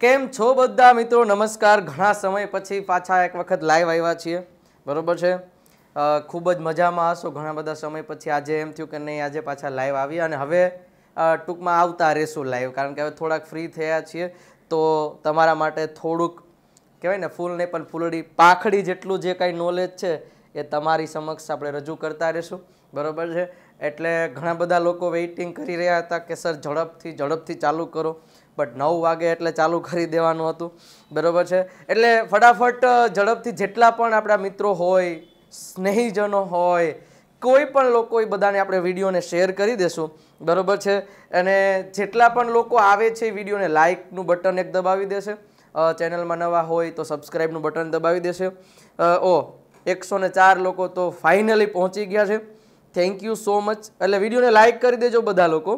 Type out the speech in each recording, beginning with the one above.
કેમ છો બધા મિત્રો? નમસ્કાર. ઘણા સમય પછી પાછા એક વખત લાઈવ આવ્યા છીએ. બરોબર છે? ખૂબ જ મજામાં હશો. ઘણા બધા સમય પછી આજે એમ થયું કે નહીં, આજે પાછા લાઈવ આવી અને હવે ટૂંકમાં આવતા રહેશું લાઈવ કારણ કે હવે થોડાક ફ્રી થયા છીએ. તો તમારા માટે થોડુંક, કહેવાય ને, ફૂલ નહીં, પણ ફૂલડી પાખડી જેટલું જે કાંઈ નોલેજ છે, એ તમારી સમક્ષ આપણે રજૂ કરતા રહેશું. બરોબર છે? એટલે ઘણા બધા લોકો વેઇટિંગ કરી રહ્યા હતા કે, સર, ઝડપથી ઝડપથી ચાલુ કરો. બટ નવ વાગે એટલે ચાલુ કરી દેવાનું હતું. બરાબર છે? એટલે ફટાફટ ઝડપથી જેટલા પણ આપણા મિત્રો હોય, સ્નેહીજનો હોય, કોઈ પણ લોકો એ બધાને આપણે વિડીયોને શેર કરી દેશું. બરાબર છે? અને જેટલા પણ લોકો આવે છે એ વિડીયોને લાઇકનું બટન એક દબાવી દેશે. ચેનલમાં નવા હોય તો સબસ્ક્રાઈબનું બટન દબાવી દેશે. ઓ, એકસો ચાર લોકો તો ફાઇનલી પહોંચી ગયા છે. Thank you so much. એટલે વિડીયોને લાઇક કરી દેજો બધા લોકો.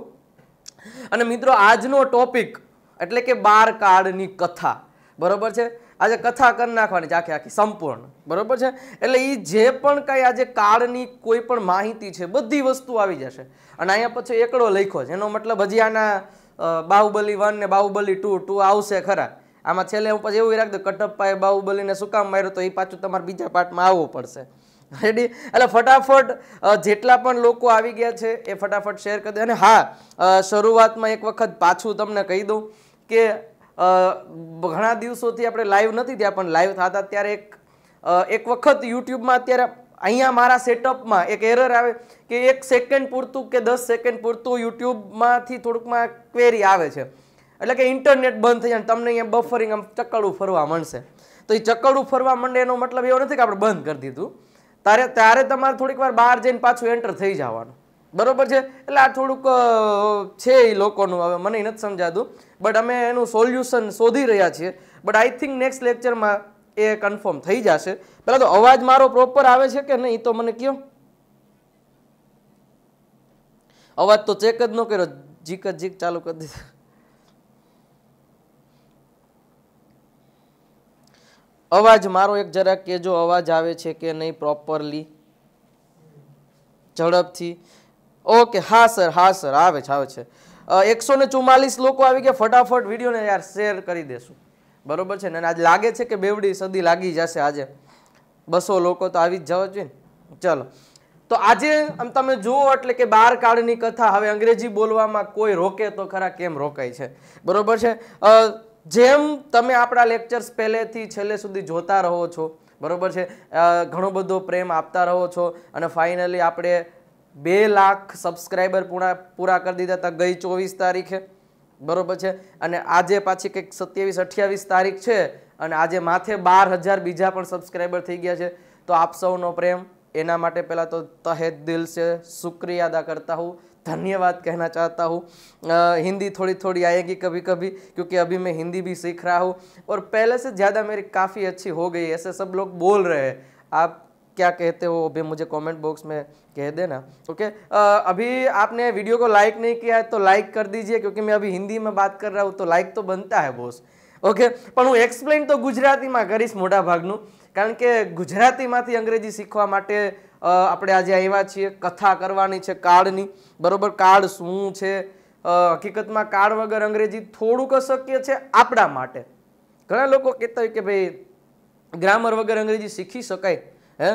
અને મિત્રો, આજનો ટોપિક એટલે કે બાર કાળની કથા. બરોબર છે? આજે કથા કરી નાખવાની આખી આખી, સંપૂર્ણ. બરોબર છે? એટલે એ જે પણ કાંઈ આજે કાર્ડની કોઈ પણ માહિતી છે, બધી વસ્તુ આવી જશે. અને અહીંયા પછી એકડો લખ્યો છે. એનો મતલબ હજી આના બાહુબલી વન ને બાહુબલી ટુ ટુ આવશે ખરા. આમાં છેલ્લે હું પછી એવું રાખ દઉં, કટપ્પાએ બાહુબલીને શું કામ માર્યો? તો એ પાછું તમારે બીજા પાર્ટમાં આવવું પડશે. રેડી એટલે ફટાફટ જેટલા પણ લોકો આવી ગયા છે, એ ફટાફટ શેર કરી દે. અને હા શરૂઆતમાં એક વખત પાછું તમને કહી દઉં. કે ઘણા દિવસોથી આપણે લાઈવ નથી થયા, પણ લાઈવ થતા ત્યારે એક એક વખત યુટ્યુબમાં અત્યારે અહીંયા મારા સેટઅપમાં એક એરર આવે કે એક સેકન્ડ પૂરતું કે દસ સેકન્ડ પૂરતું યુટ્યુબમાંથી થોડુંકમાં ક્વેરી આવે છે. એટલે કે ઇન્ટરનેટ બંધ થઈ જાય તમને અહીંયા બફરિંગ આમ ચક્કડું ફરવા મળશે તો એ ચક્કડું ફરવા માંડે એનો મતલબ એવો નથી કે આપણે બંધ કરી દીધું. તારે ત્યારે તમારે થોડીક વાર બહાર જઈને પાછું એન્ટર થઈ જવાનું. બરોબર છે? એટલે આ થોડુંક છે એ લોકોનું, હવે મને નથી સમજાતું. બટ અમે એનું સોલ્યુશન શોધી રહ્યા છીએ. બટ આઈ થિંક નેક્સ્ટ લેક્ચરમાં એ કન્ફર્મ થઈ જશે. પહેલાં તો અવાજ મારો પ્રોપર આવે છે કે નહીં? તો મને કયો. અવાજ તો ચેક જ ન કર્યો. જીક જ જીક ચાલુ કરી દીધું. અવાજ મારો એક જરાક કેજો અવાજ આવે છે કે નહીં પ્રોપરલી ઝડપથી. ઓકે હા સર હા સર આવે છે આવે છે. એકસો ને ચુમ્માલીસ લોકો આવી ગયા. ફટાફટ વિડીયોને યાર શેર કરી દેશું. બરોબર છે ને? આજ લાગે છે કે બેવડી સદી લાગી જશે આજે. બસો લોકો તો આવી જ જવા જોઈએ ને? ચલો. તો આજે આમ તમે જુઓ એટલે કે બાર કાળની કથા હવે અંગ્રેજી બોલવામાં કોઈ રોકે તો ખરા કેમ રોકાય છે? બરોબર છે? જેમ તમે આપણા લેક્ચર્સ પહેલેથી છેલ્લે સુધી જોતા રહો છો, બરોબર છે? ઘણો બધો પ્રેમ આપતા રહો છો અને ફાઇનલી આપણે બે લાખ સબસ્ક્રાઈબર પૂરા પૂરા કરી દીધા હતા ગઈ ચોવીસ તારીખે બરોબર છે અને આજે પાછી કંઈક સત્યાવીસ અઠ્યાવીસ તારીખ છે અને આજે માથે બાર હજાર બીજા પણ સબસ્ક્રાઈબર થઈ ગયા છે તો આપ સૌનો પ્રેમ એના માટે પહેલાં તો તહે દિલ से शुक्रिया अदा करता हूँ धन्यवाद कहना चाहता हूँ अ, हिंदी थोड़ी थोड़ी आएगी कभी कभी क्योंकि अभी मैं हिंदी भी सीख रहा हूँ और पहले से ज़्यादा मेरी काफ़ी अच्छी हो गई है ऐसे सब लोग बोल रहे हैं आप क्या कहते हो अभी मुझे कमेंट बॉक्स में कह देना ओके अ, अभी आपने वीडियो को लाइक नहीं किया है तो लाइक कर दीजिए क्योंकि मैं अभी हिंदी में बात कर रहा हूँ तो लाइक तो बनता है बोस ઓકે પણ હું એક્સપ્લેન તો ગુજરાતીમાં કરીશ મોટા ભાગનું કારણ કે ગુજરાતીમાંથી અંગ્રેજી શીખવા માટે અ, આપણે આજે આવ્યા છીએ કથા કરવાની છે કાર્ડની બરોબર કાર્ડ શું છે અ, હકીકતમાં કાર્ડ વગર અંગ્રેજી થોડુંક અશક્ય છે આપણા માટે ઘણા લોકો કહેતા હોય કે ભાઈ ગ્રામર વગર અંગ્રેજી શીખી શકાય હે?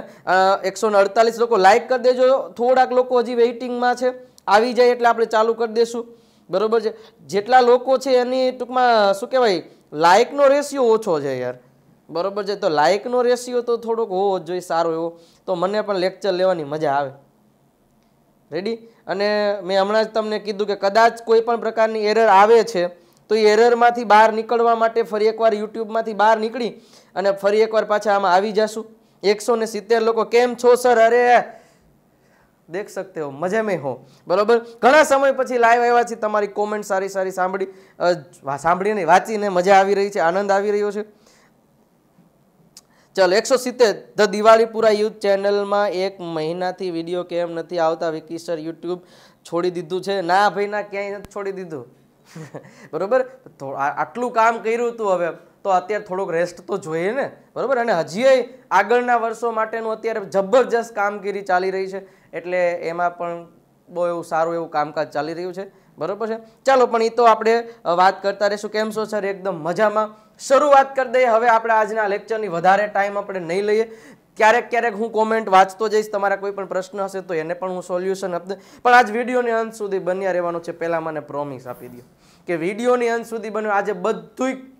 એકસો અડતાલીસ લોકો લાઇક કરી દેજો. થોડાક લોકો હજી વેઇટિંગમાં છે. આવી જાય એટલે આપણે ચાલુ કરી દેશું. બરોબર છે? જેટલા લોકો છે એની ટૂંકમાં શું કહેવાય? લાઇકનો રેશિયો ઓછો છે યાર. બરોબર છે? તો લાઇકનો રેશિયો તો થોડોક હોવો જ જોઈએ, સારો એવો. તો મને પણ લેક્ચર લેવાની મજા આવે. રેડી અને મેં હમણાં જ તમને કીધું કે કદાચ કોઈ પણ પ્રકારની એરર આવે છે, તો એ એરરમાંથી બહાર નીકળવા માટે ફરી એકવાર યુટ્યુબમાંથી બહાર નીકળી અને ફરી એકવાર પાછા આમાં આવી જશું. એકસો ને સિત્તેર લોકો કેમ છો, સર? અરે! દેખ શકતે હો, મજે મેં હો. બરોબર? ઘણા સમય પછી લાઈવ આવ્યા છે તમારી કોમેન્ટ સારી સારી સાંભળી સાંભળીને વાંચીને મજા આવી રહી છે, આનંદ આવી રહ્યો છે. ચાલો, એકસો સિત્તેર, ધ દિવાળીપુરા યુથ ચેનલમાં એક મહિનાથી વીડિયો કેમ નથી આવતા? વિકી સર યુટ્યુબ છોડી દીધું છે. ના ભાઈ, ના, ક્યાંય નથી છોડી દીધું. બરોબર? આટલું કામ કર્યું હતું હવે. તો અત્યારે થોડોક રેસ્ટ તો જોઈએ ને. બરોબર? અને હજીય આગળના વર્ષો માટેનું અત્યારે જબરજસ્ત કામગીરી ચાલી રહી છે. એટલે એમાં પણ બહુ એવું સારું એવું કામકાજ ચાલી રહ્યું છે. બરાબર છે? ચાલો, પણ એ તો આપણે વાત કરતા રહીશું. કેમ છો, સર? એકદમ મજામાં. શરૂઆત કરી દઈએ. હવે આપણે આજના લેક્ચરની વધારે ટાઈમ આપણે નહીં લઈએ. ક્યારેક ક્યારેક હું કોમેન્ટ વાંચતો જઈશ. તમારા કોઈ પણ પ્રશ્ન હશે તો એને પણ હું સોલ્યુશન આપી પણ આજ વિડીયોની અંત સુધી બન્યા રહેવાનું છે. પહેલાં મને પ્રોમિસ આપી દો કે વિડીયોની અંત સુધી બન્યું. આજે બધુંય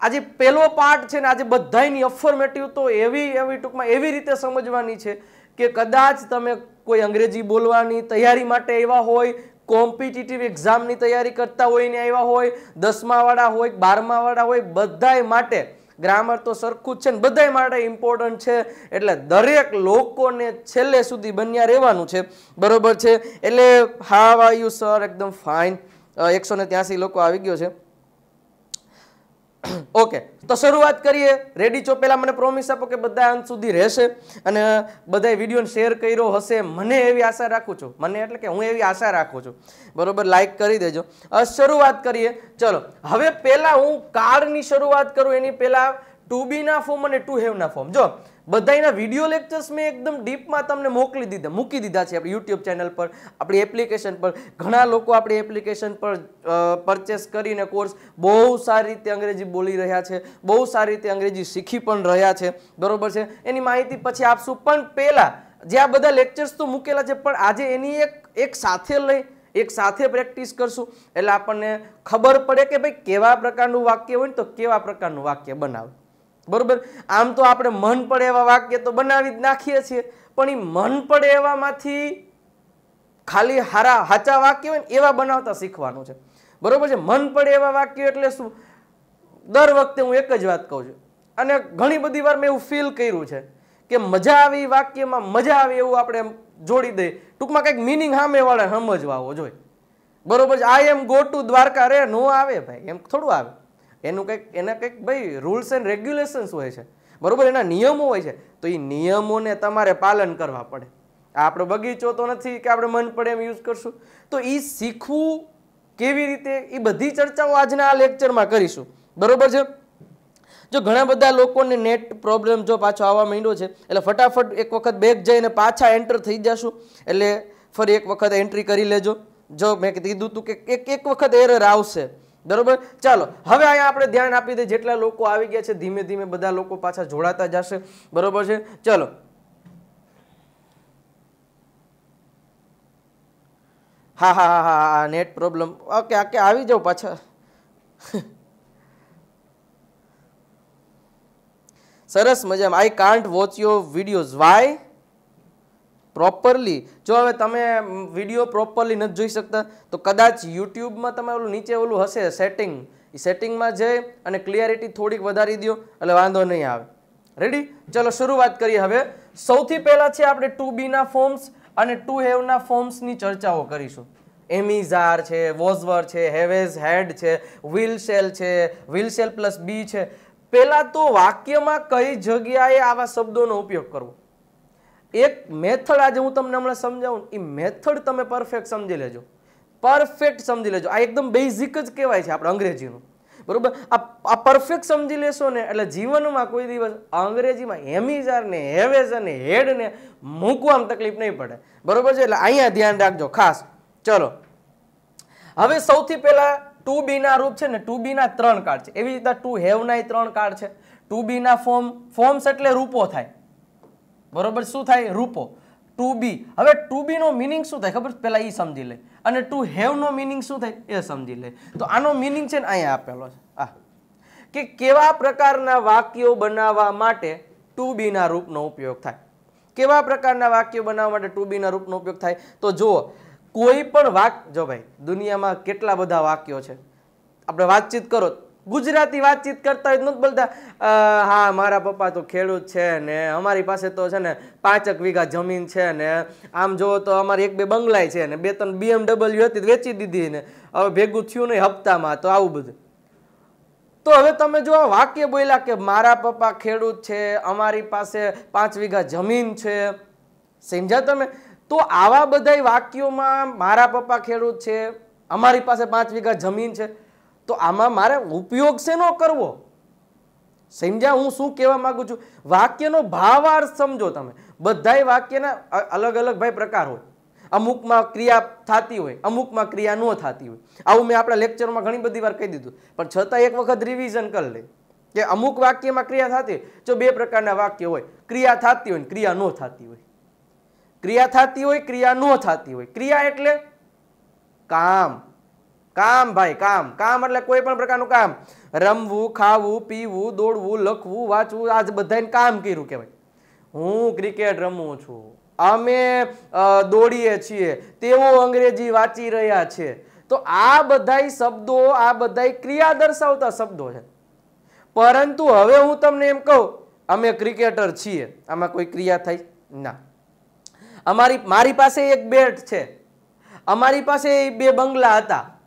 આજે પહેલો પાર્ટ છે ને આજે બધાયની અફર્મેટિવ તો એવી એવી ટૂંકમાં એવી રીતે સમજવાની છે કે કદાચ તમે કોઈ અંગ્રેજી બોલવાની તૈયારી માટે આવ્યા હોય કોમ્પિટિટિવ એક્ઝામની તૈયારી કરતા હોય ને આવ્યા હોય, દસમાવાળા હોય, બારમાવાળા હોય, બધાય માટે ગ્રામર તો સરખું જ છે ને બધાય માટે ઇમ્પોર્ટન્ટ છે. એટલે દરેક લોકોને છેલ્લે સુધી બન્યા રહેવાનું છે. બરોબર છે? એટલે હા વાયુ સર એકદમ ફાઇન એકસો ને ત્યાસી લોકો આવી ગયો છે. ઓકે તો શરૂઆત કરીએ. રેડી છો પહેલાં મને પ્રોમિસ આપો કે બધા અંત સુધી રહેશે અને બધા વીડિયો શેર કર્યો હશે. મને એવી આશા રાખું છું. મને એટલે કે હું એવી આશા રાખું છું. બરોબર લાઈક કરી દેજો. શરૂઆત કરીએ. ચલો, હવે પહેલાં હું કાર્ડની શરૂઆત કરું. એની પહેલાં ટુ બીના ફોર્મ અને ટુ હેવના ફોર્મ જો બધાયના વીડિયો લેક્ચર્સ મેં એકદમ ડીપમાં તમને મોકલી દીધા, મૂકી દીધા છે આપણી યુટ્યુબ ચેનલ પર, આપણી એપ્લિકેશન પર. ઘણા લોકો આપણી એપ્લિકેશન પર પરચેસ કરીને કોર્સ બહુ સારી રીતે અંગ્રેજી બોલી રહ્યા છે, બહુ સારી રીતે અંગ્રેજી શીખી પણ રહ્યા છે. બરોબર છે? એની માહિતી પછી આપશું પણ પહેલાં જે આ બધા લેક્ચર્સ તો મૂકેલા છે, પણ આજે એની એક એક સાથે લઈ, એક સાથે પ્રેક્ટિસ કરશું. એટલે આપણને ખબર પડે કે ભાઈ કેવા પ્રકારનું વાક્ય હોય ને તો કેવા પ્રકારનું વાક્ય બનાવે. બરોબર? આમ તો આપણે મન પડે એવા વાક્ય તો બનાવી જ નાખીએ છીએ. પણ એ મન પડે એવામાંથી ખાલી હારા, હાચા વાક્ય હોય ને એવા બનાવતા શીખવાનું છે. બરોબર છે? મન પડે એવા વાક્ય એટલે શું? દર વખતે હું એક જ વાત કહું છું. અને ઘણી બધી વાર મેં એવું ફીલ કર્યું છે કે મજા આવી વાક્યમાં, મજા આવે એવું આપણે જોડી દઈએ. ટૂંકમાં કંઈક મિનિંગ સામે વાળા સમજવા આવો જોઈએ. બરોબર છે? I am go to Dwarka. રે નો આવે ભાઈ. એમ થોડું આવે. એનું કંઈક, એના કંઈક ભાઈ રૂલ્સ એન્ડ રેગ્યુલેશન્સ હોય છે. બરોબર? એના નિયમો હોય છે. તો એ નિયમોને તમારે પાલન કરવા પડે. આપણો બગીચો તો નથી કે આપણે મન પડે એમ યુઝ કરશું. તો એ શીખવું કેવી રીતે? એ બધી ચર્ચાઓ આજના આ લેક્ચરમાં કરીશું. બરોબર છે? જો ઘણા બધા લોકોને નેટ પ્રોબ્લેમ જો પાછો આવવા માંડ્યો છે, એટલે ફટાફટ એક વખત બેગ જઈને પાછા એન્ટર થઈ જશું. એટલે ફરી એક વખત એન્ટ્રી કરી લેજો. જો મેં કીધું હતું કે એક એક વખત એરર આવશે. બરોબર? ચાલો, હવે અહીંયા આપણે ધ્યાન આપી દઈએ, જેટલા લોકો આવી ગયા છે, ધીમે ધીમે બધા લોકો પાછા જોડાતા જશે. બરોબર છે? ચાલો. હા હા હા હા હા, નેટ પ્રોબ્લેમ. ઓકે ઓકે, આવી જાઓ પાછા. સરસ મજામાં. I can't watch your videos why properly જો હવે તમે વીડિયો પ્રોપરલી નથી જોઈ શકતા, તો કદાચ યુટ્યુબમાં તમે ઓલું નીચે ઓલું હશે સેટિંગ એ સેટિંગમાં જઈ અને ક્લિયરિટી થોડીક વધારી દો એટલે વાંધો નહીં આવે. રેડી ચલો શરૂઆત કરીએ હવે. સૌથી પહેલાં છે આપણે ટુ બીના ફોર્મ્સ અને ટુ હેવના ફોર્મ્સની ચર્ચાઓ કરીશું. એમિઝાર છે, વોઝવર છે, હેવેઝ હેડ છે વિલ શેલ છે વિલ શેલ પ્લસ બી છે. પહેલાં તો વાક્યમાં કઈ જગ્યાએ આવા શબ્દોનો ઉપયોગ કરવો? એક મેથડ આજે હું તમને હમણાં સમજાવું એ મેથડ તમે પરફેક્ટ સમજી લેજો. પરફેક્ટ સમજી લેજો. આ એકદમ બેઝિક જ કહેવાય છે આપણે અંગ્રેજીનું. બરોબર? આ આ પરફેક્ટ સમજી લેશો ને, એટલે જીવનમાં કોઈ દિવસ અંગ્રેજીમાં હેમિઝાર ને હેવેઝ અને હેડ ને મૂકવામાં તકલીફ નહીં પડે. બરોબર છે? એટલે અહીંયા ધ્યાન રાખજો. ખાસ. ચલો. હવે સૌથી પહેલાં ટુ બીના રૂપ છે ને, ટુ બીના ત્રણ કાર્ડ છે. એવી રીતે ટુ હેવના ત્રણ કાર્ડ છે. ટુ બીના ફોર્મ ફોર્મ્સ એટલે રૂપો થાય. બરોબર? શું થાય? રૂપો. To be. હવે ટુ બીનો મિનિંગ શું થાય? ખબર? પહેલાં એ સમજી લે. અને ટુ હેવનો મિનિંગ શું થાય? એ સમજી લે. તો આનો મિનિંગ છે ને અહીંયા આપેલો છે. આ. કે કેવા પ્રકારના વાક્યો બનાવવા માટે ટુ બીના રૂપનો ઉપયોગ થાય? કેવા પ્રકારના વાક્યો બનાવવા માટે ટુ બીના રૂપનો ઉપયોગ થાય? તો જુઓ, કોઈ પણ વાક જો ભાઈ, દુનિયામાં કેટલા બધા વાક્યો છે? આપણે વાતચીત કરો. ગુજરાતી વાતચીત કરતા હોય નથી બોલતા. હા, મારા પપ્પા તો ખેડૂત છે ને અમારી પાસે તો છે ને પાંચક વીઘા જમીન છે ને આમ જુઓ તો અમારે એક બે બંગલાય છે ને બે ત્રણ બીએમડબલ્યુ હતી વેચી દીધી ને. હવે ભેગું થયું નહીં હપ્તામાં, તો આવું બધું. તો હવે તમે જો વાક્ય બોલ્યા કે મારા પપ્પા ખેડૂત છે, અમારી પાસે પાંચ વીઘા જમીન છે, સમજ્યા તમે? તો આવા બધાય વાક્યોમાં મારા પપ્પા ખેડૂત છે, અમારી પાસે પાંચ વીઘા જમીન છે. તો આમાં મારે ઉપયોગ શેનો કરવો? સમજ્યા? હું શું કહેવા માંગુ છું? વાક્યનો ભાવાર્થ સમજો તમે. બધાય વાક્યના અલગ અલગ ભાઈ પ્રકાર હોય. અમુકમાં ક્રિયા થતી હોય, અમુકમાં ક્રિયા ન થતી હોય. આવું મેં આપણા લેક્ચરમાં ઘણી બધી વાર કહી દીધું. પણ છતાં એક વખત રિવિઝન કરી લે. કે અમુક વાક્યમાં ક્રિયા થતી હોય. જો બે પ્રકારના વાક્ય હોય. ક્રિયા થતી હોય ને ક્રિયા ન થતી હોય. ક્રિયા થતી હોય, ક્રિયા ન થતી હોય. ક્રિયા એટલે કામ. કામ ભાઈ, કામ. કામ એટલે કોઈ પણ પ્રકારનું કામ. રમવું, ખાવું, પીવું, દોડવું, લખવું, વાંચવું, આજ બધાને કામ કર્યું કહેવાય. હું ક્રિકેટ રમું છું. અમે દોડીએ છીએ. તેઓ અંગ્રેજી વાંચી રહ્યા છે. તો આ બધાય શબ્દો, આ બધાય ક્રિયા દર્શાવતા શબ્દો છે. પરંતુ હવે હું તમને એમ કહું, અમે ક્રિકેટર છીએ. આમાં કોઈ ક્રિયા થઈ ના. અમારી, મારી પાસે એક બેટ છે. અમારી પાસે બે બંગલા હતા.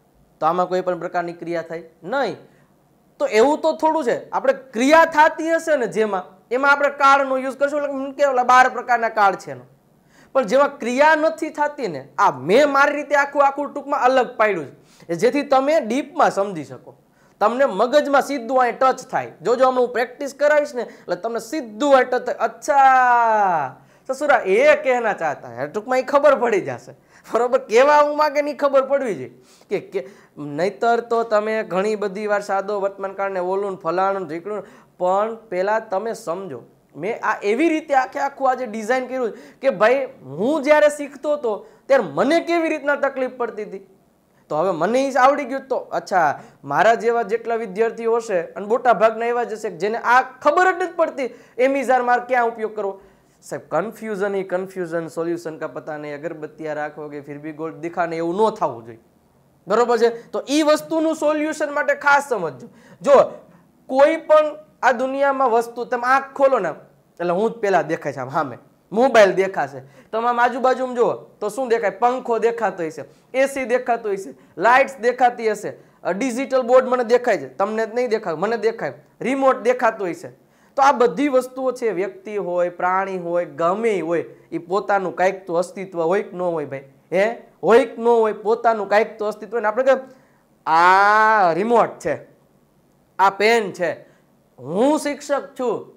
તો આમાં કોઈ પણ પ્રકારની ક્રિયા થાય નહીં. તો એવું તો થોડું છે. આપણે ક્રિયા થતી હશે ને જેમાં, એમાં આપણે કાળનો યુઝ કરશું એટલે કે બાર પ્રકારના કાળ છે એનો. પણ જેમાં ક્રિયા નથી થતી ને, આ મેં મારી રીતે આખું આખું ટૂંકમાં અલગ પાડ્યું છે. જેથી તમે ડીપમાં સમજી શકો. તમને મગજમાં સીધું અહીં ટચ થાય. જોજો હમણાં હું પ્રેક્ટિસ કરાવીશ ને, એટલે તમને સીધું અહીં ટચ થાય. અચ્છા! સસુરા, એ કહેના ચાહતા હે. ટૂંકમાં એ ખબર પડી જશે. બરોબર, કેવા હું કે નહીં ખબર પડવી જોઈએ. કે કે, નહીતર તો તમે ઘણી બધી વાર સાદો વર્તમાન કાળને ઓલું ફલાણું ઢીકણું પણ પહેલાં તમે સમજો. મેં આ એવી રીતે આખે આખું આજે ડિઝાઇન કર્યું કે ભાઈ, હું જ્યારે શીખતો હતો, ત્યારે મને કેવી રીતના તકલીફ પડતી હતી? તો હવે મને એ આવડી ગયું તો, અચ્છા, મારા જેવા જેટલા વિદ્યાર્થીઓ હશે અને મોટા ભાગના એવા જ હશે જેને આ ખબર જ નથી પડતી એમિઝાર માર ક્યાં ઉપયોગ કરવો? સાહેબ કન્ફ્યુઝન ही કન્ફ્યુઝન સોલ્યુશન કા પતા નહીં અગરબત્તિયા રાખોગે, ફિર ભી ગોલ્ડ દિખાને એવું ન થવું જોઈએ. બરોબર છે? તો એ વસ્તુનું સોલ્યુશન માટે ખાસ સમજજો. જો, કોઈ પણ આ દુનિયામાં વસ્તુ, તમે આંખ ખોલો ને, એટલે હું જ પહેલાં દેખાય છે આમ સામે. મોબાઈલ દેખાશે. તમે આમ આજુબાજુમાં જુઓ, તો શું દેખાય? પંખો દેખાતો હશે એસી દેખાતો હશે લાઇટ્સ દેખાતી હશે. ડિજિટલ બોર્ડ મને દેખાય છે. તમને જ નહીં દેખાય, મને દેખાય. રિમોટ દેખાતો હશે. તો આ બધી વસ્તુઓ છે, વ્યક્તિ હોય, પ્રાણી હોય, ગમે હોય એ પોતાનું કાંઈક તો અસ્તિત્વ હોય કે ન હોય ભાઈ. હે? હોય કે ન હોય, પોતાનું કાંઈક તો અસ્તિત્વ હોય. ને આપણે કહીએ, આ રિમોટ છે, આ પેન છે. હું શિક્ષક છું,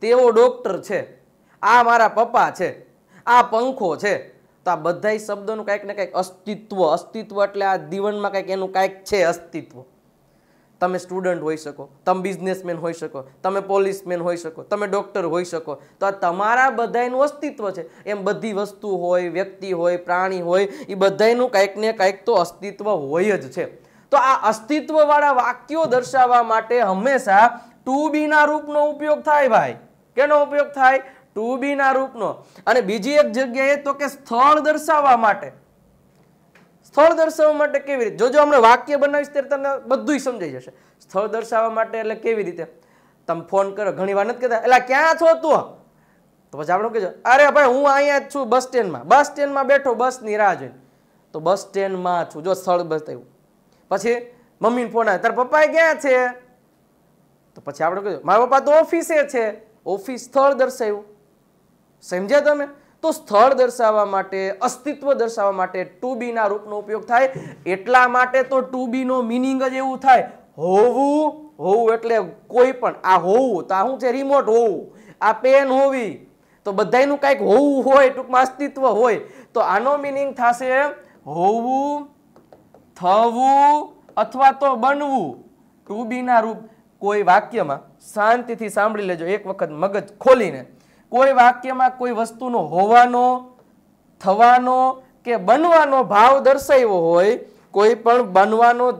તેઓ ડૉક્ટર છે, આ મારા પપ્પા છે, આ પંખો છે. તો આ બધાય શબ્દોનું કાંઈક ને કાંઈક અસ્તિત્વ અસ્તિત્વ એટલે આ જીવનમાં કાંઈક એનું કાંઈક છે અસ્તિત્વ. તમે સ્ટુડન્ટ હોઈ શકો, તમે બિઝનેસમેન હોઈ શકો, તમે પોલીસમેન હોઈ શકો, તમે ડૉક્ટર હોઈ શકો. તો આ તમારા બધાયનું અસ્તિત્વ છે. એમ બધી વસ્તુ હોય, વ્યક્તિ હોય, પ્રાણી હોય, એ બધાયનું કાંઈક ને કાંઈક તો અસ્તિત્વ હોય જ છે. તો આ અસ્તિત્વવાળા વાક્યો દર્શાવવા માટે હંમેશા ટુ બીના રૂપનો ઉપયોગ થાય ભાઈ. કેનો ઉપયોગ થાય? ટુ બીના રૂપનો. અને બીજી એક જગ્યાએ તો કે સ્થળ દર્શાવવા માટે. સ્થળ દર્શાવવા માટે કેવી રીતે? જોજો, હમણાં વાક્ય બનાવીશ ત્યારે તમને બધું સમજાઈ જશે. સ્થળ દર્શાવવા માટે એટલે કેવી રીતે? તમે ફોન કરો, ઘણી વાર નથી કહેતા એટલે ક્યાં છો તું? તો પછી આપણે કહેજો, અરે ભાઈ, હું અહીંયા જ છું બસ સ્ટેન્ડમાં. બસ સ્ટેન્ડમાં બેઠો, બસની રાહ જોઈને તો બસ સ્ટેન્ડમાં છું. જો સ્થળ બતાવ્યું. પછી મમ્મીને ફોન આવે તારા પપ્પા ક્યાં છે? તો પછી આપણે કહેજો, મારા પપ્પા તો ઓફિસે છે. ઓફિસ સ્થળ દર્શાવ્યું. સમજ્યા તમે? તો સ્થળ દર્શાવવા માટે, અસ્તિત્વ દર્શાવવા માટે ટુ બી ના રૂપનો ઉપયોગ થાય. એટલા માટે તો ટુ બી નો મિનિંગ જ એવું થાય. હોવું હોવું એટલે કોઈ પણ, આ હોવું, તો શું છે? રિમોટ હોવું. આ પેન હોવી. તો બધાયનું કાંઈક હોવું હોય, ટૂંકમાં અસ્તિત્વ હોય, તો આનો મિનિંગ થશે હોવું, થવું અથવા તો બનવું. ટુ બી ના રૂપ કોઈ વાક્યમાં શાંતિથી સાંભળી લેજો. એક વખત મગજ ખોલીને. કોઈ વાક્યમાં કોઈ વસ્તુનો હોવાનો, થવાનો કે બનવાનો ભાવ દર્શાવ્યો હોય, કોઈ પણ બનવાનો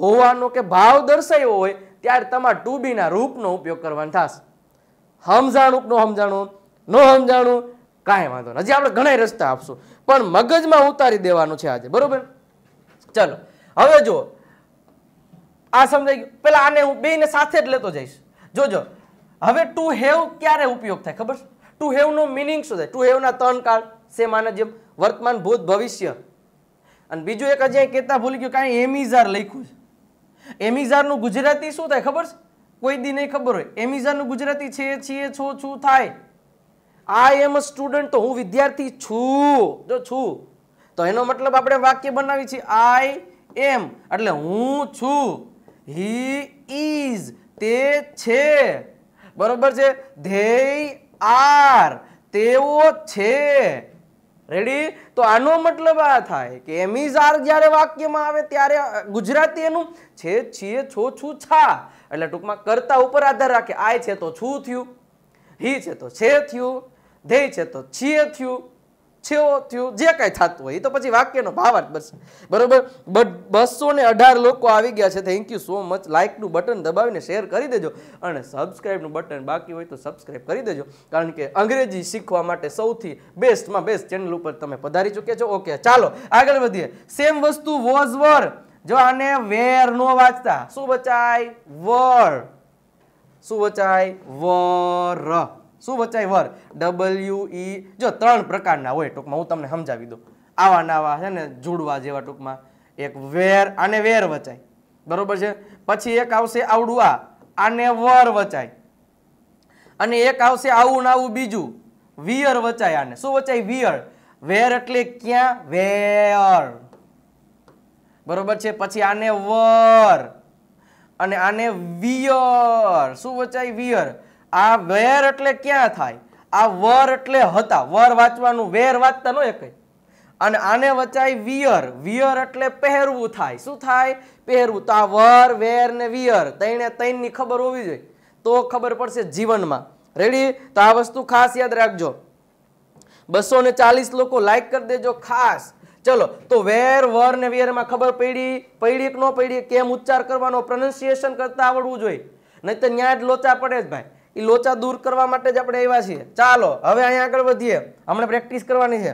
હોવાનો કે ભાવ દર્શાવ્યો હોય, ત્યારે તમારે ટુ રૂપનો ઉપયોગ કરવાનો થશે. સમજાણું ન સમજાણું? ન સમજાણું? કાંઈ વાંધો નહીં. હજી આપણે ઘણા રસ્તા આપશું. પણ મગજમાં ઉતારી દેવાનું છે આજે. બરોબર? ચલો. હવે જો આ સમજાઈ ગયું. પેલા આને હું બેને સાથે જ લેતો જઈશ. જોજો. હવે ટુ હેવ ક્યારે ઉપયોગ થાય ખબર ટુ હેવ નો મિનિંગ શું થાય? ટુ હેવ ના ત્રણ કાળ સેમ આના જેમ વર્તમાન ભૂત ભવિષ્ય. અને બીજું એક હજી કહેતા ભૂલી ગયું કાંઈ એમિઝાર લખ્યું છે. એમિઝારનું ગુજરાતી શું થાય ખબર છે? કોઈ દી નહીં ખબર હોય. એમિઝારનું ગુજરાતી છે છીએ છો, છું થાય. આઈ એમ અ સ્ટુડન્ટ તો હું વિદ્યાર્થી છું. જો છું. તો એનો મતલબ આપણે વાક્ય બનાવી છીએ આઈ એમ એટલે હું છું. હી ઇઝ તે છે. બરોબર છે? ધ્યેય આર. તેઓ છે. રેડી તો આનો મતલબ આ થાય કે એમિઝાર જ્યારે વાક્યમાં આવે ત્યારે ગુજરાતી એનું છે, છીએ, છો, છું, છા. એટલે ટૂંકમાં કરતા ઉપર આધાર રાખે. આય છે તો છું થયું, હી છે તો છે થયું, ધ્યેય છે તો છીએ થયું. છેઓ થયું, જે કાંઈ થતું હોય, એ તો પછી વાક્યનો ભાવ જ બનશે. બરોબર? બસો ને અઢાર લોકો આવી ગયા છે. થેન્ક યુ સો મચ લાઇકનું બટન દબાવીને શેર કરી દેજો અને સબસ્ક્રાઈબનું બટન બાકી હોય તો સબસ્ક્રાઈબ કરી દેજો. કારણ કે અંગ્રેજી શીખવા માટે સૌથી બેસ્ટમાં બેસ્ટ ચેનલ ઉપર તમે પધારી ચૂક્યા છો. ઓકે ચાલો, આગળ વધીએ. સેમ વસ્તુ વોઝ વર જો આને વેર નો વાંચતા, શું બચાય વર શું વચાય? વર શું વચાય વર? ડબલ્યુ ઈ જો ત્રણ પ્રકારના હોય ટૂંકમાં, હું તમને સમજાવી દઉં. આવા નાવા છે ને, જોડવા જેવા ટૂંકમાં. એક વેર, આને વેર વચાય. બરોબર છે? પછી એક આવશે આવડું આ આને વર વચાય. અને એક આવશે આવું ને આવું બીજું. વિયર વચાય આને. શું વચાય? વિયર. વેર એટલે ક્યાં? વેર. બરોબર છે? પછી આને વર. અને આને વિયર. શું વચાય? વિયર. આ વેર એટલે ક્યાં થાય? આ વર એટલે હતા. વર વાંચવાનું, વેર વાંચતા નો એક અને આને વચાય વિયર. વિયર એટલે પહેરવું થાય. શું થાય? પહેરવું. તો આ વર, વેર ને વિયર તઈને તૈનની ખબર હોવી જોઈએ. તો ખબર પડશે જીવનમાં. રેડી તો આ વસ્તુ ખાસ યાદ રાખજો. બસો ને ચાલીસ લોકો લાઈક કરી દેજો ખાસ. ચલો, તો વેર, વર ને વેરમાં ખબર પડી? પડી કે ન પડી? કેમ ઉચ્ચાર કરવાનો? પ્રોનાઉન્સિએશન કરતા આવડવું જોઈએ. નહીં તો ન્યા જ લોચા પડે જ ભાઈ. એ લોચા દૂર કરવા માટે જ આપણે આવ્યા છીએ. ચાલો, હવે અહીંયા આગળ વધીએ. હમણાં પ્રેક્ટિસ કરવાની છે.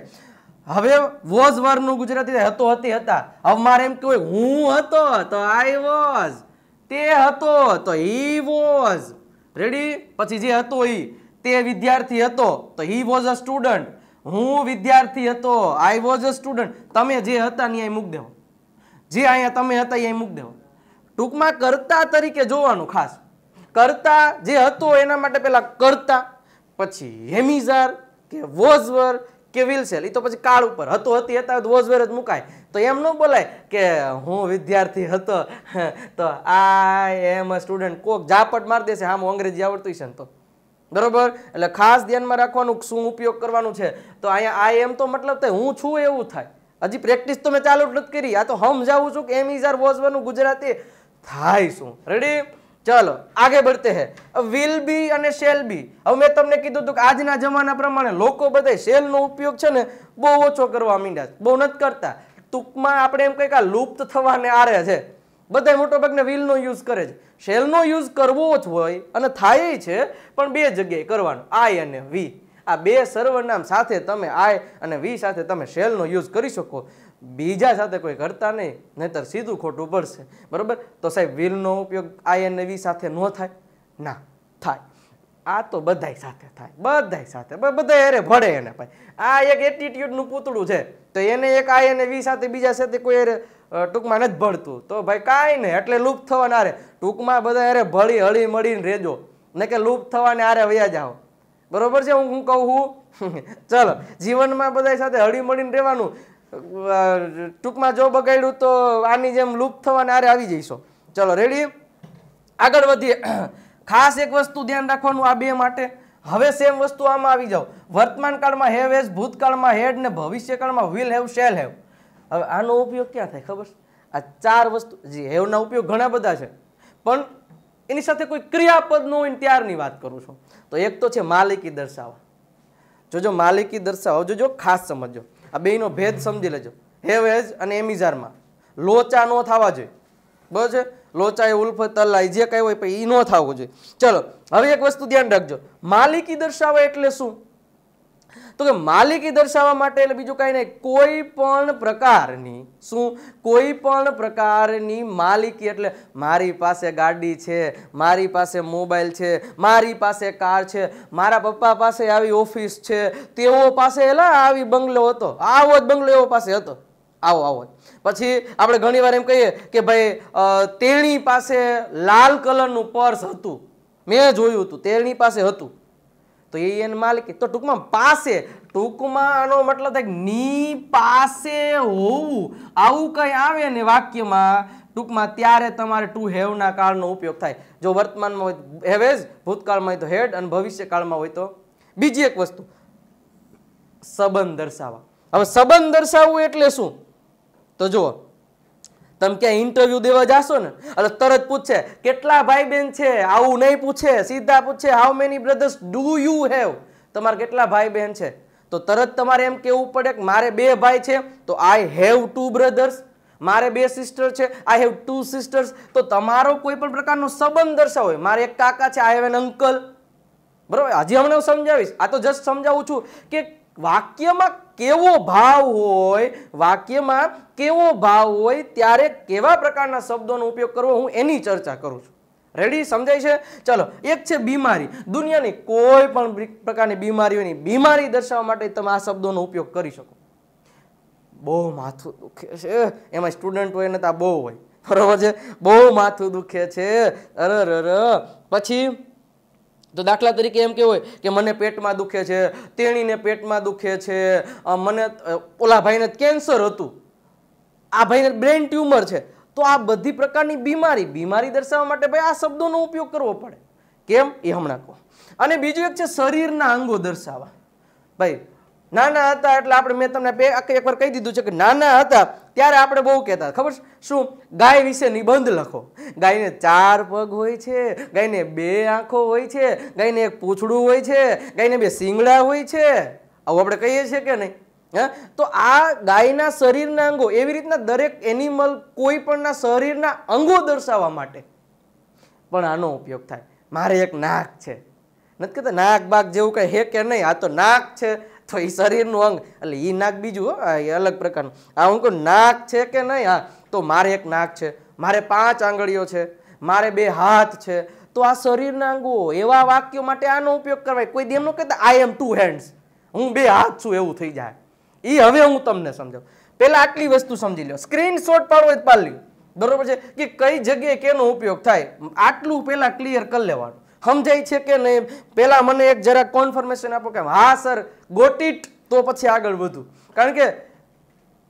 હવે વોઝ વરનું ગુજરાતી હતો, હતી, હતા. હવે મારે એમ કહેવાય, હું હતો, તો આઈ વોઝ તે હતો, તો હી વોઝ રેડી પછી જે હતો એ તે વિદ્યાર્થી હતો, તો હી વોઝ અ સ્ટુડન્ટ હું વિદ્યાર્થી હતો આઈ વોઝ અ સ્ટુડન્ટ તમે જે હતા ને અહીં મૂક દેવો. જે અહીંયા તમે હતા એ મૂક દેવો. ટૂંકમાં કરતા તરીકે જોવાનું ખાસ. કરતા જે હતો એના માટે પેલા કરતા, પછી હેમિઝાર કે વોઝવર કે વિલસેલ એ તો પછી કાળ ઉપર. હતો, હતી, હતા વોઝવેર જ મુકાય. તો એમ ન બોલાય કે હું વિદ્યાર્થી હતો, તો આ એમ સ્ટુડન્ટ, કોક ઝાપટ મારી દેશે હા અંગ્રેજી આવડતું છે ને તો. બરોબર? એટલે ખાસ ધ્યાનમાં રાખવાનું શું ઉપયોગ કરવાનું છે. તો અહીંયા આ એમ તો મતલબ થાય, હું છું એવું થાય. હજી પ્રેક્ટિસ તો મેં ચાલુ જ નથી કરી. આ તો સમજાવું છું કે એમ ઇઝ આર વોઝવાનું ગુજરાતી થાય શું. રેડી ચલો, આગે બઢતે હે. વિલ બી અને શેલ બી હવે મેં તમને કીધું હતું કે આજના જમાના પ્રમાણે લોકો બધા શેલનો ઉપયોગ છે ને બહુ ઓછો કરવા માંડ્યા બહુ નથી કરતા. ટૂંકમાં આપણે એમ કંઈક આ લુપ્ત થવાને આરે છે. બધા મોટો ભાગને વિલનો યુઝ કરે છે. શેલનો યુઝ કરવો જ હોય અને થાય છે, પણ બે જગ્યાએ કરવાનું. આઈ અને વી આ બે સર્વનામ સાથે તમે આય અને વી સાથે તમે શેલનો યુઝ કરી શકો. બીજા સાથે કોઈ કરતા નહીં, નહીતર સીધું ખોટું પડશે. બરાબર? તો સાહેબ વિલનો ઉપયોગ આઈ અને વી સાથે ન થાય? ના, થાય. આ તો બધાય સાથે થાય. બધાય સાથે. બધા અરે ભળે એને ભાઈ. આ એક એટીટ્યુડનું પૂતળું છે. તો એને એક આઈ અને વી સાથે બીજા સાથે કોઈ અરે ટૂંકમાં નથી ભળતું. તો ભાઈ કાંઈ નહીં, એટલે લુપ્ત થવાના આરે. ટૂંકમાં બધા અરે ભળી, હળી, મળીને રહેજો ને કે લુપ્ત થવાને આરે વયા જાઓ. બરોબર છે? હું હું કહું ચલો. જીવનમાં બધા સાથે હળી, મળીને રહેવાનું. ટૂંકમાં જો બગાડ્યું તો આની જેમ લુપ્ત થવાને આરે આવી જઈશો. ચલો રેડી આગળ વધીએ. ખાસ એક વસ્તુ ધ્યાન રાખવાનું આ બે માટે. હવે સેમ વસ્તુ આમાં આવી જાઓ. વર્તમાન કાળમાં હેવ એઝ ભૂતકાળમાં હેડ ને ભવિષ્યકાળમાં વિલ હેવ શેલ હેવ હવે આનો ઉપયોગ ક્યાં થાય ખબર? આ ચાર વસ્તુ, જી હેવના ઉપયોગ ઘણા બધા છે. પણ એની સાથે કોઈ ક્રિયાપદ ન હોય ત્યારની વાત કરું છું. તો એક તો છે માલિકી દર્શાવવા. જોજો, માલિકી દર્શાવો જોજો, ખાસ સમજો આ બેનો ભેદ સમજી લેજો. હેવ એઝ અને એમિઝારમાં લોચા નો થવા જોઈએ. બરાબર છે? લોચા એ ઉલ્ફ તલાઈ જે કઈ હોય એ ન થવું જોઈએ. ચલો, હવે એક વસ્તુ ધ્યાન રાખજો. માલિકી દર્શાવે એટલે શું? તો કે માલિકી દર્શાવવા માટે એટલે બીજું કાંઈ નહીં. કોઈ પણ પ્રકારની, શું? કોઈ પણ પ્રકારની માલિકી એટલે મારી પાસે ગાડી છે, મારી પાસે મોબાઈલ છે, મારી પાસે કાર છે, મારા પપ્પા પાસે આવી ઓફિસ છે, તેઓ પાસે એલા આવી બંગલો હતો. આવો જ બંગલો એવો પાસે હતો. આવો આવો પછી આપણે ઘણીવાર એમ કહીએ કે ભાઈ તેણી પાસે લાલ કલરનું પર્સ હતું. મેં જોયું હતું, તેણી પાસે હતું. તો એ એન માલિક તો ટૂંકમાં પાસે, ટૂંકમાં આનો મતલબ થાયની પાસે હોવું. આવું કંઈ આવે ને વાક્યમાં, ટૂંકમાં ત્યારે તમારે ટુ હેવના કાળનો ઉપયોગ થાય. જો વર્તમાનમાં હોય હેવેજ ભૂતકાળમાં હોય તો હેડ અને ભવિષ્યકાળમાં હોય તો બીજી એક વસ્તુ. સંબંધ દર્શાવવા. હવે સંબંધ દર્શાવવું એટલે શું? તો જુઓ તમે ક્યાં ઇન્ટરવ્યુ દેવા જાશો ને, એટલે તરત પૂછશે કેટલા ભાઈ બહેન છે? આવું નહીં પૂછે, સીધા પૂછે how many brothers do you have તમારે કેટલા ભાઈ બહેન છે? તો તરત તમારે એમ કહેવું પડે કે, મારે બે ભાઈ છે, તો આઈ હેવ ટુ બ્રધર્સ મારે બે સિસ્ટર છે આઈ હેવ ટુ સિસ્ટર્સ તો તમારો કોઈ પણ પ્રકારનો સંબંધ દર્શાવો. મારે એક કાકા છે આઈ હેવ એન અંકલ બરોબર? હજી હમણાં હું સમજાવીશ. આ તો જસ્ટ સમજાવું છું કે વાક્યમાં કેવો ભાવ હોય, વાક્યમાં કેવો ભાવ હોય, ત્યારે કેવા પ્રકારના શબ્દોનો ઉપયોગ કરવો હું એની ચર્ચા કરું છું. રેડી સમજાય છે? ચલો, એક છે બીમારી. દુનિયાની કોઈ પણ પ્રકારની બીમારીઓની બીમારી દર્શાવવા માટે તમે આ શબ્દોનો ઉપયોગ કરી શકો. બહુ માથું દુખે છે. એમાં સ્ટુડન્ટ હોય ને તો બહુ હોય. બરોબર છે? બહુ માથું દુખે છે. અરર પછી તો દાખલા તરીકે એમ કેવું હોય કે મને પેટમાં દુખે છે, તેણીને પેટમાં દુખે છે મને ઓલા ભાઈને કેન્સર હતું. આ ભાઈને બ્રેન ટ્યુમર છે. તો આ બધી પ્રકારની બીમારી બીમારી દર્શાવવા માટે ભાઈ આ શબ્દોનો ઉપયોગ કરવો પડે. કેમ? એ હમણાં કહો. અને બીજું એક છે શરીરના અંગો દર્શાવવા. ભાઈ, નાના હતા એટલે આપણે મેં તમને બે એકવાર કહી દીધું છે કે નાના હતા ત્યારે આપણે બહુ કહેતા ખબર? શું? ગાય વિશે નિબંધ લખો. ગાયને ચાર પગ હોય છે, ગાયને બે આંખો હોય છે, ગાયને એક પૂંછડું હોય છે, ગાયને બે શિંગડા હોય છે. આવું આપણે કહીએ છીએ કે નહીં? હે? તો આ ગાયના શરીરના અંગો, એવી રીતના દરેક એનિમલ કોઈ પણના શરીરના અંગો દર્શાવવા માટે. પણ આનો ઉપયોગ થાય. મારે એક નાક છે. નથી કહેતા, નાક બાગ જેવું કંઈ હે કે નહીં? આ તો નાક છે. તો એ શરીરનું અંગ, એટલે એ નાક બીજું એ અલગ પ્રકારનું. આ હું કહું, નાક છે કે નહીં? હા. તો મારે એક નાક છે, મારે પાંચ આંગળીઓ છે, મારે બે હાથ છે. તો આ શરીરના અંગો, એવા વાક્યો માટે આનો ઉપયોગ કરવાય. કોઈ દી કહેતા આઈ એમ ટુ હેન્ડ્સ હું બે હાથ છું, એવું થઈ જાય. એ હવે હું તમને સમજાવું. પહેલાં આટલી વસ્તુ સમજી લો સ્ક્રીનશોટ પાડવો જ પાડી બરોબર છે? કે કઈ જગ્યાએ કેનો ઉપયોગ થાય. આટલું પહેલાં ક્લિયર કરી લેવાનું. સમજાય છે કે નહીં? પહેલાં મને એક જરા કોન્ફર્મેશન આપો કે હા સર ગોટ ઇટ તો પછી આગળ વધું. કારણ કે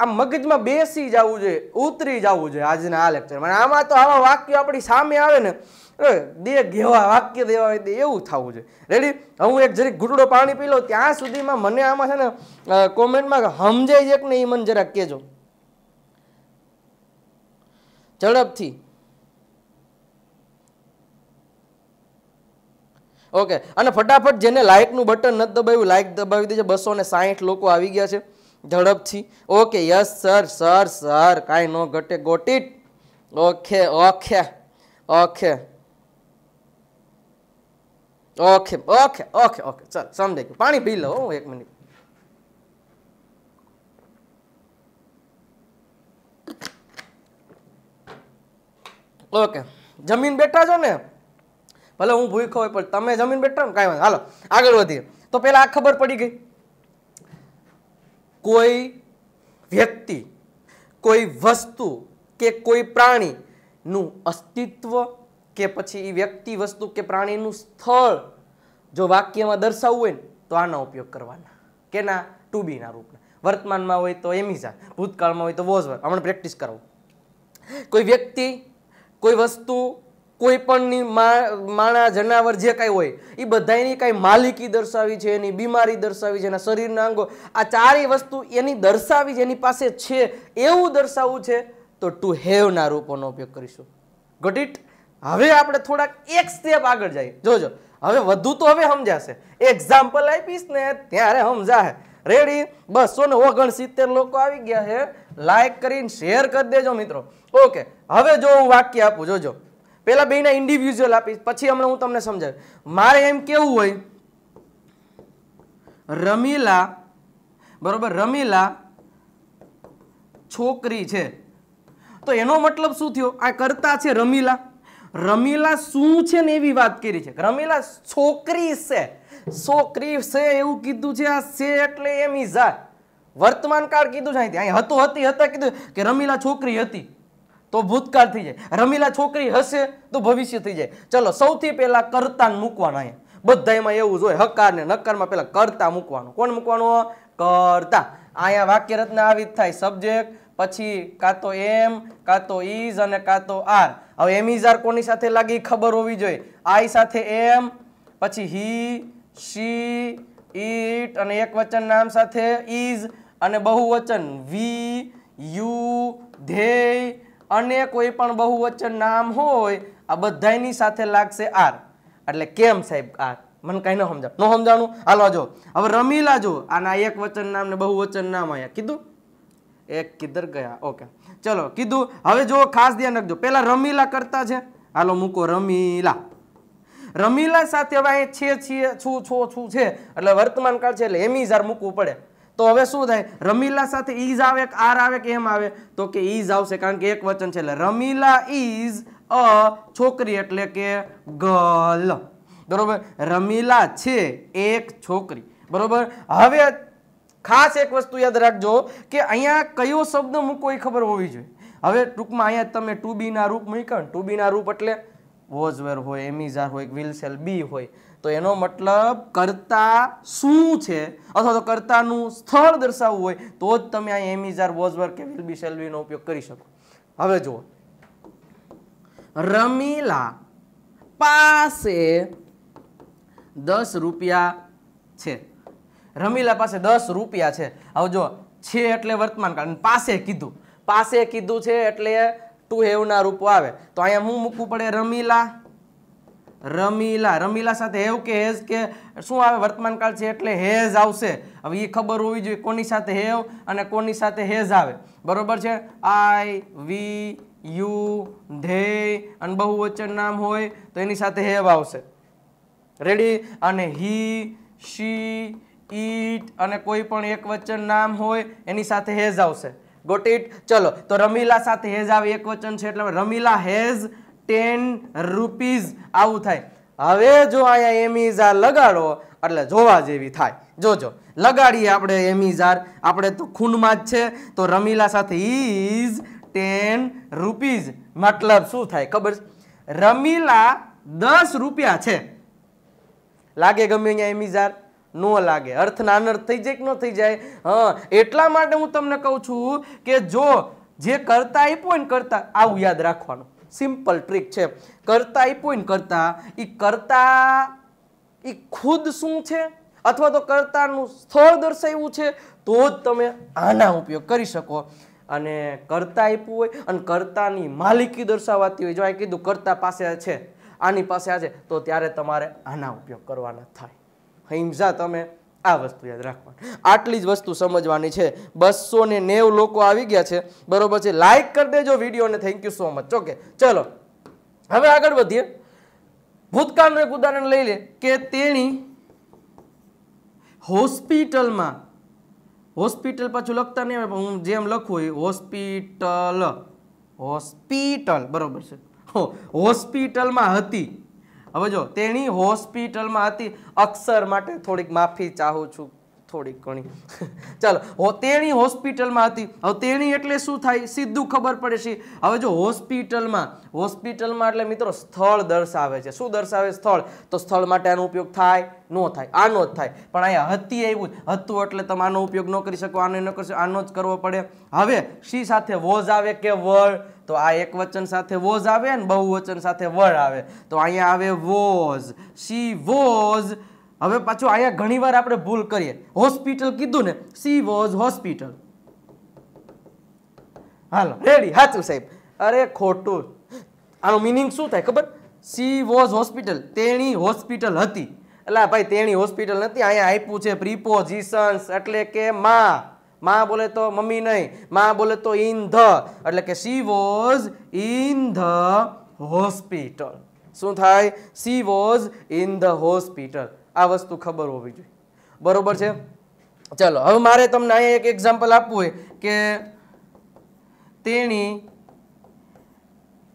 આ મગજમાં બેસી જવું જોઈએ, ઉતરી જવું જોઈએ આજના આ લેક્ચરમાં આમાં તો આવા વાક્યો આપણી સામે આવે ને દે ઘેવા વાક્ય દેવા હોય તે એવું થવું જોઈએ. રેડી હું એક જરીક ઘૂંટડો પાણી પી લઉં, ત્યાં સુધીમાં મને આમાં છે ને કોમેન્ટમાં સમજાય છે કે નહીં એ મને જરાક કહેજો. ઝડપથી. ઓકે અને ફટાફટ જેને લાઇકનું બટન નથી દબાવ્યું લાઇક દબાવી દેજો. બસો ને સાહીઠ લોકો આવી ગયા છે ઝડપથી. Okay yes sir sir sir કાંઈ નો ઘટે. Got it okay okay okay okay okay okay okay ચાલ સમજાઈ ગયું પાણી પી લો એક મિનિટ. ઓકે જમીન બેઠા છો ને? ભલે હું ભૂખો હોય, પણ તમે જમીન બેઠા ને કાંઈ હાલો, આગળ વધીએ. તો પહેલાં આ ખબર પડી ગઈ. કોઈ વ્યક્તિ, કોઈ વસ્તુ કે કોઈ પ્રાણીનું અસ્તિત્વ કે પછી એ વ્યક્તિ વસ્તુ કે પ્રાણીનું સ્થળ જો વાક્યમાં દર્શાવવું હોય ને, તો આનો ઉપયોગ કરવાના. કેના? ટુ બીના રૂપના. વર્તમાનમાં હોય તો એમિઝા, ભૂતકાળમાં હોય તો વોઝ હમણાં પ્રેક્ટિસ કરો કોઈ વ્યક્તિ, કોઈ વસ્તુ કોઈ પણની માણા, જનાવર જે કાંઈ હોય એ બધાની કાંઈ માલિકી દર્શાવી છે, એની બીમારી દર્શાવી છે, એના શરીરના અંગો, આ ચારેય વસ્તુ એની દર્શાવી જેની પાસે છે, એવું દર્શાવવું છે, તો ટુ હેવના રૂપોનો ઉપયોગ કરીશું. ગોટ ઇટ હવે આપણે થોડાક એક સ્ટેપ આગળ જઈએ. જોજો. હવે વધુ તો હવે સમજાશે. એક્ઝામ્પલ આપીશ ને ત્યારે સમજાશે. રેડી બસો ને ઓગણસિત્તેર લોકો આવી ગયા છે. લાઈક કરીને શેર કરી દેજો મિત્રો. ઓકે હવે જો હું વાક્ય આપું, જોજો. પેલા બેના ઇન્ડિવિજ્યુઅલ આપીશ, પછી હમણાં હું તમને સમજાવું મારે એમ કેવું હોય, રમીલા, બરોબર, રમીલા છોકરી છે. તો એનો મતલબ શું થયો? આ કરતા છે રમીલા. રમીલા શું છે ને એવી વાત કરી છે? રમીલા છોકરી છે. છોકરી છે એવું કીધું છે, આ છે એટલે એમ ઈ વર્તમાન કાળ કીધું છે અહીંથી. અહીં હતું, હતી, હતા કીધું કે રમીલા છોકરી હતી. તો ભૂતકાળ થઈ જાય. રમીલા છોકરી હશે તો ભવિષ્ય થઈ જાય. ચલો, સૌથી પહેલા કરતા મૂકવાના અહીંયા. બધા એવું જ હોય, હકાર ને નકારમાં પહેલાં કરતા મૂકવાનું. કોણ મૂકવાનું? કરતા. અહીંયા વાક્ય રચના આવી જ થાય. સબ્જેક્ટ, પછી કાં તો એમ, કાં તો ઇઝ અને કાં તો આર. હવે એમ ઇઝ આર કોની સાથે લાગી? ખબર હોવી જોઈએ. આઈ સાથે એમ, પછી હી, શી ઇટ અને એક વચન નામ સાથે ઇઝ અને બહુવચન. વી, યુ, ધેય અને કોઈ પણ બહુવચન નામ હોય, આ બધાયની સાથે લાગશે આર. એટલે કેમ સાહેબ આર? મને કઈ ન સમજાવ ન સમજાણું? હાલો જો. હવે રમીલા જો. આના એક વચન નામ ને બહુવચન નામ અહીંયા. કીધું? એક કિધર ગયા. ઓકે. ચલો, કીધું. હવે જો ખાસ ધ્યાન રાખજો. પેલા રમીલા કરતા છે. હાલો, મૂકો રમીલા. રમીલા સાથે હવે અહીં છે છીએ છું, છો, છું છે. એટલે વર્તમાન કાળ છે, એટલે એમી જાર મૂકવું પડે. તો હવે શું થાય? રમીલા સાથે ઈઝ આવે કે આર આવે કે એમ આવે? તો કે ઈઝ આવશે કારણ કે એક વચન છે એટલે રમીલા ઇઝ અ છોકરી એટલે કે ગર્લ બરોબર? રમીલા છે એક છોકરી. બરોબર? હવે ખાસ એક વસ્તુ યાદ રાખજો કે અહીંયા કયો શબ્દ મૂકવો એ ખબર હોવી જોઈએ. હવે ટૂંકમાં અહીંયા તમે ટુ બીના રૂપ મૂક્યા ને. ટુ બીના રૂપ એટલે વોઝવેર હોય એમિઝાર હોય વિલસેલ બી હોય. તો એનો મતલબ કરતા શું છે? અથવા તો કર્તાનું સ્થળ દર્શાવવું હોય, તો જ તમે અહીંયા એમિઝાર વોઝવર કે વિલ બી શેલ ઉપયોગ કરી શકો. હવે જુઓ. રમીલા પાસે દસ રૂપિયા છે. રમીલા પાસે દસ રૂપિયા છે. હવે જો છે એટલે વર્તમાન કાળ. પાસે કીધું. પાસે કીધું છે એટલે ટુ હેવના રૂપો આવે. તો અહીંયા હું મૂકવું પડે રમીલા? રમીલા રમીલા સાથે હેવ કે, હેઝ કે, શું આવે વર્તમાન કાળ છે એટલે હેઝ આવશે. હવે એ ખબર હોવી જોઈએ કોની સાથે હેવ અને કોની સાથે હેઝ આવે. બરોબર છે? આઈ, વી, યુ, ધે અને બહુવચન નામ હોય તો એની સાથે હેવ આવશે. રેડી અને હી, શી, ઈટ અને કોઈ પણ એક વચન નામ હોય એની સાથે હેઝ આવશે. ગોટ ઇટ ચલો, તો રમીલા સાથે હેઝ આવે, એક વચન છે એટલે રમીલા હેઝ ટેન રૂપીઝ આવું થાય. હવે જો અહીંયા એમિઝાર લગાડો, એટલે જોવા જેવી થાય. જોજો, લગાડીએ આપણે એમિઝાર આપણે તો ખૂનમાં જ છે, તો રમીલા સાથે ઇઝ ટેન રૂપીઝ મતલબ શું થાય ખબર? રમીલા દસ રૂપિયા છે. લાગે ગમે અહીંયા એમિઝાર નો લાગે. અર્થના અનર્થ થઈ જાય કે ન થઈ જાય? હા, એટલા માટે હું તમને કહું છું કે જો જે કરતા આપ્યો ને કરતા, આવું યાદ રાખવાનું. સિમ્પલ ટ્રીક છે. કરતા આપ્યો ને કરતા એ કરતા એ ખુદ શું છે? અથવા તો કરતાનું સ્થળ દર્શાવ્યું છે, તો જ તમે આના ઉપયોગ કરી શકો. અને કરતા આપ્યું હોય અને કર્તાની માલિકી દર્શાવાતી હોય. જો આ કીધું કરતા પાસે છે, આની પાસે આ છે, તો ત્યારે તમારે આના ઉપયોગ કરવાના થાય. હિંસા તમે. આ વસ્તુ યાદ રાખવાની. આટલી જ વસ્તુ સમજવાની છે. બસો ને નેવ લોકો આવી ગયા છે. બરોબર છે. લાઈક કરી દેજો વિડીયોને thank you so much okay ચલો. હવે આગળ વધીએ. ભૂતકાળનું એક ઉદાહરણ લઈ લે કે તેણી હોસ્પિટલમાં, હોસ્પિટલ પાછું લખતા નહીં આવે, પણ હું જેમ લખું એ હોસ્પિટલ હોસ્પિટલ. બરોબર છે. હોસ્પિટલમાં હતી. હવે જો, તેણી હોસ્પિટલમાં હતી. અક્ષર માટે થોડીક માફી ચાહું છું. થોડીક ઘણી. ચાલો તેણી હોસ્પિટલમાં હતી. હવે તેણી એટલે શું થાય? સીધું ખબર પડે છે. હવે જો, હોસ્પિટલમાં હોસ્પિટલમાં એટલે મિત્રો સ્થળ દર્શાવે છે. શું દર્શાવે સ્થળ? તો સ્થળ માટે આનો ઉપયોગ થાય? નો થાય. આનો જ થાય. પણ અહીંયા હતી એવું હતું એટલે તમે આનો ઉપયોગ ન કરી શકો, આનો ન કરશો આનો જ કરવો પડે. હવે શી સાથે વોઝ આવે કે વળ તો આ એક વચન સાથે વોઝ આવે ને બહુવચન સાથે વર આવે. તો અહીંયા આવે વોઝ. She was. હવે પાછું અહીંયા ઘણીવાર આપણે ભૂલ કરીએ. હોસ્પિટલ કીધું ને, સી વોઝ હોસ્પિટલ. હાલો, રેડી, સાચું સાહેબ. અરે ખોટું. આનું મિનિંગ શું થાય ખબર? She was hospital. તેણી હોસ્પિટલ હતી. એટલે ભાઈ તેણી હોસ્પિટલ નથી, અહીંયા આપ્યું છે પ્રિપોઝિશન્સ એટલે કે માં. માં બોલે તો મમ્મી નહીં, માં બોલે તો ઇન ધ એટલે કે she was in the hospital શું થાય? She was in the hospital આ વસ્તુ ખબર હોવી જોઈએ. બરોબર છે? ચલો, હવે મારે તમને અહીંયા એક એક્ઝામ્પલ આપવું હોય કે તેણી,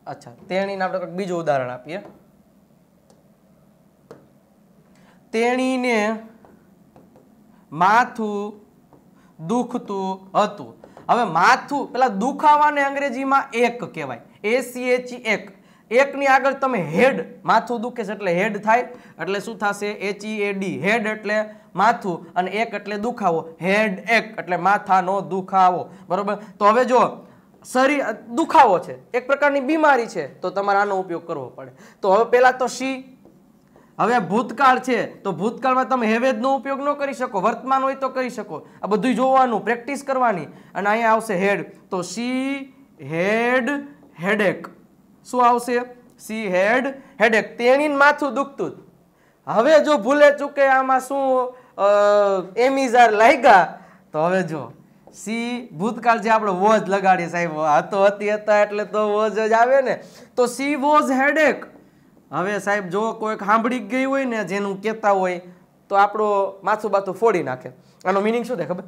અચ્છા, તેણીને આપણે કંઈક બીજું ઉદાહરણ આપીએ. તેણીને માથું દુખતું હતું. હવે માથું, પેલા દુખાવાને અંગ્રેજીમાં એક કહેવાય. એસી એચ એક. એકની આગળ તમે હેડ, માથું દુખે છે એટલે હેડ થાય. એટલે શું થશે? એચ એ ડી હેડ એટલે માથું અને એક એટલે દુખાવો. હેડ એક એટલે માથાનો દુખાવો. બરોબર? તો હવે જો શરીર, દુખાવો છે. એક પ્રકારની બીમારી છે. તો તમારે આનો ઉપયોગ કરવો પડે. તો હવે પહેલાં તો શી? હવે ભૂતકાળ છે, તો ભૂતકાળમાં તમે હેવેજનો ઉપયોગ ન કરી શકો, વર્તમાન હોય તો કરી શકો. આ બધું જોવાનું, પ્રેક્ટિસ કરવાની. અને અહીંયા આવશે હેડ. તો સી હેડ હેડેક. શું આવશે? She had headache. તેણી માથું દુખતું હવે જો ભૂલે ચૂકે આમાં શું એમિઝાર લાગ્યા તો હવે જો. સી ભૂતકાળ જે આપણે વોઝ લગાડીએ સાહેબ હતો હતી હતા એટલે તો વોઝ જ આવે ને. તો સી વોઝ હેડેક. હવે સાહેબ, જો કોઈક સાંભળી ગઈ હોય ને જેનું કહેતા હોય, તો આપણો માથું બાથું ફોડી નાખે. આનો મિનિંગ શું થાય ખબર?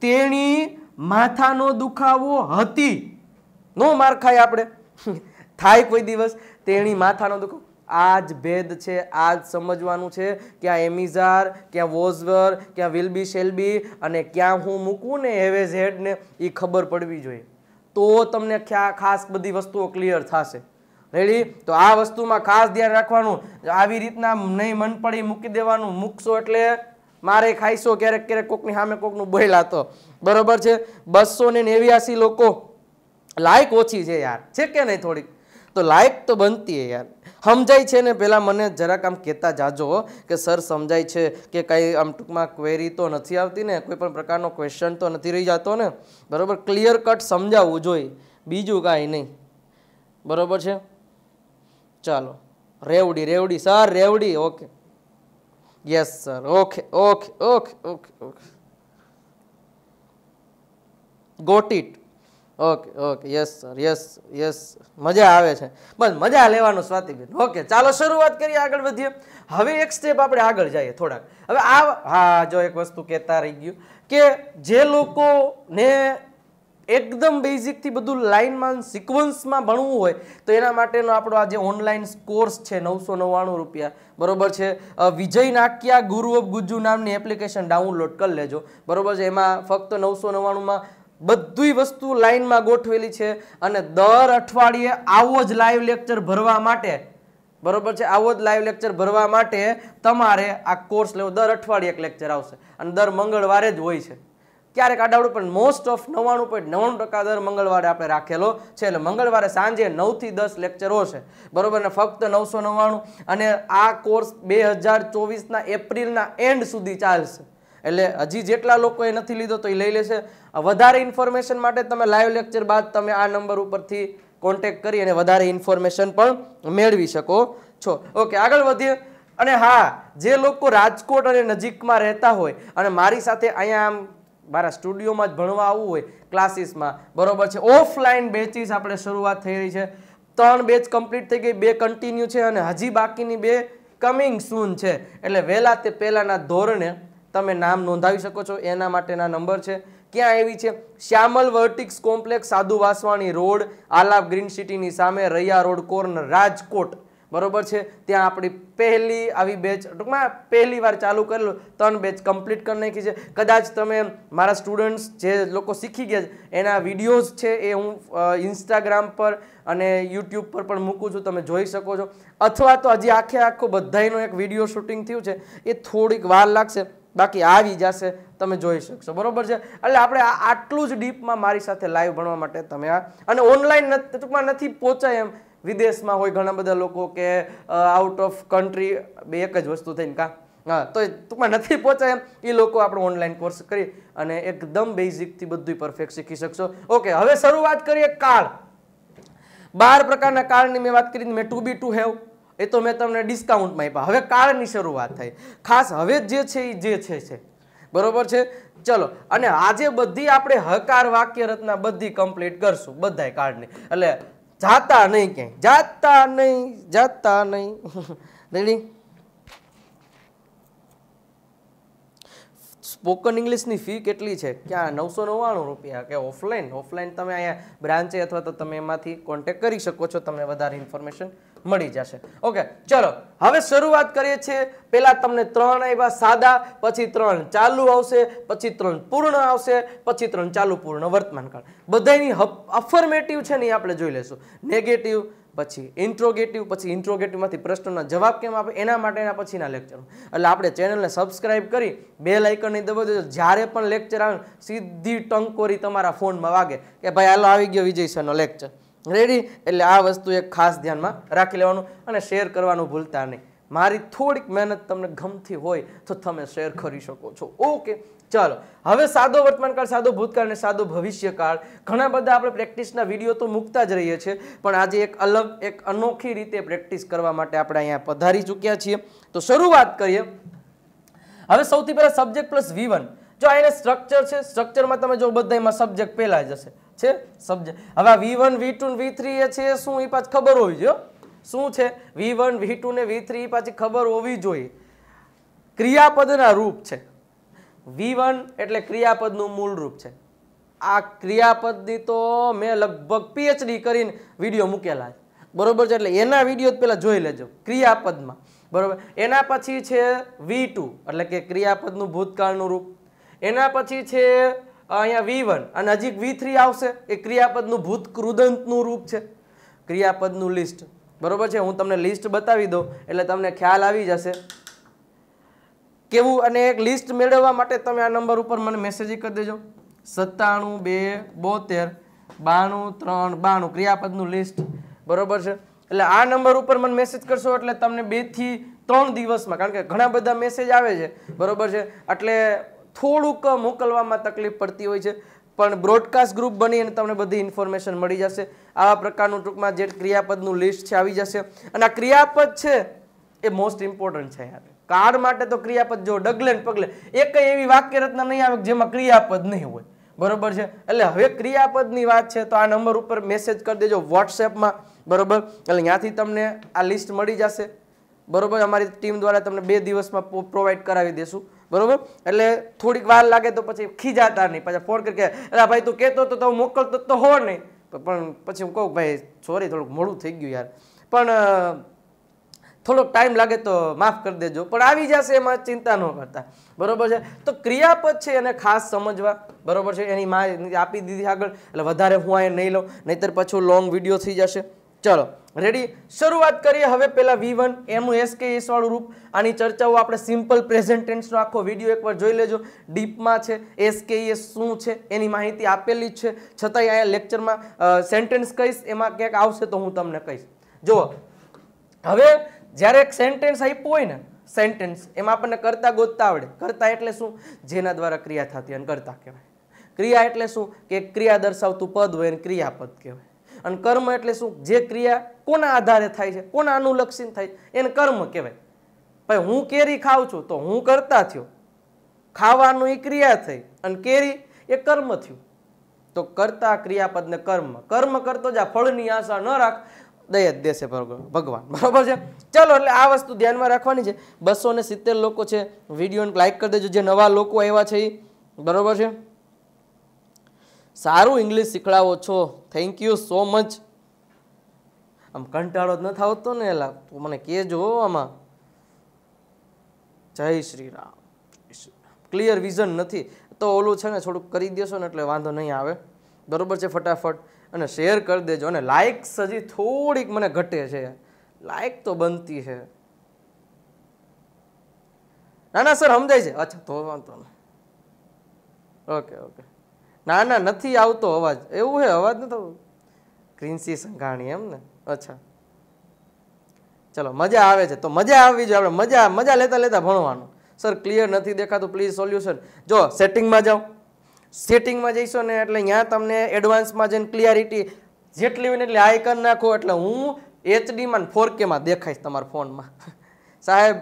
તેણી માથાનો દુખાવો હતી. નો માર ખાય આપણે. થાય કોઈ દિવસ તેણી માથાનો દુખાવો આ જ ભેદ છે આ જ સમજવાનું છે ક્યાં એમિઝાર, ક્યાં વોઝવર, ક્યાં વિલબી શેલબી અને ક્યાં હું મૂકું ને હેવેઝ ઝેડ ને એ ખબર પડવી જોઈએ. તો તમને ખ્યા ખાસ બધી વસ્તુઓ ક્લિયર થશે. રેડી? તો આ વસ્તુમાં ખાસ ધ્યાન રાખવાનું. આવી રીતના નહીં મન પડી મૂકી દેવાનું. મૂકશો એટલે મારે ખાઈશો ક્યારેક ક્યારેક કોકની સામે કોકનું બોયલા તો. બરોબર છે? બસો ને નેવ્યાસી લોકો. લાયક ઓછી છે યાર. છે કે નહીં થોડીક? તો લાયક તો બનતી હે યાર. સમજાય છે ને? પહેલાં મને જરાક આમ કહેતા જાજો કે સર સમજાય છે કે કાંઈ આમ ટૂંકમાં ક્વેરી તો નથી આવતી ને? કોઈ પણ પ્રકારનો ક્વેશ્ચન તો નથી રહી જતો ને? બરાબર? ક્લિયર કટ સમજાવવું જોઈએ. બીજું કાંઈ નહીં. બરાબર છે? ચાલો. Ready ready, sir, ready. Okay. Yes sir okay okay okay okay okay. Got it okay okay. Yes sir yes yes મજા આવે છે. બસ મજા લેવાનું સ્વાતિબેન. ઓકે, ચાલો શરૂઆત કરીએ આગળ વધીએ. હવે એક સ્ટેપ આપણે આગળ જઈએ થોડાક. હવે આ, હા, જો એક વસ્તુ કહેતા રહી ગયું કે જે લોકોને એકદમ બેઝિકથી બધું લાઇનમાં સિક્વન્સમાં ભણવું હોય, તો એના માટેનો આપણો આ જે ઓનલાઈન કોર્સ છે નવસો નવ્વાણું રૂપિયા, બરોબર છે? વિજય નાક્યા ગુરુ ઓફ ગુજ્જુ નામની એપ્લિકેશન ડાઉનલોડ કરી લેજો. બરોબર છે? એમાં ફક્ત નવસો નવ્વાણુંમાં બધી વસ્તુ લાઇનમાં ગોઠવેલી છે અને દર અઠવાડિયે આવો જ લાઈવ લેક્ચર ભરવા માટે, બરોબર છે? આવો જ લાઈવ લેક્ચર ભરવા માટે તમારે આ કોર્સ લેવો. દર અઠવાડિયે એક લેક્ચર આવશે અને દર મંગળવારે જ હોય છે. ક્યારેક આડાવડું પણ મોસ્ટ ઓફ નવ્વાણું પોઈન્ટ નવ્વાણું ટકા દર મંગળવારે આપણે રાખેલો છે. એટલે મંગળવારે સાંજે નવથી દસ લેક્ચરો છે. બરોબર? ને ફક્ત નવસો નવ્વાણું. અને આ કોર્સ બે હજાર ચોવીસના એપ્રિલના એન્ડ સુધી ચાલશે. એટલે હજી જેટલા લોકોએ નથી લીધો તો એ લઈ લેશે. વધારે ઇન્ફોર્મેશન માટે તમે લાઈવ લેક્ચર બાદ તમે આ નંબર ઉપરથી કોન્ટેક્ટ કરી અને વધારે ઇન્ફોર્મેશન પણ મેળવી શકો છો. ઓકે આગળ વધીએ. અને હા, જે લોકો રાજકોટ અને નજીકમાં રહેતા હોય, અને મારી સાથે અહીંયા આમ મારા સ્ટુડિયોમાં જ ભણવા આવવું હોય, ક્લાસીસમાં. બરોબર છે. ઓફલાઈન બેચીસ આપણે શરૂઆત થઈ રહી છે. ત્રણ બેચ કમ્પ્લીટ થઈ ગઈ, બે કન્ટિન્યુ છે અને હજી બાકીની બે કમિંગ સૂન છે. એટલે વહેલા તે પહેલાંના ધોરણે તમે નામ નોંધાવી શકો છો. એના માટેના નંબર છે. ક્યાં આવી છે? શ્યામલ વર્ટિક્સ કોમ્પ્લેક્સ, સાધુ વાસવાણી રોડ, આલાપ ગ્રીન સિટીની સામે, રૈયા રોડ, કોર્નર, રાજકોટ. બરોબર છે? ત્યાં આપણી પહેલી આવી બેચ ટૂંકમાં પહેલી વાર ચાલુ કરેલું, ત્રણ બેચ કમ્પ્લીટ કરી નાખી છે. કદાચ તમે મારા સ્ટુડન્ટ્સ જે લોકો શીખી ગયા છે, એના વિડીયોઝ છે એ હું ઇન્સ્ટાગ્રામ પર અને યુટ્યુબ પર પણ મૂકું છું, તમે જોઈ શકો છો. અથવા તો હજી આખે આખો બધાયનો એક વીડિયો શૂટિંગ થયું છે, એ થોડીક વાર લાગશે, બાકી આવી જશે, તમે જોઈ શકશો. બરોબર છે? એટલે આપણે આટલું જ ડીપમાં મારી સાથે લાઈવ ભણવા માટે તમે આ, અને ઓનલાઈન ટૂંકમાં નથી પહોંચાય એમ. વિદેશમાં હોય ઘણા બધા લોકો કે આઉટ ઓફ કન્ટ્રી બે એક જ વસ્તુ થઈને કા? હા, તો ટૂંકમાં નથી પહોંચાય એમ. એ લોકો આપણો ઓનલાઈન કોર્સ કરી અને એકદમ બેઝિકથી બધું પરફેક્ટ શીખી શકશો. ઓકે હવે શરૂઆત કરીએ કાળ. બાર પ્રકારના કાળની મેં વાત કરી મેં ટુ બી ટુ હેવ. એ તો મેં તમને ડિસ્કાઉન્ટમાં આપ્યા. હવે કાળની શરૂઆત થઈ. ખાસ હવે જે છે એ જે છે છે. બરોબર છે? ચલો, અને આજે બધી આપણે હકાર વાક્ય રચના બધી કમ્પ્લીટ કરશું બધાય કાર્ડની એટલે જાતા નહીં ક્યાંય. જાતા નહીં જાતા નહીં. રેડી સ્પોકન ઇંગ્લિશની ફી કેટલી છે? ક્યાં? નવસો નવ્વાણું રૂપિયા કે ઓફલાઈન ઓફલાઈન તમે અહીંયા બ્રાન્ચે અથવા તો તમે એમાંથી કોન્ટેક્ટ કરી શકો છો, તમને વધારે ઇન્ફોર્મેશન મળી જશે. ઓકે, ચલો, હવે શરૂઆત કરીએ છીએ. પહેલાં તમને ત્રણ આવ્યા સાદા, પછી ત્રણ ચાલુ આવશે, પછી ત્રણ પૂર્ણ આવશે, પછી ત્રણ ચાલુ પૂર્ણ વર્તમાન કાળ. બધાની અફર્મેટિવ છે ને એ આપણે જોઈ લેશું નેગેટિવ પછી ઇન્ટ્રોગેટિવ પછી ઇન્ટ્રોગેટિવમાંથી પ્રશ્નોના જવાબ કેમ આપે? એના માટેના પછીના લેક્ચર એટલે આપણે ચેનલને સબસ્ક્રાઇબ કરી બે લાઇકનની દબાવી દેજો. જ્યારે પણ લેક્ચર આવે સીધી ટંકોરી તમારા ફોનમાં વાગે કે ભાઈ, હાલો, આવી ગયો વિજય સરનો લેક્ચર રેડી એટલે આ વસ્તુ એક ખાસ ધ્યાનમાં રાખી લેવાનું અને શેર કરવાનું ભૂલતા નહીં. મારી થોડીક મહેનત તમને ગમતી હોય તો તમે શેર કરી શકો છો. ઓકે ચાલો. હવે સાદો વર્તમાનકાળ, સાદો ભૂતકાળ અને સાદો ભવિષ્યકાળ. ઘણા બધા આપણે પ્રેક્ટિસના વીડિયો તો મૂકતા જ રહીએ છીએ, પણ આજે એક અલગ, એક અનોખી રીતે પ્રેક્ટિસ કરવા માટે આપણે અહીંયા પધારી ચૂક્યા છીએ. તો શરૂઆત કરીએ. હવે સૌથી પહેલાં સબ્જેક્ટ પ્લસ વી જો આ એને સ્ટ્રક્ચર છે સ્ટ્રક્ચરમાં તમે જો બધા એમાં સબ્જેક્ટ પહેલા જશે છે? સબ્જેક્ટ હવે V one V two V three એ છે, શું એ પાછી ખબર હોવી જોઈએ શું છે? વી વન વી ટુ ને વી થ્રી પાછી ખબર હોવી જોઈએ. ક્રિયાપદના રૂપ છે. વી વન એટલે ક્રિયાપદનું મૂળ રૂપ છે. આ ક્રિયાપદની તો મેં લગભગ પીએચડી કરીને વીડિયો મૂકેલા બરોબર છે? એટલે એના વીડિયો પહેલાં જોઈ લેજો. ક્રિયાપદમાં. બરોબર? એના પછી છે વી ટુ એટલે કે ક્રિયાપદનું ભૂતકાળનું રૂપ. એના પછી છે અહીંયા વી વન. અને હજી વી થ્રી આવશે. એ ક્રિયાપદનું ભૂત કૃદંતનું રૂપ છે. ક્રિયાપદનું લિસ્ટ. બરોબર છે? હું તમને લિસ્ટ બતાવી દઉં, એટલે તમને ખ્યાલ આવી જશે. કેવું? અને એક લિસ્ટ મેળવવા માટે તમે આ નંબર ઉપર મને મેસેજ કરી દેજો. સત્તાણું, બે, બોતેર, બાણું, ત્રણ, બાણું. ક્રિયાપદનું લિસ્ટ. બરોબર છે? એટલે આ નંબર ઉપર મને મેસેજ કરશો, એટલે તમને બેથી ત્રણ દિવસમાં, કારણ કે ઘણા બધા મેસેજ આવે છે. બરોબર છે? એટલે થોડુંક મોકલવામાં તકલીફ પડતી હોય છે. પણ બ્રોડકાસ્ટ ગ્રુપ બની અને તમને બધી ઇન્ફોર્મેશન મળી જશે. આવા પ્રકારનું ટૂંકમાં જે ક્રિયાપદનું લિસ્ટ છે આવી જશે. અને આ ક્રિયાપદ છે એ મોસ્ટ ઇમ્પોર્ટન્ટ છે યાર. કાર્ડ માટે તો ક્રિયાપદ જો ડગલે ને પગલે, એક એવી વાક્ય રચના નહીં આવે જેમાં ક્રિયાપદ નહીં હોય. બરોબર છે? એટલે હવે ક્રિયાપદની વાત છે તો આ નંબર ઉપર મેસેજ કરી દેજો વોટ્સએપમાં બરોબર? એટલે ત્યાંથી તમને આ લિસ્ટ મળી જશે. બરોબર? અમારી ટીમ દ્વારા તમને બે દિવસમાં પ્રોવાઈડ કરાવી દેશું. બરોબર? એટલે થોડીક વાર લાગે તો પછી ખીજાતા નહીં. પછી ફોન કરી કે અરે ભાઈ તું કહેતો તો હું મોકલતો તો હો નહીં. પણ પછી હું કહું ભાઈ સોરી થોડુંક મોડું થઈ ગયું યાર. પણ થોડોક ટાઈમ લાગે તો માફ કરી દેજો. પણ આવી જશે એમાં ચિંતા ન કરતા. બરોબર છે? તો ક્રિયાપદ છે એને ખાસ સમજવા. બરોબર છે? એની માહિતી આપી દીધી આગળ. એટલે વધારે હું એ નહીં લઉં. નહીતર પાછું લોંગ વીડિયો થઈ જશે. ચલો રેડી શરૂઆત કરીએ હવે પેલા વી વન એમનું એસ કે એસ વાળું રૂપ. આની ચર્ચાઓ આપણે સિમ્પલ પ્રેઝન્ટ ટેન્સનો આખો વીડિયો એકવાર જોઈ લેજો. ડીપમાં છે એસ કે એસ શું છે, એની માહિતી આપેલી જ છે. છતાંય અહીંયા લેક્ચરમાં સેન્ટેન્સ કહીશ, એમાં ક્યાંક આવશે તો હું તમને કહીશ. જુઓ, હવે જ્યારે એક સેન્ટેન્સ આપ્યું હોય ને સેન્ટેન્સ એમાં આપણને કરતા ગોતતા આવડે. કરતા એટલે શું? જેના દ્વારા ક્રિયા થતી અને કરતા કહેવાય. ક્રિયા એટલે શું? કે ક્રિયા દર્શાવતું પદ હોય અને ક્રિયાપદ કહેવાય. અને કર્મ એટલે શું? જે ક્રિયા કોના આધારે થાય છે? કોના અનુલક્ષીને થાય એને કર્મ કહેવાય. ભાઈ, હું કેરી ખાઉં છું તો હું કરતા થયો. ખાવાનું એ ક્રિયા થઈ અને કેરી એ કર્મ થયું. તો કરતા ક્રિયાપદને કર્મ. કર્મ કરતો જા ફળની આશા ન રાખ. દયા જ દેશે ભગવાન. બરોબર છે? ચલો, એટલે આ વસ્તુ ધ્યાનમાં રાખવાની છે. બસો સિત્તેર લોકો છે. વિડીયોને લાઈક કરી દેજો. જે નવા લોકો આવ્યા છે એ બરાબર છે? સારું ઇંગ્લિશ શીખડાવો છો. થેન્ક યુ સો મચ આમ કંટાળો જ નથી આવતો ને એલા. તું મને કહેજો આમાં. જય શ્રી રામ. ક્લિયર વિઝન નથી. તો ઓલું છે ને થોડુંક કરી દેશો ને એટલે વાંધો નહીં આવે. બરોબર છે ફટાફટ. અને શેર કરી દેજો. અને લાઇક્સ હજી થોડીક મને ઘટે છે. લાઇક તો બનતી છે. ના ના સર સમજાય છે. અચ્છા, તો વાંધો ઓકે ઓકે ના ના નથી આવતો અવાજ. એવું છે અવાજ નથી આવતો. ક્રિન્સી સંઘાણી એમ ને? અચ્છા. ચલો, મજા આવે છે. તો મજા આવવી જોઈએ આપણે. મજા મજા લેતા લેતા ભણવાનું. સર ક્લિયર નથી દેખાતું. પ્લીઝ સોલ્યુશન જો સેટિંગમાં જાઓ. સેટિંગમાં જઈશો ને એટલે ત્યાં તમને એડવાન્સમાં જઈને ક્લિયરિટી જેટલી હોય ને એટલી હાઈ નાખો. એટલે હું એચડીમાં ફોર કેમાં દેખાઈશ તમારા ફોનમાં. સાહેબ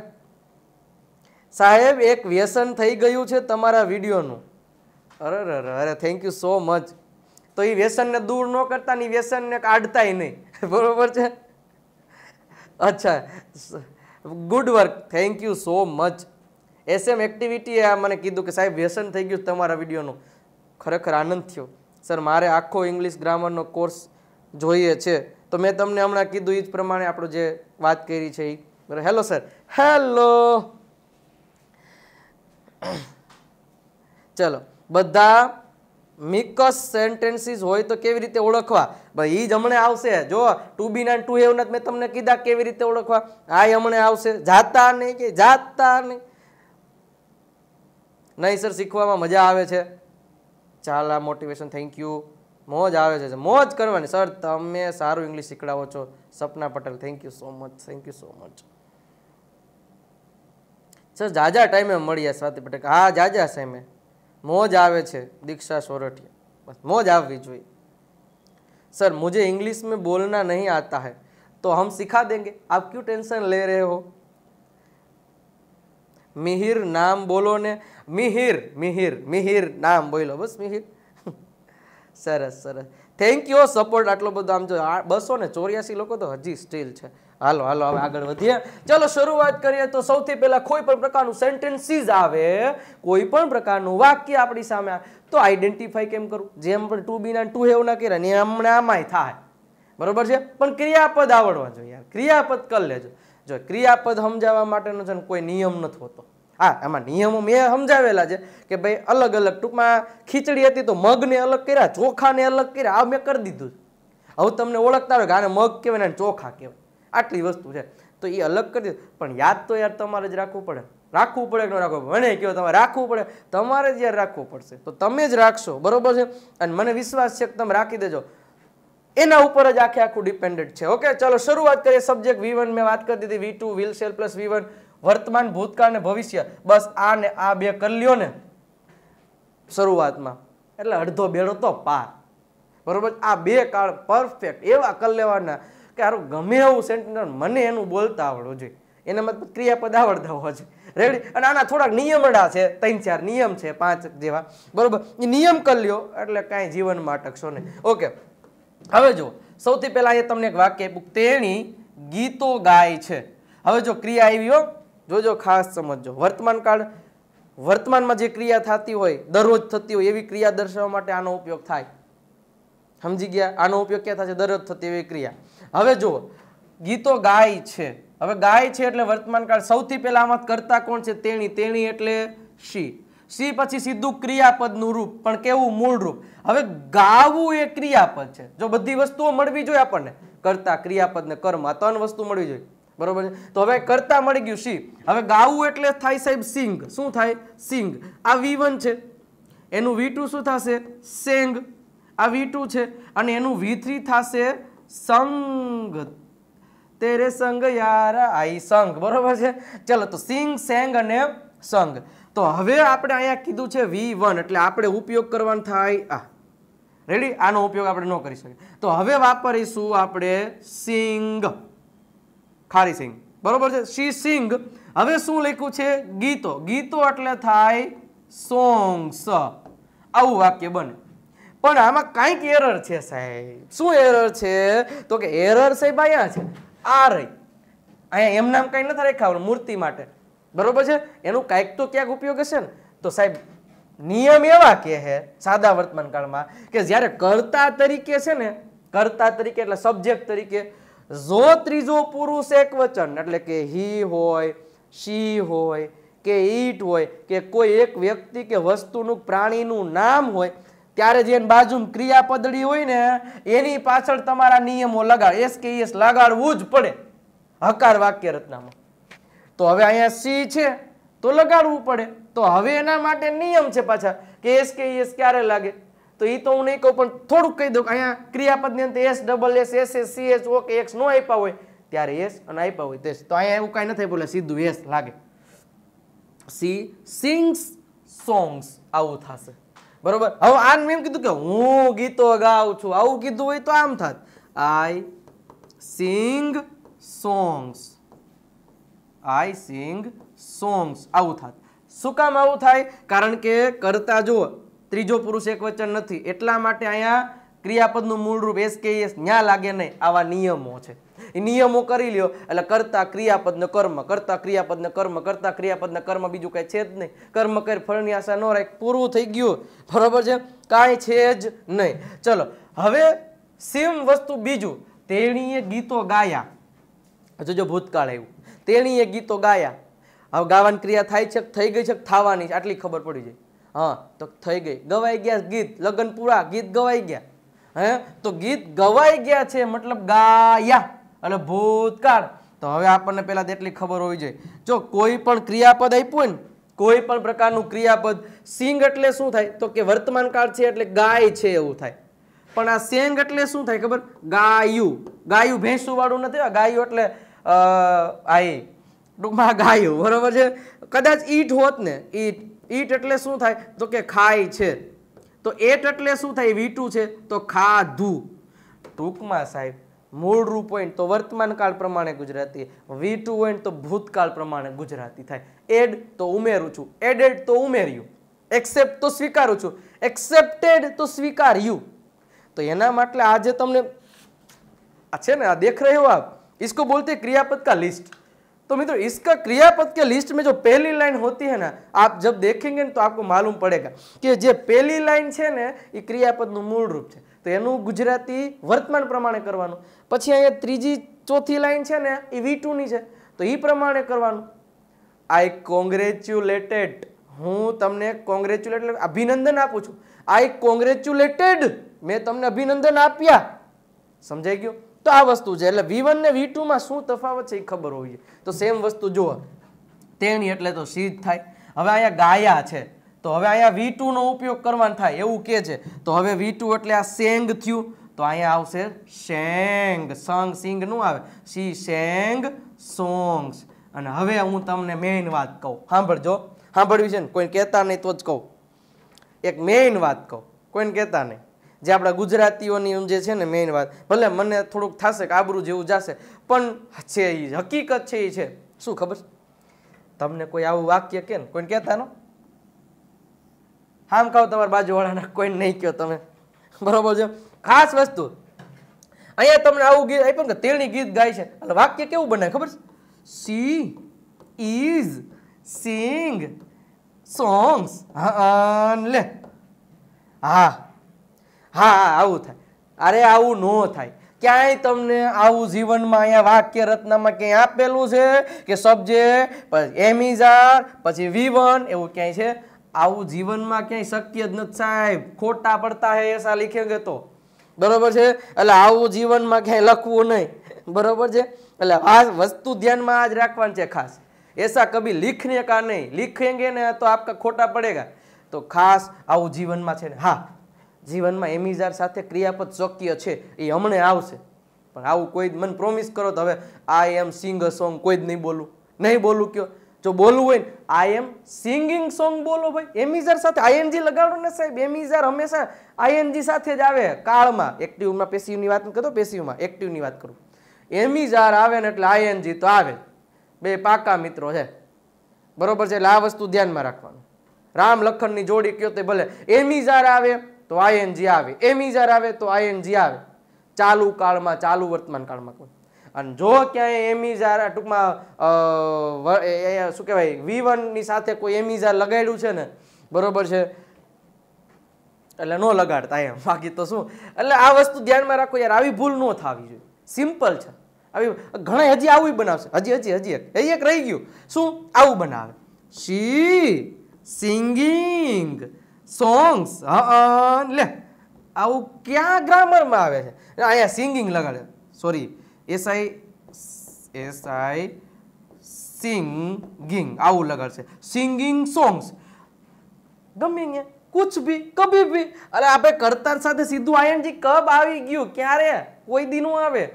સાહેબ, એક વ્યસન થઈ ગયું છે તમારા વિડીયોનું. અરે અરે અરે થેન્ક યુ સો મચ તો એ વ્યસનને દૂર ન કરતા ને વ્યસનને કાઢતાય નહીં. બરોબર છે? અચ્છા good work thank you so much SM એક્ટિવિટીએ મને કીધું કે સાહેબ, વ્યસન થઈ ગયું તમારા વિડીયોનું. ખરેખર આનંદ થયો. સર મારે આખો ઇંગ્લિશ ગ્રામરનો કોર્સ જોઈએ છે. તો મેં તમને હમણાં કીધું એ જ પ્રમાણે આપણો જે વાત કરી છે એ બરાબર. હેલો સર હેલો ચલો. બધા મિકસ સેન્ટેન્સીસ હોય તો કેવી રીતે ઓળખવા? ભાઈ ઈ જ હમણે આવશે. જો ટુ બી ના ટુ હેવ મેં તમને કીધા કેવી રીતે ઓળખવા? આ હમણે આવશે. જાતા નહીં કે જાતા નહીં? નહીં સર, શીખવામાં મજા આવે છે. ચાલ, આ મોટિવેશન થેન્ક યુ મોજ આવે છે મોજ કરવાની. સર, તમે સારું ઇંગ્લિશ શીખડાવો છો. Sapna Patel thank you so much thank you so much sir, જાજા ટાઈમે મળીએ સ્વાતિ પટેલ. હા, જાજા સામે મોજ આવે છે દીક્ષા સોરઠિયા બસ મોજ આવવી જોઈએ सर मुझे इंग्लिश में बोलना नहीं आता है तो हम सिखा देंगे आप क्यों टेंशन ले रहे हो મિહિર નામ બોલો ને મિહિર મિહિર મિહિર નામ બોલો બસ મિહિર સરસ સરસ થેન્ક યુ સપોર્ટ આટલો બધો આમ જો આ બસો ને ચોર્યાસી લોકો તો હજી સ્ટીલ છે હાલો હાલો, હવે આગળ વધીએ. ચલો, શરૂઆત કરીએ તો સૌથી પહેલા કોઈ પણ પ્રકારનું સેન્ટેન્સીસ આવે, કોઈ પણ પ્રકારનું વાક્ય આપણી સામે તો આઈડેન્ટિફાઈ કેમ કરું? જેમ પણ ટુ બી ના ટુ હેવ ના કર્યા ને હમણાં આમાંય થાય. બરોબર છે? પણ ક્રિયાપદ આવડવા જોઈએ ક્રિયાપદ કરી લેજો. જો ક્રિયાપદ સમજાવવા માટેનો છે ને કોઈ નિયમ નથી હોતો. હા એમાં નિયમો મેં સમજાવેલા છે કે ભાઈ અલગ અલગ ટૂંકમાં ખીચડી હતી તો મગને અલગ કર્યા, ચોખાને અલગ કર્યા, આ મેં કરી દીધું હવે તમને ઓળખતા હોય કે આને મગ કહેવાય ને ચોખા કહેવાય. આટલી વસ્તુ છે. તો એ અલગ કરી દીધું પણ યાદ તો યાર તમારે જ રાખવું પડે. રાખવું પડે કે ન રાખવું મને કહો, તમારે રાખવું પડે. તમારે જ યાર રાખવું પડશે. તો તમે જ રાખશો. બરોબર છે? અને મને વિશ્વાસ છે કે તમે રાખી દેજો. એના ઉપર જ આખે આખું ડિપેન્ડન્ટ છે. ઓકે ચલો, શરૂઆત કરીએ સબ્જેક્ટ વી મેં વાત કરી દીધી. V two will shall plus V વર્તમાન, ભૂતકાળ ને ભવિષ્ય. બસ આ ને આ બે કરી લ્યો ને. શરૂઆતમાં. એટલે અડધો બેડો તો પાર. બરોબર? આ બે કાળ પરફેક્ટ એવા કરી લેવાના. કે હારું ગમે એવું સેન્ટેન્સ મને એનું બોલતા આવડવું જોઈએ. એના મતલબ ક્રિયાપદ આવડતા હોવા જોઈએ. રેડી અને આના થોડાક નિયમડા છે, ત્રણ ચાર નિયમ છે, પાંચ જેવા. બરોબર? એ નિયમ કરી લ્યો, એટલે કાંઈ જીવનમાં અટકશો નહીં. ઓકે હવે જો સૌથી પહેલા એ તમને એક વાક્ય આપ્યું, તેણી ગીતો ગાય છે. હવે જો ક્રિયા આવી હો, જોજો ખાસ સમજજો. વર્તમાન કાળ, વર્તમાનમાં જે ક્રિયા થતી હોય, દરરોજ થતી હોય, એવી ક્રિયા દર્શાવવા માટે આનો ઉપયોગ થાય. સમજી ગયા? આનો ઉપયોગ ક્યાં થશે દરરોજ થતી એવી ક્રિયા. હવે જુઓ, ગીતો ગાય છે. હવે ગાય છે એટલે વર્તમાન કાળ સૌથી પહેલા આમાં કરતા કોણ છે? તેણી. તેણી એટલે શી. સી પછી સીધું ક્રિયાપદનું રૂપ, પણ કેવું? મૂળ રૂપ હવે ગાવું એ ક્રિયાપદ છે. જો બધી વસ્તુઓ મળવી જોઈએ આપણને, કરતા, ક્રિયાપદ ને કર્મ, આ ત્રણ વસ્તુ મળવી જોઈએ. બરોબર છે? તો હવે કરતા મળી ગયું સી હવે ગાવું એટલે થાય સાહેબ સિંગ. શું થાય? સિંગ. આ વી છે. એનું વી શું થશે? સેંગ. આ વી છે. અને એનું વી થશે સંગ. તેરે સંગ યાર આઈ સંગ. બરોબર છે? ચલો, તો સિંગ, સેંગ અને સંગ. તો હવે આપણે અહીંયા કીધું છે વી વન, એટલે આપણે ઉપયોગ કરવાનો થાય આ. રેડી આનો ઉપયોગ આપણે ન કરી શકીએ. તો હવે વાપરીશું આપણે સિંગ. ખારી સિંગ. બરોબર છે? શી સિંગ? હવે શું લખ્યું છે? ગીતો. ગીતો એટલે થાય સોંગ્સ. આવું વાક્ય બને. પણ આમાં કાંઈક એરર છે સાહેબ. શું એરર છે? તો કે એરર સાહેબ અહીંયા છે. આ રહી. અહીંયા એમ નામ કાંઈ નથી રાખ્યા, મૂર્તિ માટે. બરોબર છે? એનું કાંઈક તો ક્યાંક ઉપયોગ હશે ને? તો સાહેબ, નિયમ એવા કે હે સાદા વર્તમાન કાળમાં, કે જ્યારે કર્તા તરીકે છે ને, કર્તા તરીકે એટલે સબ્જેક્ટ તરીકે, જો ત્રીજો પુરુષ એક વચન, એટલે કે હી હોય શી હોય, કે ઈટ હોય, કે કોઈ એક વ્યક્તિ કે વસ્તુનું પ્રાણીનું નામ હોય ત્યારે જે બાજુમાં ક્રિયાપદડી હોય ને, એની પાછળ તમારા નિયમો લગાડ એસ કે એસ લગાડવું જ પડે. હકાર વાક્ય રચનામાં તો હવે અહીંયા સી છે, તો લગાડવું પડે. તો હવે એના માટે નિયમ છે પાછા, કે એસ કે એસ ક્યારે લાગે? તો એ તો હું નહીં કહું, પણ થોડુંક કહી દઉં અહીંયા ક્રિયાપદની અંદર S, double S S S, C, H okay X નો આપ્યા હોય, ત્યારે એસ અને આપ્યા હોય, તે તો અહીંયા એવું કાંઈ નથી બોલે સીધું એસ લાગે. સી, સિંગ્સ, સોંગ્સ, આવું થશે. બરોબર? હવે આને એમ કીધું કે હું ગીતો ગાઉં છું, આવું કીધું હોય તો આમ થાત. આઈ સિંગ સોંગ્સ આઈ સિંગ સોંગ્સ આવું થાત. શું કામ આવું થાય? કારણ કે કરતા જુઓ, ત્રીજો પુરુષ એક વચન નથી. એટલા માટે અહીંયા ક્રિયાપદનું મૂળરૂપ એસ કે એસ ન્યા લાગે નહીં. આવા નિયમો છે. એ નિયમો કરી લ્યો. એટલે કરતા ક્રિયાપદને કર્મ, કરતા ક્રિયાપદને કર્મ, કરતા ક્રિયાપદને કર્મ બીજું કાંઈ છે જ નહીં. કર્મ કરી ફળની આશા ન રાખ, પૂરું થઈ ગયું. બરોબર છે? કાંઈ છે જ નહીં. ચલો, હવે સેમ વસ્તુ બીજું. તેણીએ ગીતો ગાયા. જોજો ભૂતકાળ આવ્યું. તેણીએ ગીતો ગાયા. હવે ગાવાની ક્રિયા થાય છે થઈ ગઈ છે થવાની આટલી ખબર પડી જાય. હા, તો થઈ ગઈ. ગવાઈ ગયા ગીત. લગ્ન પૂરા ગીત ગવાઈ ગયા. હે? તો ગીત ગવાઈ ગયા છે, મતલબ ગાયા. એટલે ભૂતકાળ. તો હવે આપણને પહેલાં તેટલી ખબર હોવી જોઈએ. જો કોઈ પણ ક્રિયાપદ આપ્યું ને, કોઈ પણ પ્રકારનું ક્રિયાપદ, સિંગ એટલે શું થાય? તો કે વર્તમાન કાળ છે એટલે ગાય છે એવું થાય. પણ આ સેંગ એટલે શું થાય ખબર? ગાયું. ગાયું ભેંસું વાળું નથી ગાયું એટલે આ ટૂંકમાં ગાયું. બરોબર છે? કદાચ ઈટ હોત ને, ઈટ. ઈટ એટલે શું થાય? તો કે ખાય છે. તો એટ એટલે શું થાય? વીટું છે. તો ખાધું. ટૂંકમાં સાહેબ મૂળ રૂપ હોય ને તો વર્તમાન કાળ પ્રમાણે ગુજરાતી વી ટુ હોય ને તો ભૂતકાળ પ્રમાણે ગુજરાતી થાય એડ તો ઉમેરું છું એડેડ તો ઉમેર્યું એક્સેપ્ટ તો સ્વીકારું છું એક્સેપ્ટેડ તો સ્વીકાર્યું તો એના માટે આજે તમને આ છે ને આ દેખ रहे हो आप इसको बोलते हैं क्रियापद का लिस्ट तो मित्रों इसका क्रियापद के लिस्ट में जो पहली लाइन होती है ना आप जब देखेंगे ना तो आपको मालूम पड़ेगा कि જે પહેલી લાઈન છે ને એ ક્રિયાપદનું મૂળ રૂપ છે તો એનું ગુજરાતી વર્તમાન પ્રમાણે કરવાનું. પછી અહીંયા ત્રીજી ચોથી લાઈન છે ને, એ વી ટુની છે. તો એ પ્રમાણે કરવાનું. આઈ કોંગ્રેચ્યુલેટેડ હું તમને કોંગ્રેચ્યુલેટ અભિનંદન આપું છું. આઈ કોંગ્રેચ્યુલેટેડ મેં તમને અભિનંદન આપ્યા. સમજાઈ ગયું? તો આ વસ્તુ છે. એટલે વી વન ને વી ટુમાં શું તફાવત છે એ ખબર હોવી તો સેમ વસ્તુ જુઓ. તેણી એટલે તો સીધ થાય. હવે અહીંયા ગાયા છે. તો હવે અહીંયા વી ટુ નો ઉપયોગ કરવાનો થાય, એવું કે છે. તો હવે વી ટુ એટલે આ સેંગ થયું. તો અહીંયા આવશે શેંગ સંગ, સિંગનું આવે. સી શેંગ સોંગ્સ અને હવે હું તમને મેઇન વાત કહું. સાંભળજો. સાંભળવી છે ને? કોઈ કહેતા નહીં તો જ કહું. એક મેઇન વાત કહું. કોઈને કહેતા નહીં. જે આપણા ગુજરાતીઓની જે છે ને મેઇન વાત. ભલે મને થોડુંક થશે કે આબરું જેવું જશે, પણ છે એ હકીકત છે એ છે. શું ખબર? તમને કોઈ આવું વાક્ય કે ને? કોઈને કહેતા નો? હામ કહો તમારા બાજુવાળાને કોઈ નહીં કહો તમે. બરોબર છે? ખાસ વસ્તુ. અહીંયા તમને આવું ગીત આપ્યું કે તેલની ગીત ગાય છે. એટલે વાક્ય કેવું બને ખબર છે? She is sing songs. લે. હા. હા આવું થાય. અરે, આવું નો થાય. ક્યાંય તમને આવું જીવનમાં અહીંયા વાક્ય રત્નમાં ક્યાંય આપેલું છે કે સબ્જેક્ટ પછી એમિઝાર પછી વી એવું ક્યાંય છે? આવું જીવનમાં ક્યાંય શક્ય જ નથી સાહેબ. ખોટા પડતા હે એસા લીખેંગે તો. બરોબર છે? એટલે આવું જીવનમાં ક્યાંય લખવું નહીં. બરોબર છે? એટલે આ વસ્તુ ધ્યાનમાં આજ રાખવાની છે ખાસ. એસા કભી લીખને કા નહીં. લીખેંગે ને તો આપકા ખોટા પડેગા. તો ખાસ આવું જીવનમાં છે ને, હા, જીવનમાં એમિઝાર સાથે ક્રિયાપદ શક્ય છે. એ હમણે આવશે. પણ આવું કોઈ જ, મને પ્રોમિસ કરો તો હવે આઈ એમ સિંગ સોંગ કોઈ જ નહીં બોલું. નહીં બોલું કયો. જો બોલવું હોય ને આઈ એમ સિંગિંગ સોંગ બોલો ભાઈ. એમિઝર સાથે આઈએનજી લગાડો ને સાહેબ. એમિઝાર હંમેશા આઈએનજી સાથે જ આવે કાળમાં. એક્ટિવમાં પેસિવની વાત કરો પેસિવમાં એક્ટિવની વાત કરું. એમિઝાર આવે ને એટલે આઈએનજી તો આવે. બે પાકા મિત્રો છે. બરોબર છે? એટલે આ વસ્તુ ધ્યાનમાં રાખવાનું. રામ લખનની જોડી કયો તે ભલે. એમિઝાર આવે તો આઈએનજી આવે. એમિઝાર આવે તો આઈએનજી આવે. ચાલુ કાળમાં, ચાલુ વર્તમાન કાળમાં કોઈ. અને જો ક્યાંય એમિઝાર ટૂંકમાં શું કહેવાય, વી વનની સાથે કોઈ એમિઝાર લગાડ્યું છે ને, બરોબર છે? એટલે ન લગાડતા એમ. બાકી તો શું? એટલે આ વસ્તુ ધ્યાનમાં રાખો યાર, આવી ભૂલ ન થવી જોઈએ. સિમ્પલ છે. આવી, ઘણા હજી આવું બનાવશે. હજી હજી હજી એક હજી એક રહી ગયું. શું? આવું બનાવે. શી? સિંગિંગ. સોંગ્સ. લે. આવું ક્યાં ગ્રામરમાં આવે છે? અહીંયા સિંગિંગ લગાડે. સોરી. એસઆઈ એસઆઈ સિંગિંગ આવું લગાડશે. સિંગિંગ સોંગ્સ ગમે અહીંયા. કુછ ભી, કભી ભી. અરે આપણે કરતા સાથે સીધું આઈએનજી કબ આવી ગયું? ક્યારે? કોઈ દીનું આવે?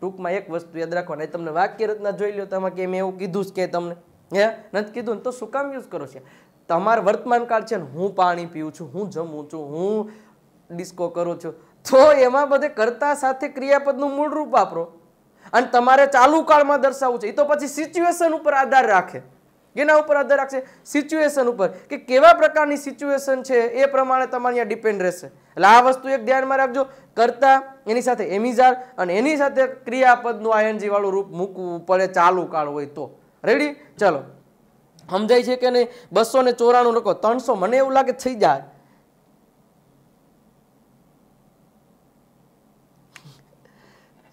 ટૂંકમાં એક વસ્તુ યાદ રાખવાની તમને વાક્ય રચના જોઈ લો તમે કે મેં એવું કીધું કે તમને. હે? નથી કીધું ને તો શું કામ યુઝ કરો છો? તમારું વર્તમાન કાળ છે ને હું પાણી પીઉં છું, હું જમું છું, હું ડિસ્કો કરું છું. તો એમાં બધે કરતા સાથે ક્રિયાપદનું મૂળ રૂપ વાપરો. અને તમારે ચાલુ કાળમાં દર્શાવવું છે. એ તો પછી સિચ્યુએશન ઉપર આધાર રાખે. એના ઉપર આધાર રાખશે સિચ્યુએશન ઉપર. કે કેવા પ્રકારની સિચ્યુએશન છે એ પ્રમાણે તમારે અહીંયા ડિપેન્ડ રહેશે. એટલે આ વસ્તુ એક ધ્યાનમાં રાખજો. કરતા, એની સાથે એમિઝાર અને એની સાથે ક્રિયાપદનું આયનજી વાળું રૂપ મૂકવું પડે ચાલુ કાળ હોય તો. રેડી ચલો. સમજાય છે કે નહીં? બસો ને ચોરાણું લખો. ત્રણસો મને એવું લાગે થઈ જાય.